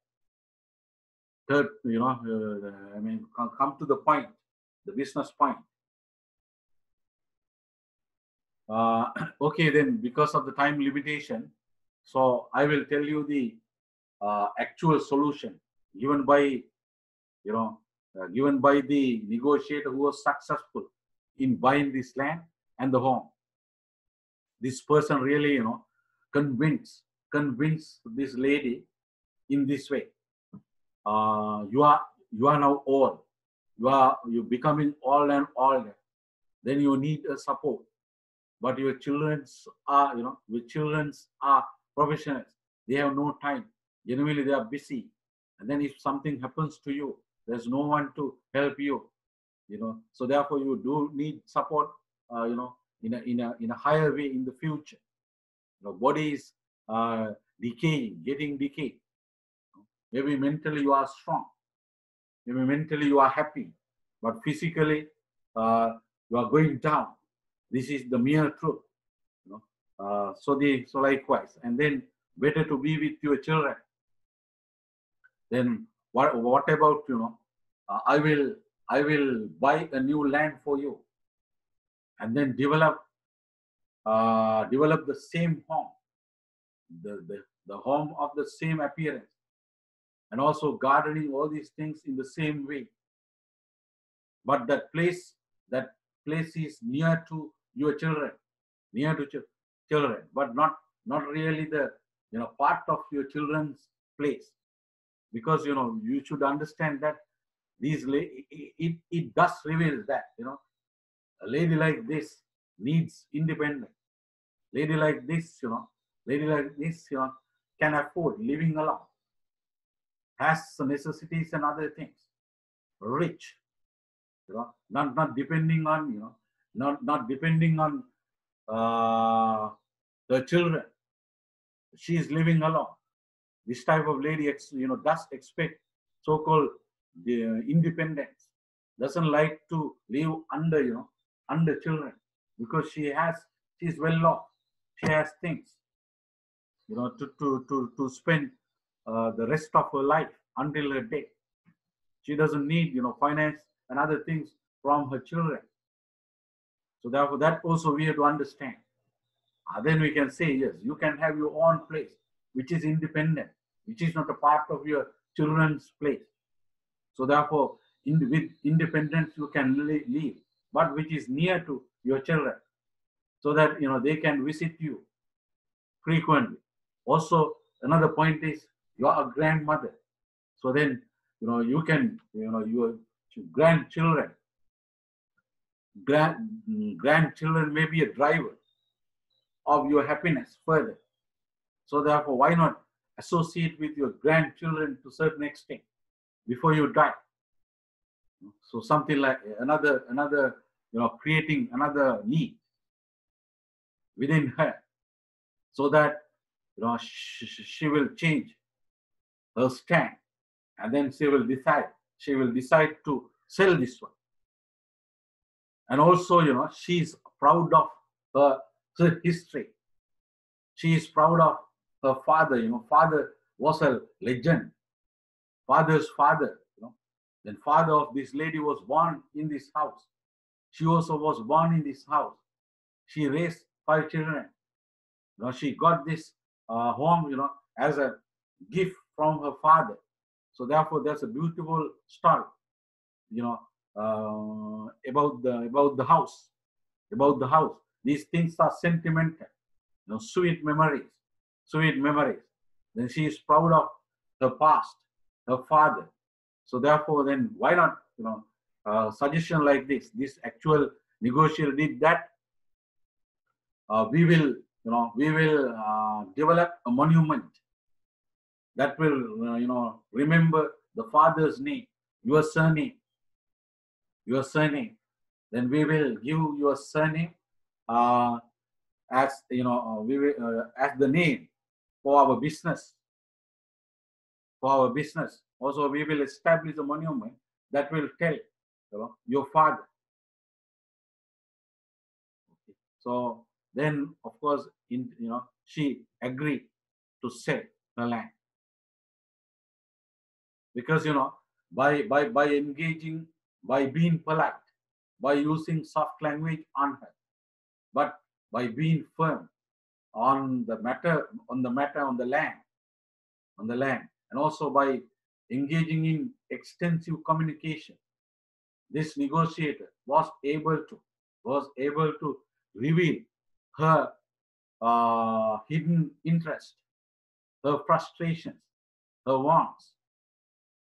Third, you know, uh, I mean, come to the point, the business point. Uh, okay, then because of the time limitation, so I will tell you the uh, actual solution given by, you know, uh, given by the negotiator who was successful in buying this land and the home. This person really, you know, convinced convinced this lady in this way. Uh, you are you are now old. You are you becoming old and older. Then you need a support but your children's are, you know, your children's are professionals. They have no time. Generally, they are busy. And then if something happens to you, there's no one to help you, you know. So therefore, you do need support, uh, you know, in a, in a, in a higher way in the future. Your body is uh, decaying, getting decayed. Maybe mentally you are strong. Maybe mentally you are happy, but physically uh, you are going down. This is the mere truth. You know? Uh, so the so likewise, and then better to be with your children. Then what what about you know? Uh, I will I will buy a new land for you, and then develop uh, develop the same home, the, the the home of the same appearance, and also gardening all these things in the same way. But that place that place is near to your children, near to ch- children, but not not really the you know part of your children's place, because you know you should understand that these la- it, it, it does reveal that you know a lady like this needs independence. Lady like this, you know, lady like this, you know, can afford living alone, has necessities and other things, rich, you know, not not depending on you know not not depending on uh, the children. She is living alone. This type of lady, you know, does expect so-called the independence. Doesn't like to live under, you know, under children because she has, she is well off. She has things, you know, to to to to spend uh, the rest of her life until her death. She doesn't need, you know, finance and other things from her children. So therefore, that also we have to understand. Uh, then we can say, yes, you can have your own place. Which is independent, which is not a part of your children's place. So therefore, in, with independence you can li- live, but which is near to your children, so that you know they can visit you frequently. Also, another point is you are a grandmother, so then you know you can you know your grandchildren, grand grandchildren may be a driver of your happiness further. So therefore, why not associate with your grandchildren to certain extent before you die? So something like another another you know creating another need within her, so that you know she, she will change her stand, and then she will decide she will decide to sell this one. And also, you know, she is proud of her, her history. She is proud of her father. You know, father was a legend. Father's father. You know, then father of this lady was born in this house. She also was born in this house. She raised five children. You know, she got this uh, home, you know, as a gift from her father. So therefore, that's a beautiful story. You know, uh, about the about the house, about the house. These things are sentimental, you know, sweet memories, sweet memories. Then she is proud of her past, her father. So therefore, then why not, you know, uh, suggestion like this? This actual negotiator did that. Uh, we will, you know, we will uh, develop a monument that will, uh, you know, remember the father's name, your surname, your surname. Then we will give your surname uh, as you know, uh, we will as the name for our business. For our business, also we will establish a monument that will tell you know, your father. Okay. So then, of course, in you know, she agreed to sell the land because you know by by by engaging by being polite by using soft language on her but by being firm on the matter on the matter on the land on the land and also by engaging in extensive communication. This negotiator was able to was able to reveal her uh, hidden interest her frustrations her wants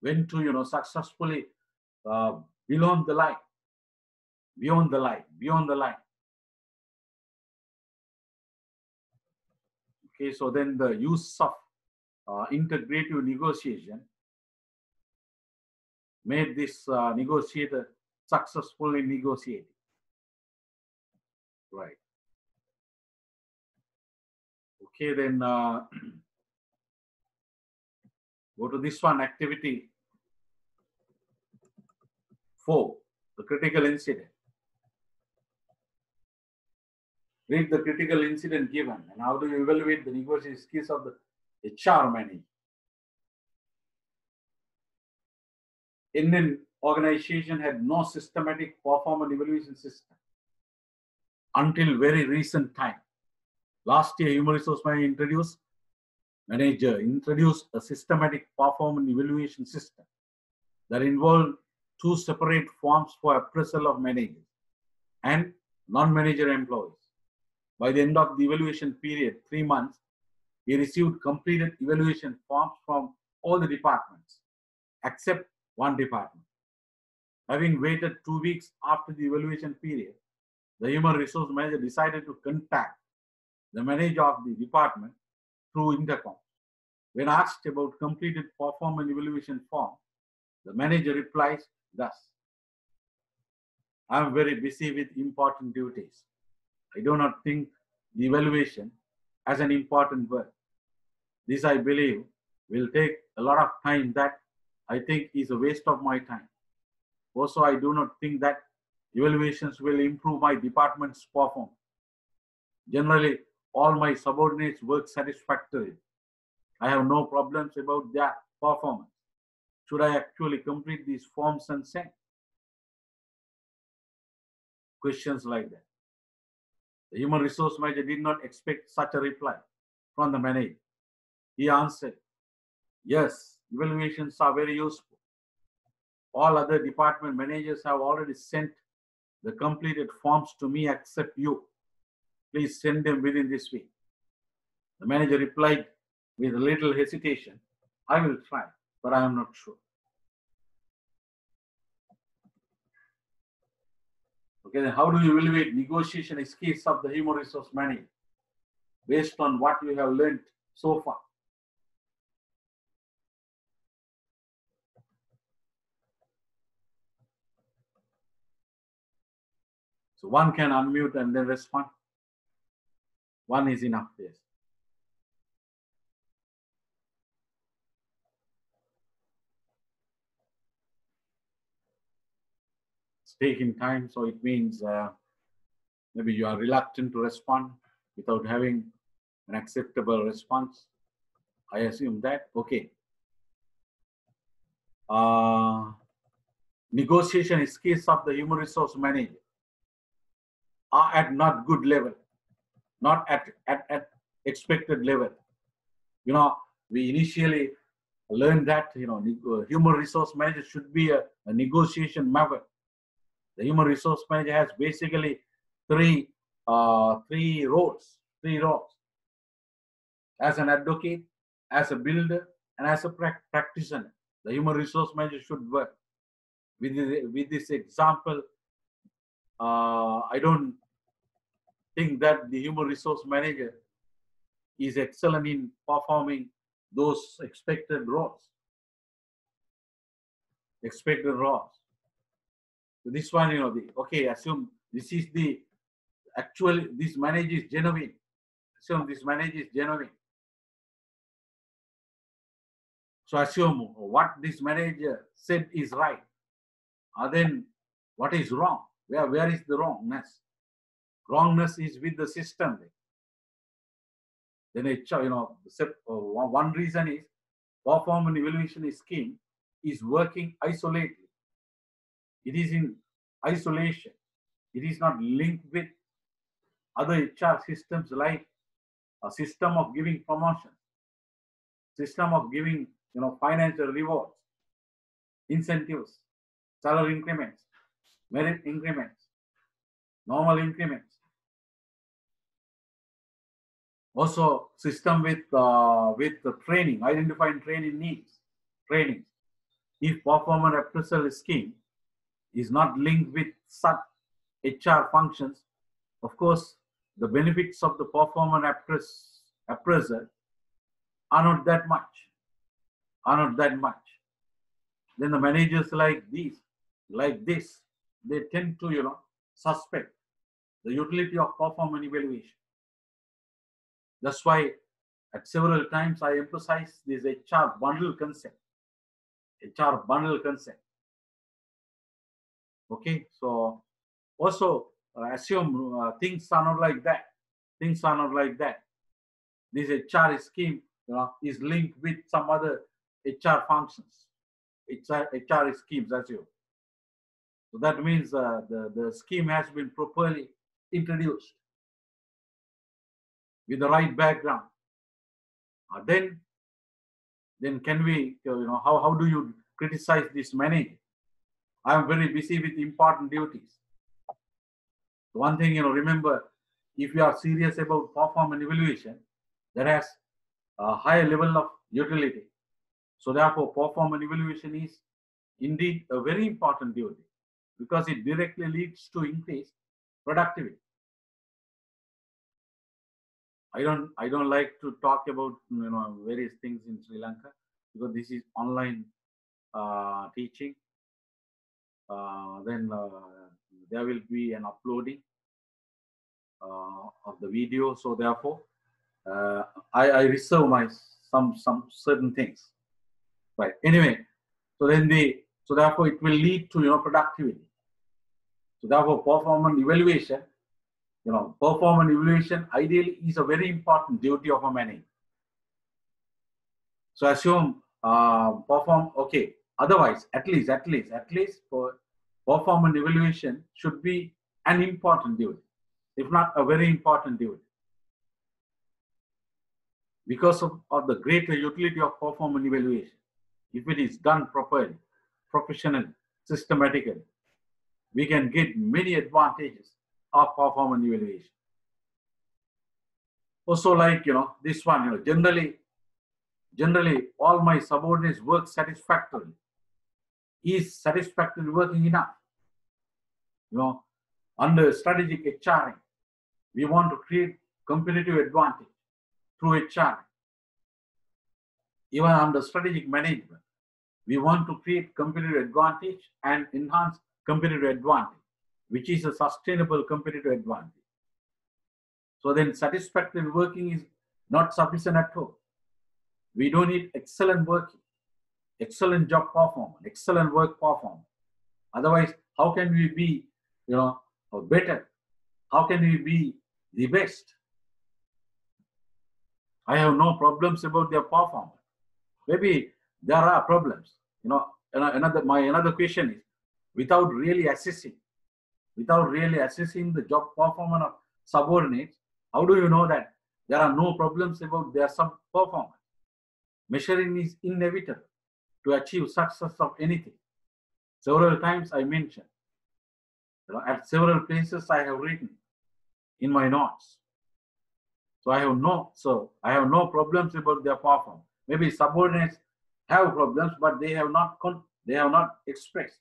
when to you know successfully uh, beyond the line beyond the line beyond the line okay so then the use of uh, integrative negotiation made this uh, negotiator successfully negotiating. Right. Okay then uh, go to this one activity four the critical incident read the critical incident given and how do you evaluate the negotiation skills of the hr manager indian organization had no systematic performance evaluation system until very recent time last year human resource manager introduced manager introduced a systematic performance evaluation system that involved two separate forms for appraisal of managers and non-manager employees. By the end of the evaluation period, three months, he received completed evaluation forms from all the departments except one department. Having waited two weeks after the evaluation period, the human resource manager decided to contact the manager of the department through intercom. When asked about completed performance evaluation form, the manager replies thus I am very busy with important duties. I do not think the evaluation as an important work. This, I believe, will take a lot of time that I think is a waste of my time. Also, I do not think that evaluations will improve my department's performance. Generally, all my subordinates work satisfactorily. I have no problems about their performance. Should I actually complete these forms and send? Questions like that. The human resource manager did not expect such a reply from the manager. He answered, Yes, evaluations are very useful. All other department managers have already sent the completed forms to me except you. Please send them within this week. The manager replied with a little hesitation, I will try, but I am not sure. Okay, then how do you evaluate negotiation skills of the human resource manager based on what you have learned so far? So one can unmute and then respond. One is enough, yes. Taking time, so it means uh, maybe you are reluctant to respond without having an acceptable response. I assume that. Okay. Uh, negotiation skills of the human resource manager are at not good level, not at, at, at expected level. You know, we initially learned that, you know, human resource manager should be a, a negotiation maverick. The human resource manager has basically three, uh, three roles, three roles. As an advocate, as a builder, and as a prac- practitioner. The human resource manager should work. With, the, with this example, uh, I don't think that the human resource manager is excellent in performing those expected roles. Expected roles. This one, you know, the okay, assume this is the actual this manager is genuine. Assume this manager is genuine. So assume what this manager said is right. And then what is wrong? Where where is the wrongness? Wrongness is with the system. Then it, you know, uh, one reason is performance evaluation scheme is working isolatedly. It is in isolation. It is not linked with other HR systems like a system of giving promotion, system of giving you know financial rewards, incentives, salary increments, merit increments, normal increments. Also, system with uh, with the training, identifying training needs, training. If performance appraisal scheme is not linked with such HR functions, of course, the benefits of the appraise, appraiser are not that much, are not that much. Then the managers like these, like this, they tend to, you know, suspect the utility of performance evaluation. That's why at several times I emphasize this HR bundle concept. HR bundle concept. Okay, so also uh, assume uh, things are not like that. Things are not like that. This HR scheme you know, is linked with some other HR functions, HR, HR schemes, assume. So that means uh, the, the scheme has been properly introduced with the right background. Uh, then, then can we, you know, how, how do you criticize this manager? I am very busy with important duties. One thing, you know, remember, if you are serious about performance evaluation, that has a higher level of utility. So therefore, performance evaluation is indeed a very important duty because it directly leads to increased productivity. I don't I don't like to talk about you know various things in Sri Lanka because this is online uh, teaching. Uh, then uh, there will be an uploading uh, of the video. So therefore, I, I reserve my some some certain things. Right. Anyway, so then the so therefore it will lead to you know productivity. So therefore, performance evaluation you know, performance evaluation ideally is a very important duty of a manager. So assume uh, perform okay. Otherwise, at least, at least, at least for performance evaluation should be an important duty, if not a very important duty. because of, of the greater utility of performance evaluation. If it is done properly, professionally, systematically, we can get many advantages of performance evaluation. Also, like you know, this one, you know, generally, generally all my subordinates work satisfactorily. Is satisfactory working enough? You know, under strategic HRing, we want to create competitive advantage through HR. Even under strategic management, we want to create competitive advantage and enhance competitive advantage, which is a sustainable competitive advantage. So then satisfactory working is not sufficient at all. We don't need excellent working, excellent job performance, excellent work performance. Otherwise, how can we be, you know, better? How can we be the best? I have no problems about their performance. Maybe there are problems. You know, another my another question is, without really assessing, without really assessing the job performance of subordinates, how do you know that there are no problems about their sub performance? Measuring is inevitable to achieve success of anything. Several times I mentioned, at several places I have written in my notes. So I have no, so I have no problems about their performance. Maybe subordinates have problems, but they have not con- they have not expressed.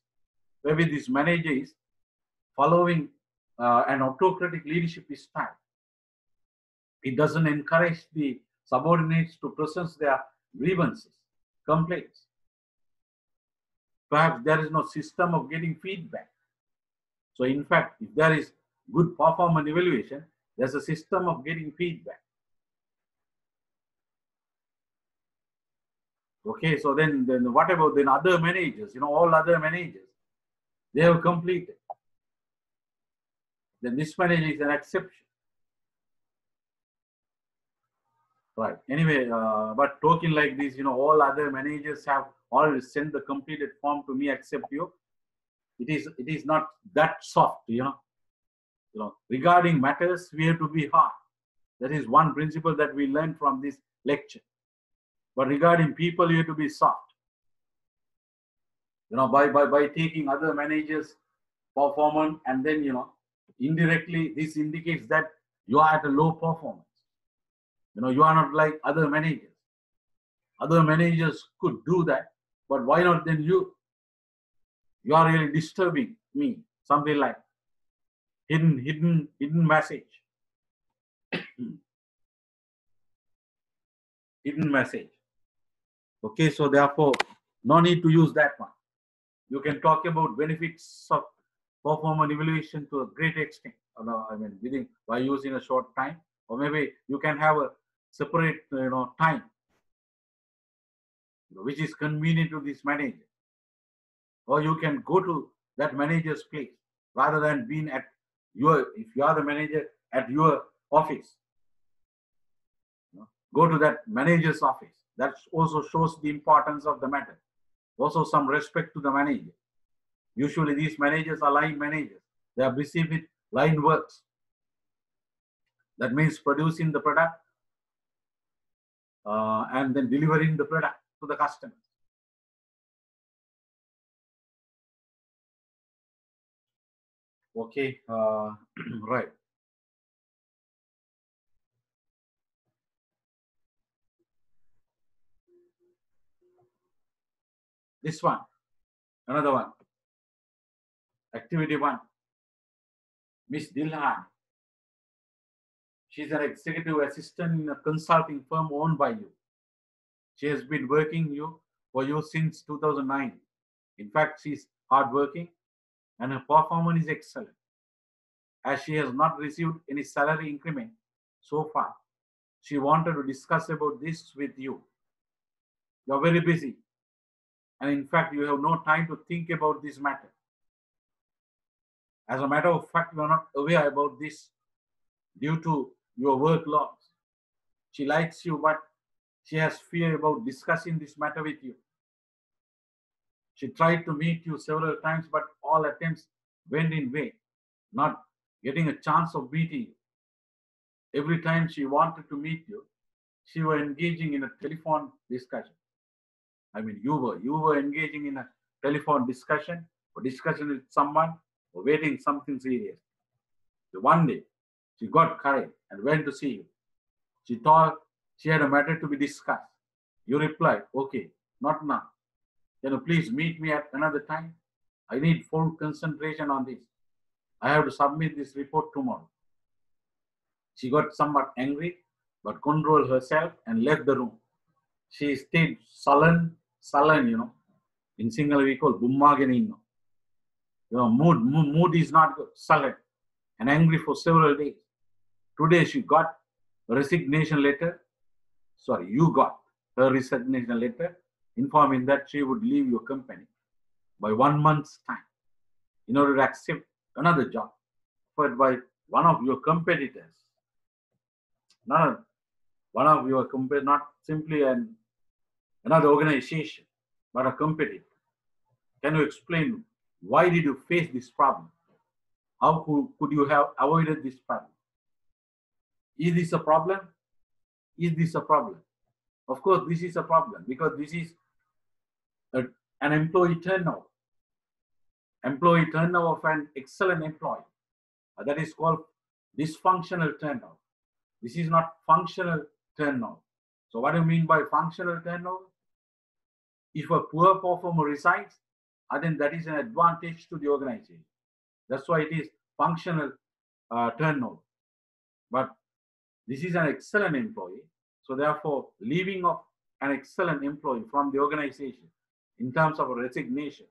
Maybe this manager is following uh, an autocratic leadership style. It doesn't encourage the subordinates to present their grievances, complaints. Perhaps there is no system of getting feedback. So in fact, if there is good performance evaluation, there's a system of getting feedback. Okay, so then, then what about then other managers? You know, all other managers, they have completed. Then this manager is an exception. Right. Anyway, uh, but talking like this, you know, all other managers have already send the completed form to me except you. It is it is not that soft, you know. You know, regarding matters, we have to be hard. That is one principle that we learned from this lecture. But regarding people, you have to be soft. You know, by by by taking other managers' performance and then you know, indirectly this indicates that you are at a low performance. You know, you are not like other managers. Other managers could do that, but why not then you? You are really disturbing me. Something like hidden, hidden, hidden message. hidden message. Okay, so therefore, no need to use that one. You can talk about benefits of performance evaluation to a great extent. Uh, I mean, within by using a short time, or maybe you can have a separate you know time which is convenient to this manager. Or you can go to that manager's place rather than being at your if you are the manager at your office. Go to that manager's office. That also shows the importance of the matter. Also some respect to the manager. Usually these managers are line managers. They are busy with line works. That means producing the product uh, and then delivering the product to the customers. Okay, uh, right. This one, another one. Activity one. Miss Dilhan She's an executive assistant in a consulting firm owned by you. She has been working you for you since 2009. In fact, she's hardworking and her performance is excellent. As she has not received any salary increment so far, she wanted to discuss about this with you. You're very busy. And in fact, you have no time to think about this matter. As a matter of fact, you are not aware about this due to your work loss. She likes you, but she has fear about discussing this matter with you. She tried to meet you several times, but all attempts went in vain, not getting a chance of meeting you. Every time she wanted to meet you, she were engaging in a telephone discussion. I mean, you were you were engaging in a telephone discussion or discussion with someone or waiting something serious. So one day, she got courage and went to see you. She thought she had a matter to be discussed. You replied, "Okay, not now. You please meet me at another time? I need full concentration on this. I have to submit this report tomorrow." She got somewhat angry, but controlled herself and left the room. She stayed sullen, sullen, you know. In Sinhala we call bummagenino. You know, mood, mood, mood is not good, sullen and angry for several days. Today she got a resignation letter. Sorry, you got her resignation letter informing that she would leave your company by one month's time in order to accept another job offered by one of your competitors not one of your compare not simply an another organization, but a competitor. Can you explain why did you face this problem? How could, could you have avoided this problem? Is this a problem? Is this a problem? Of course, this is a problem because this is a, an employee turnover. Employee turnover of an excellent employee. Uh, that is called dysfunctional turnover. This is not functional turnover. So what do you mean by functional turnover? If a poor performer resigns, I think that is an advantage to the organization. That's why it is functional uh, turnover. But this is an excellent employee. So therefore, leaving of an excellent employee from the organization in terms of a resignation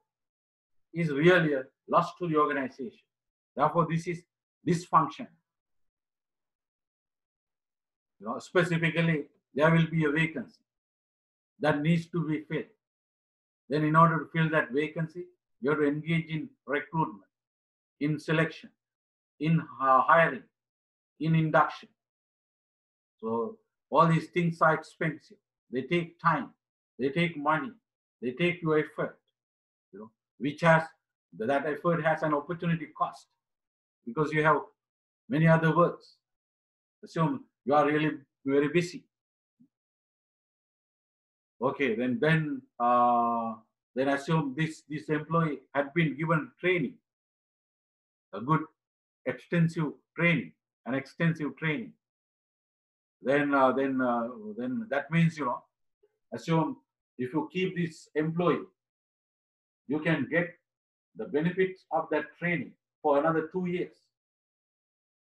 is really a loss to the organization. Therefore, this is dysfunction. You know, specifically, there will be a vacancy that needs to be filled. Then, in order to fill that vacancy, you have to engage in recruitment, in selection, in uh, hiring, in induction. So, all these things are expensive. They take time, they take money, they take your effort. You know, which has that effort has an opportunity cost because you have many other works. Assume you are really very busy. Okay, then then uh, then assume this this employee had been given training, a good extensive training, an extensive training. Then uh, then uh, then that means you know, assume if you keep this employee, you can get the benefits of that training for another two years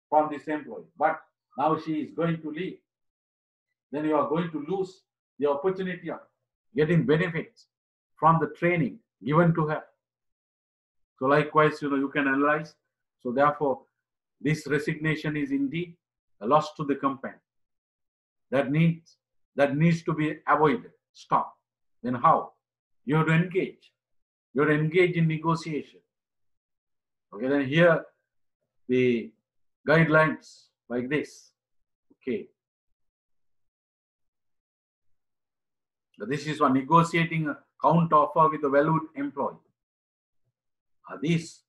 from this employee. But now she is going to leave. Then you are going to lose the opportunity of getting benefits from the training given to her. So likewise, you know, you can analyze. So therefore, this resignation is indeed a loss to the company. That needs that needs to be avoided, stop. Then how? You have to engage. You have to engage in negotiation. Okay, then here the guidelines like this. Okay. So this is one negotiating a count offer with a valued employee. Uh, these,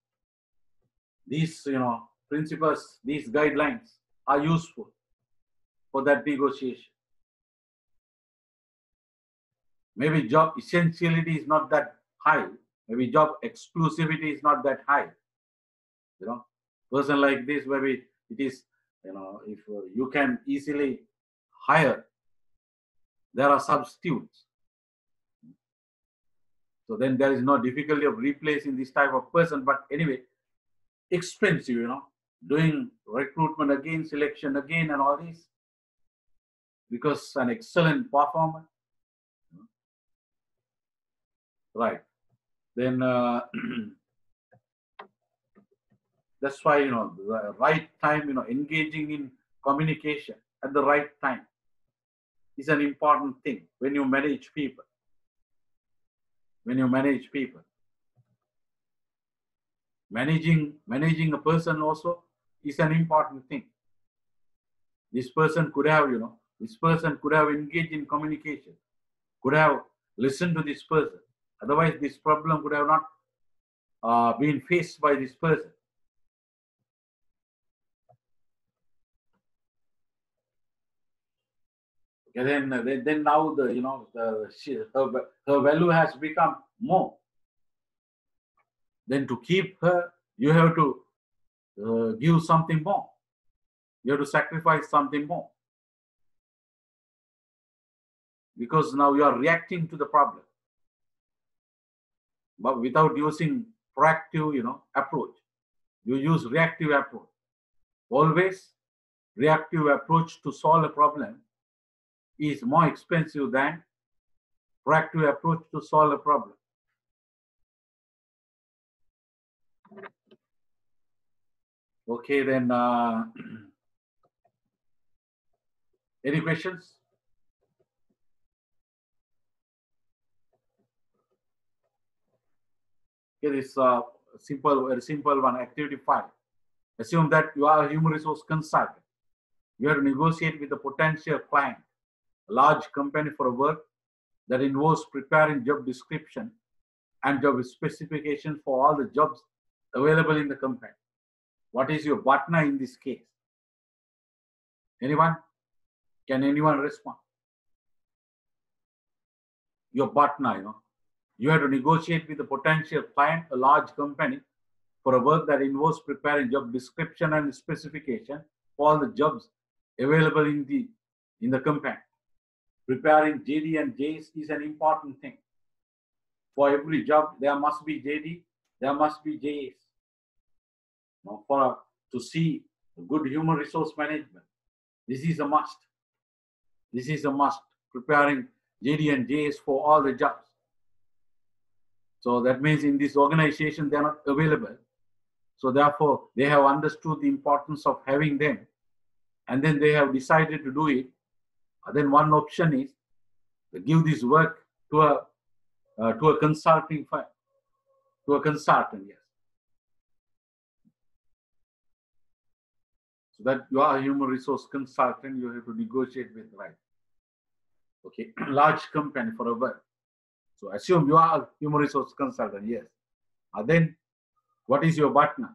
these, you know, principles, these guidelines are useful for that negotiation. Maybe job essentiality is not that high. Maybe job exclusivity is not that high. You know, person like this, maybe it is you know if you can easily hire there are substitutes so then there is no difficulty of replacing this type of person but anyway expensive you know doing recruitment again selection again and all this because an excellent performer right then uh, That's why, you know, the right time, you know, engaging in communication at the right time is an important thing when you manage people. When you manage people. Managing, managing a person also is an important thing. This person could have, you know, this person could have engaged in communication, could have listened to this person. Otherwise, this problem could have not uh, been faced by this person. And then, uh, then, then now the you know the she, her, her value has become more. Then to keep her, you have to uh, give something more. You have to sacrifice something more because now you are reacting to the problem, but without using proactive, you know, approach. You use reactive approach. Always, reactive approach to solve a problem is more expensive than proactive approach to solve a problem. Okay, then, uh, any questions? Here is uh, a simple, very simple one, activity five. Assume that you are a human resource consultant. You have to negotiate with a potential client, a large company for a work that involves preparing job description and job specification for all the jobs available in the company. What is your BATNA in this case? Anyone? Can anyone respond? Your BATNA, you know, you have to negotiate with a potential client, a large company, for a work that involves preparing job description and specification for all the jobs available in the in the company. Preparing JD and JS is an important thing. For every job, there must be JD, there must be JS. Now, for to see good human resource management, this is a must. This is a must. Preparing JD and JS for all the jobs. So that means in this organization they are not available. So therefore they have understood the importance of having them, and then they have decided to do it. And then one option is to give this work to a uh, to a consulting firm, to a consultant. Yes. So that you are a human resource consultant, you have to negotiate with right. Okay, large company for a work. So assume you are a human resource consultant, yes. And then what is your BATNA?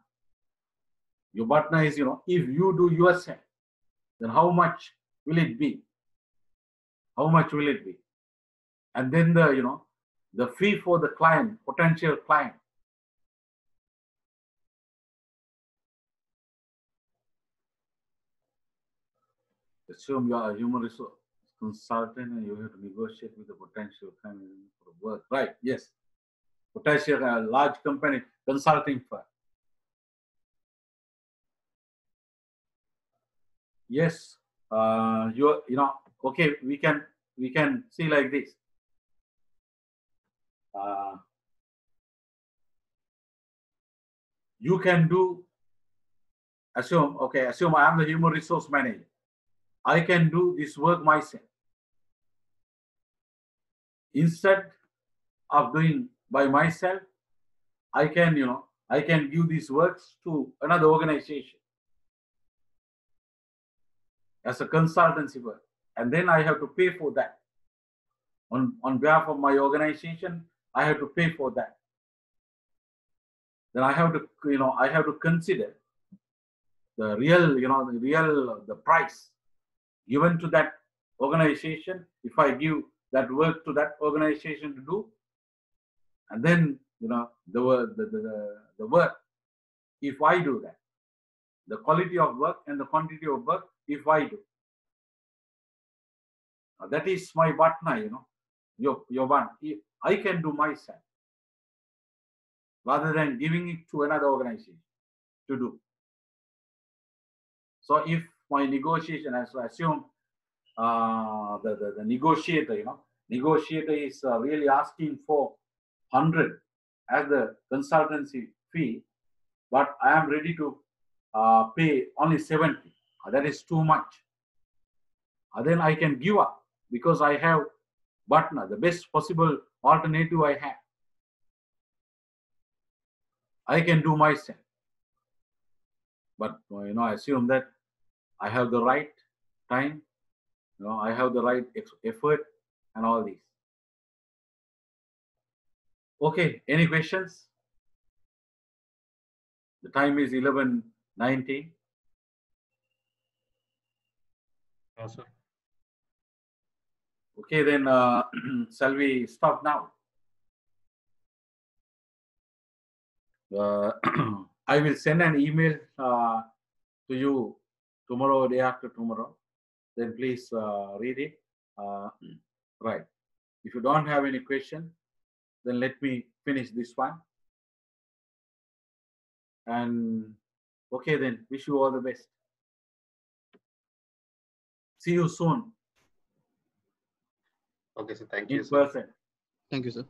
Your BATNA is, you know, if you do yourself, then how much will it be? How much will it be? And then the, you know, the fee for the client, potential client. Assume you are a human resource consultant and you have to negotiate with the potential client for work. Right, yes. Potential uh, large company consulting firm. Yes, uh, you you know, okay, we can we can see like this. Uh, you can do assume okay assume i am the human resource manager i can do this work myself instead of doing by myself i can you know i can give these works to another organization. As a consultancy work. And then i have to pay for that. On on behalf of my organization i have to pay for that. Then i have to you know i have to consider the real you know the real the price given to that organization. If i give that work to that organization to do. And then you know the the, the, the work if i do that the quality of work and the quantity of work if i do. Now, that is my BATNA you know your your one. If i can do myself rather than giving it to another organization to do. So if my negotiation as I assume uh, the, the the negotiator you know negotiator is uh, really asking for 100 as the consultancy fee but i am ready to uh, pay only 70 Uh, that is too much. Uh, then i can give up because i have BATNA the best possible alternative i have. I can do myself. But uh, you know i assume that i have the right time you know i have the right effort and all these okay any questions the time is 11:19 No, sir. Okay, then uh, shall we stop now? Uh, I will send an email uh, to you tomorrow, or day after tomorrow. Then please uh, read it. Uh, right. If you don't have any question, then let me finish this one. And okay, then wish you all the best. See you soon Okay, sir. Thank in you, sir. person. Thank you, sir.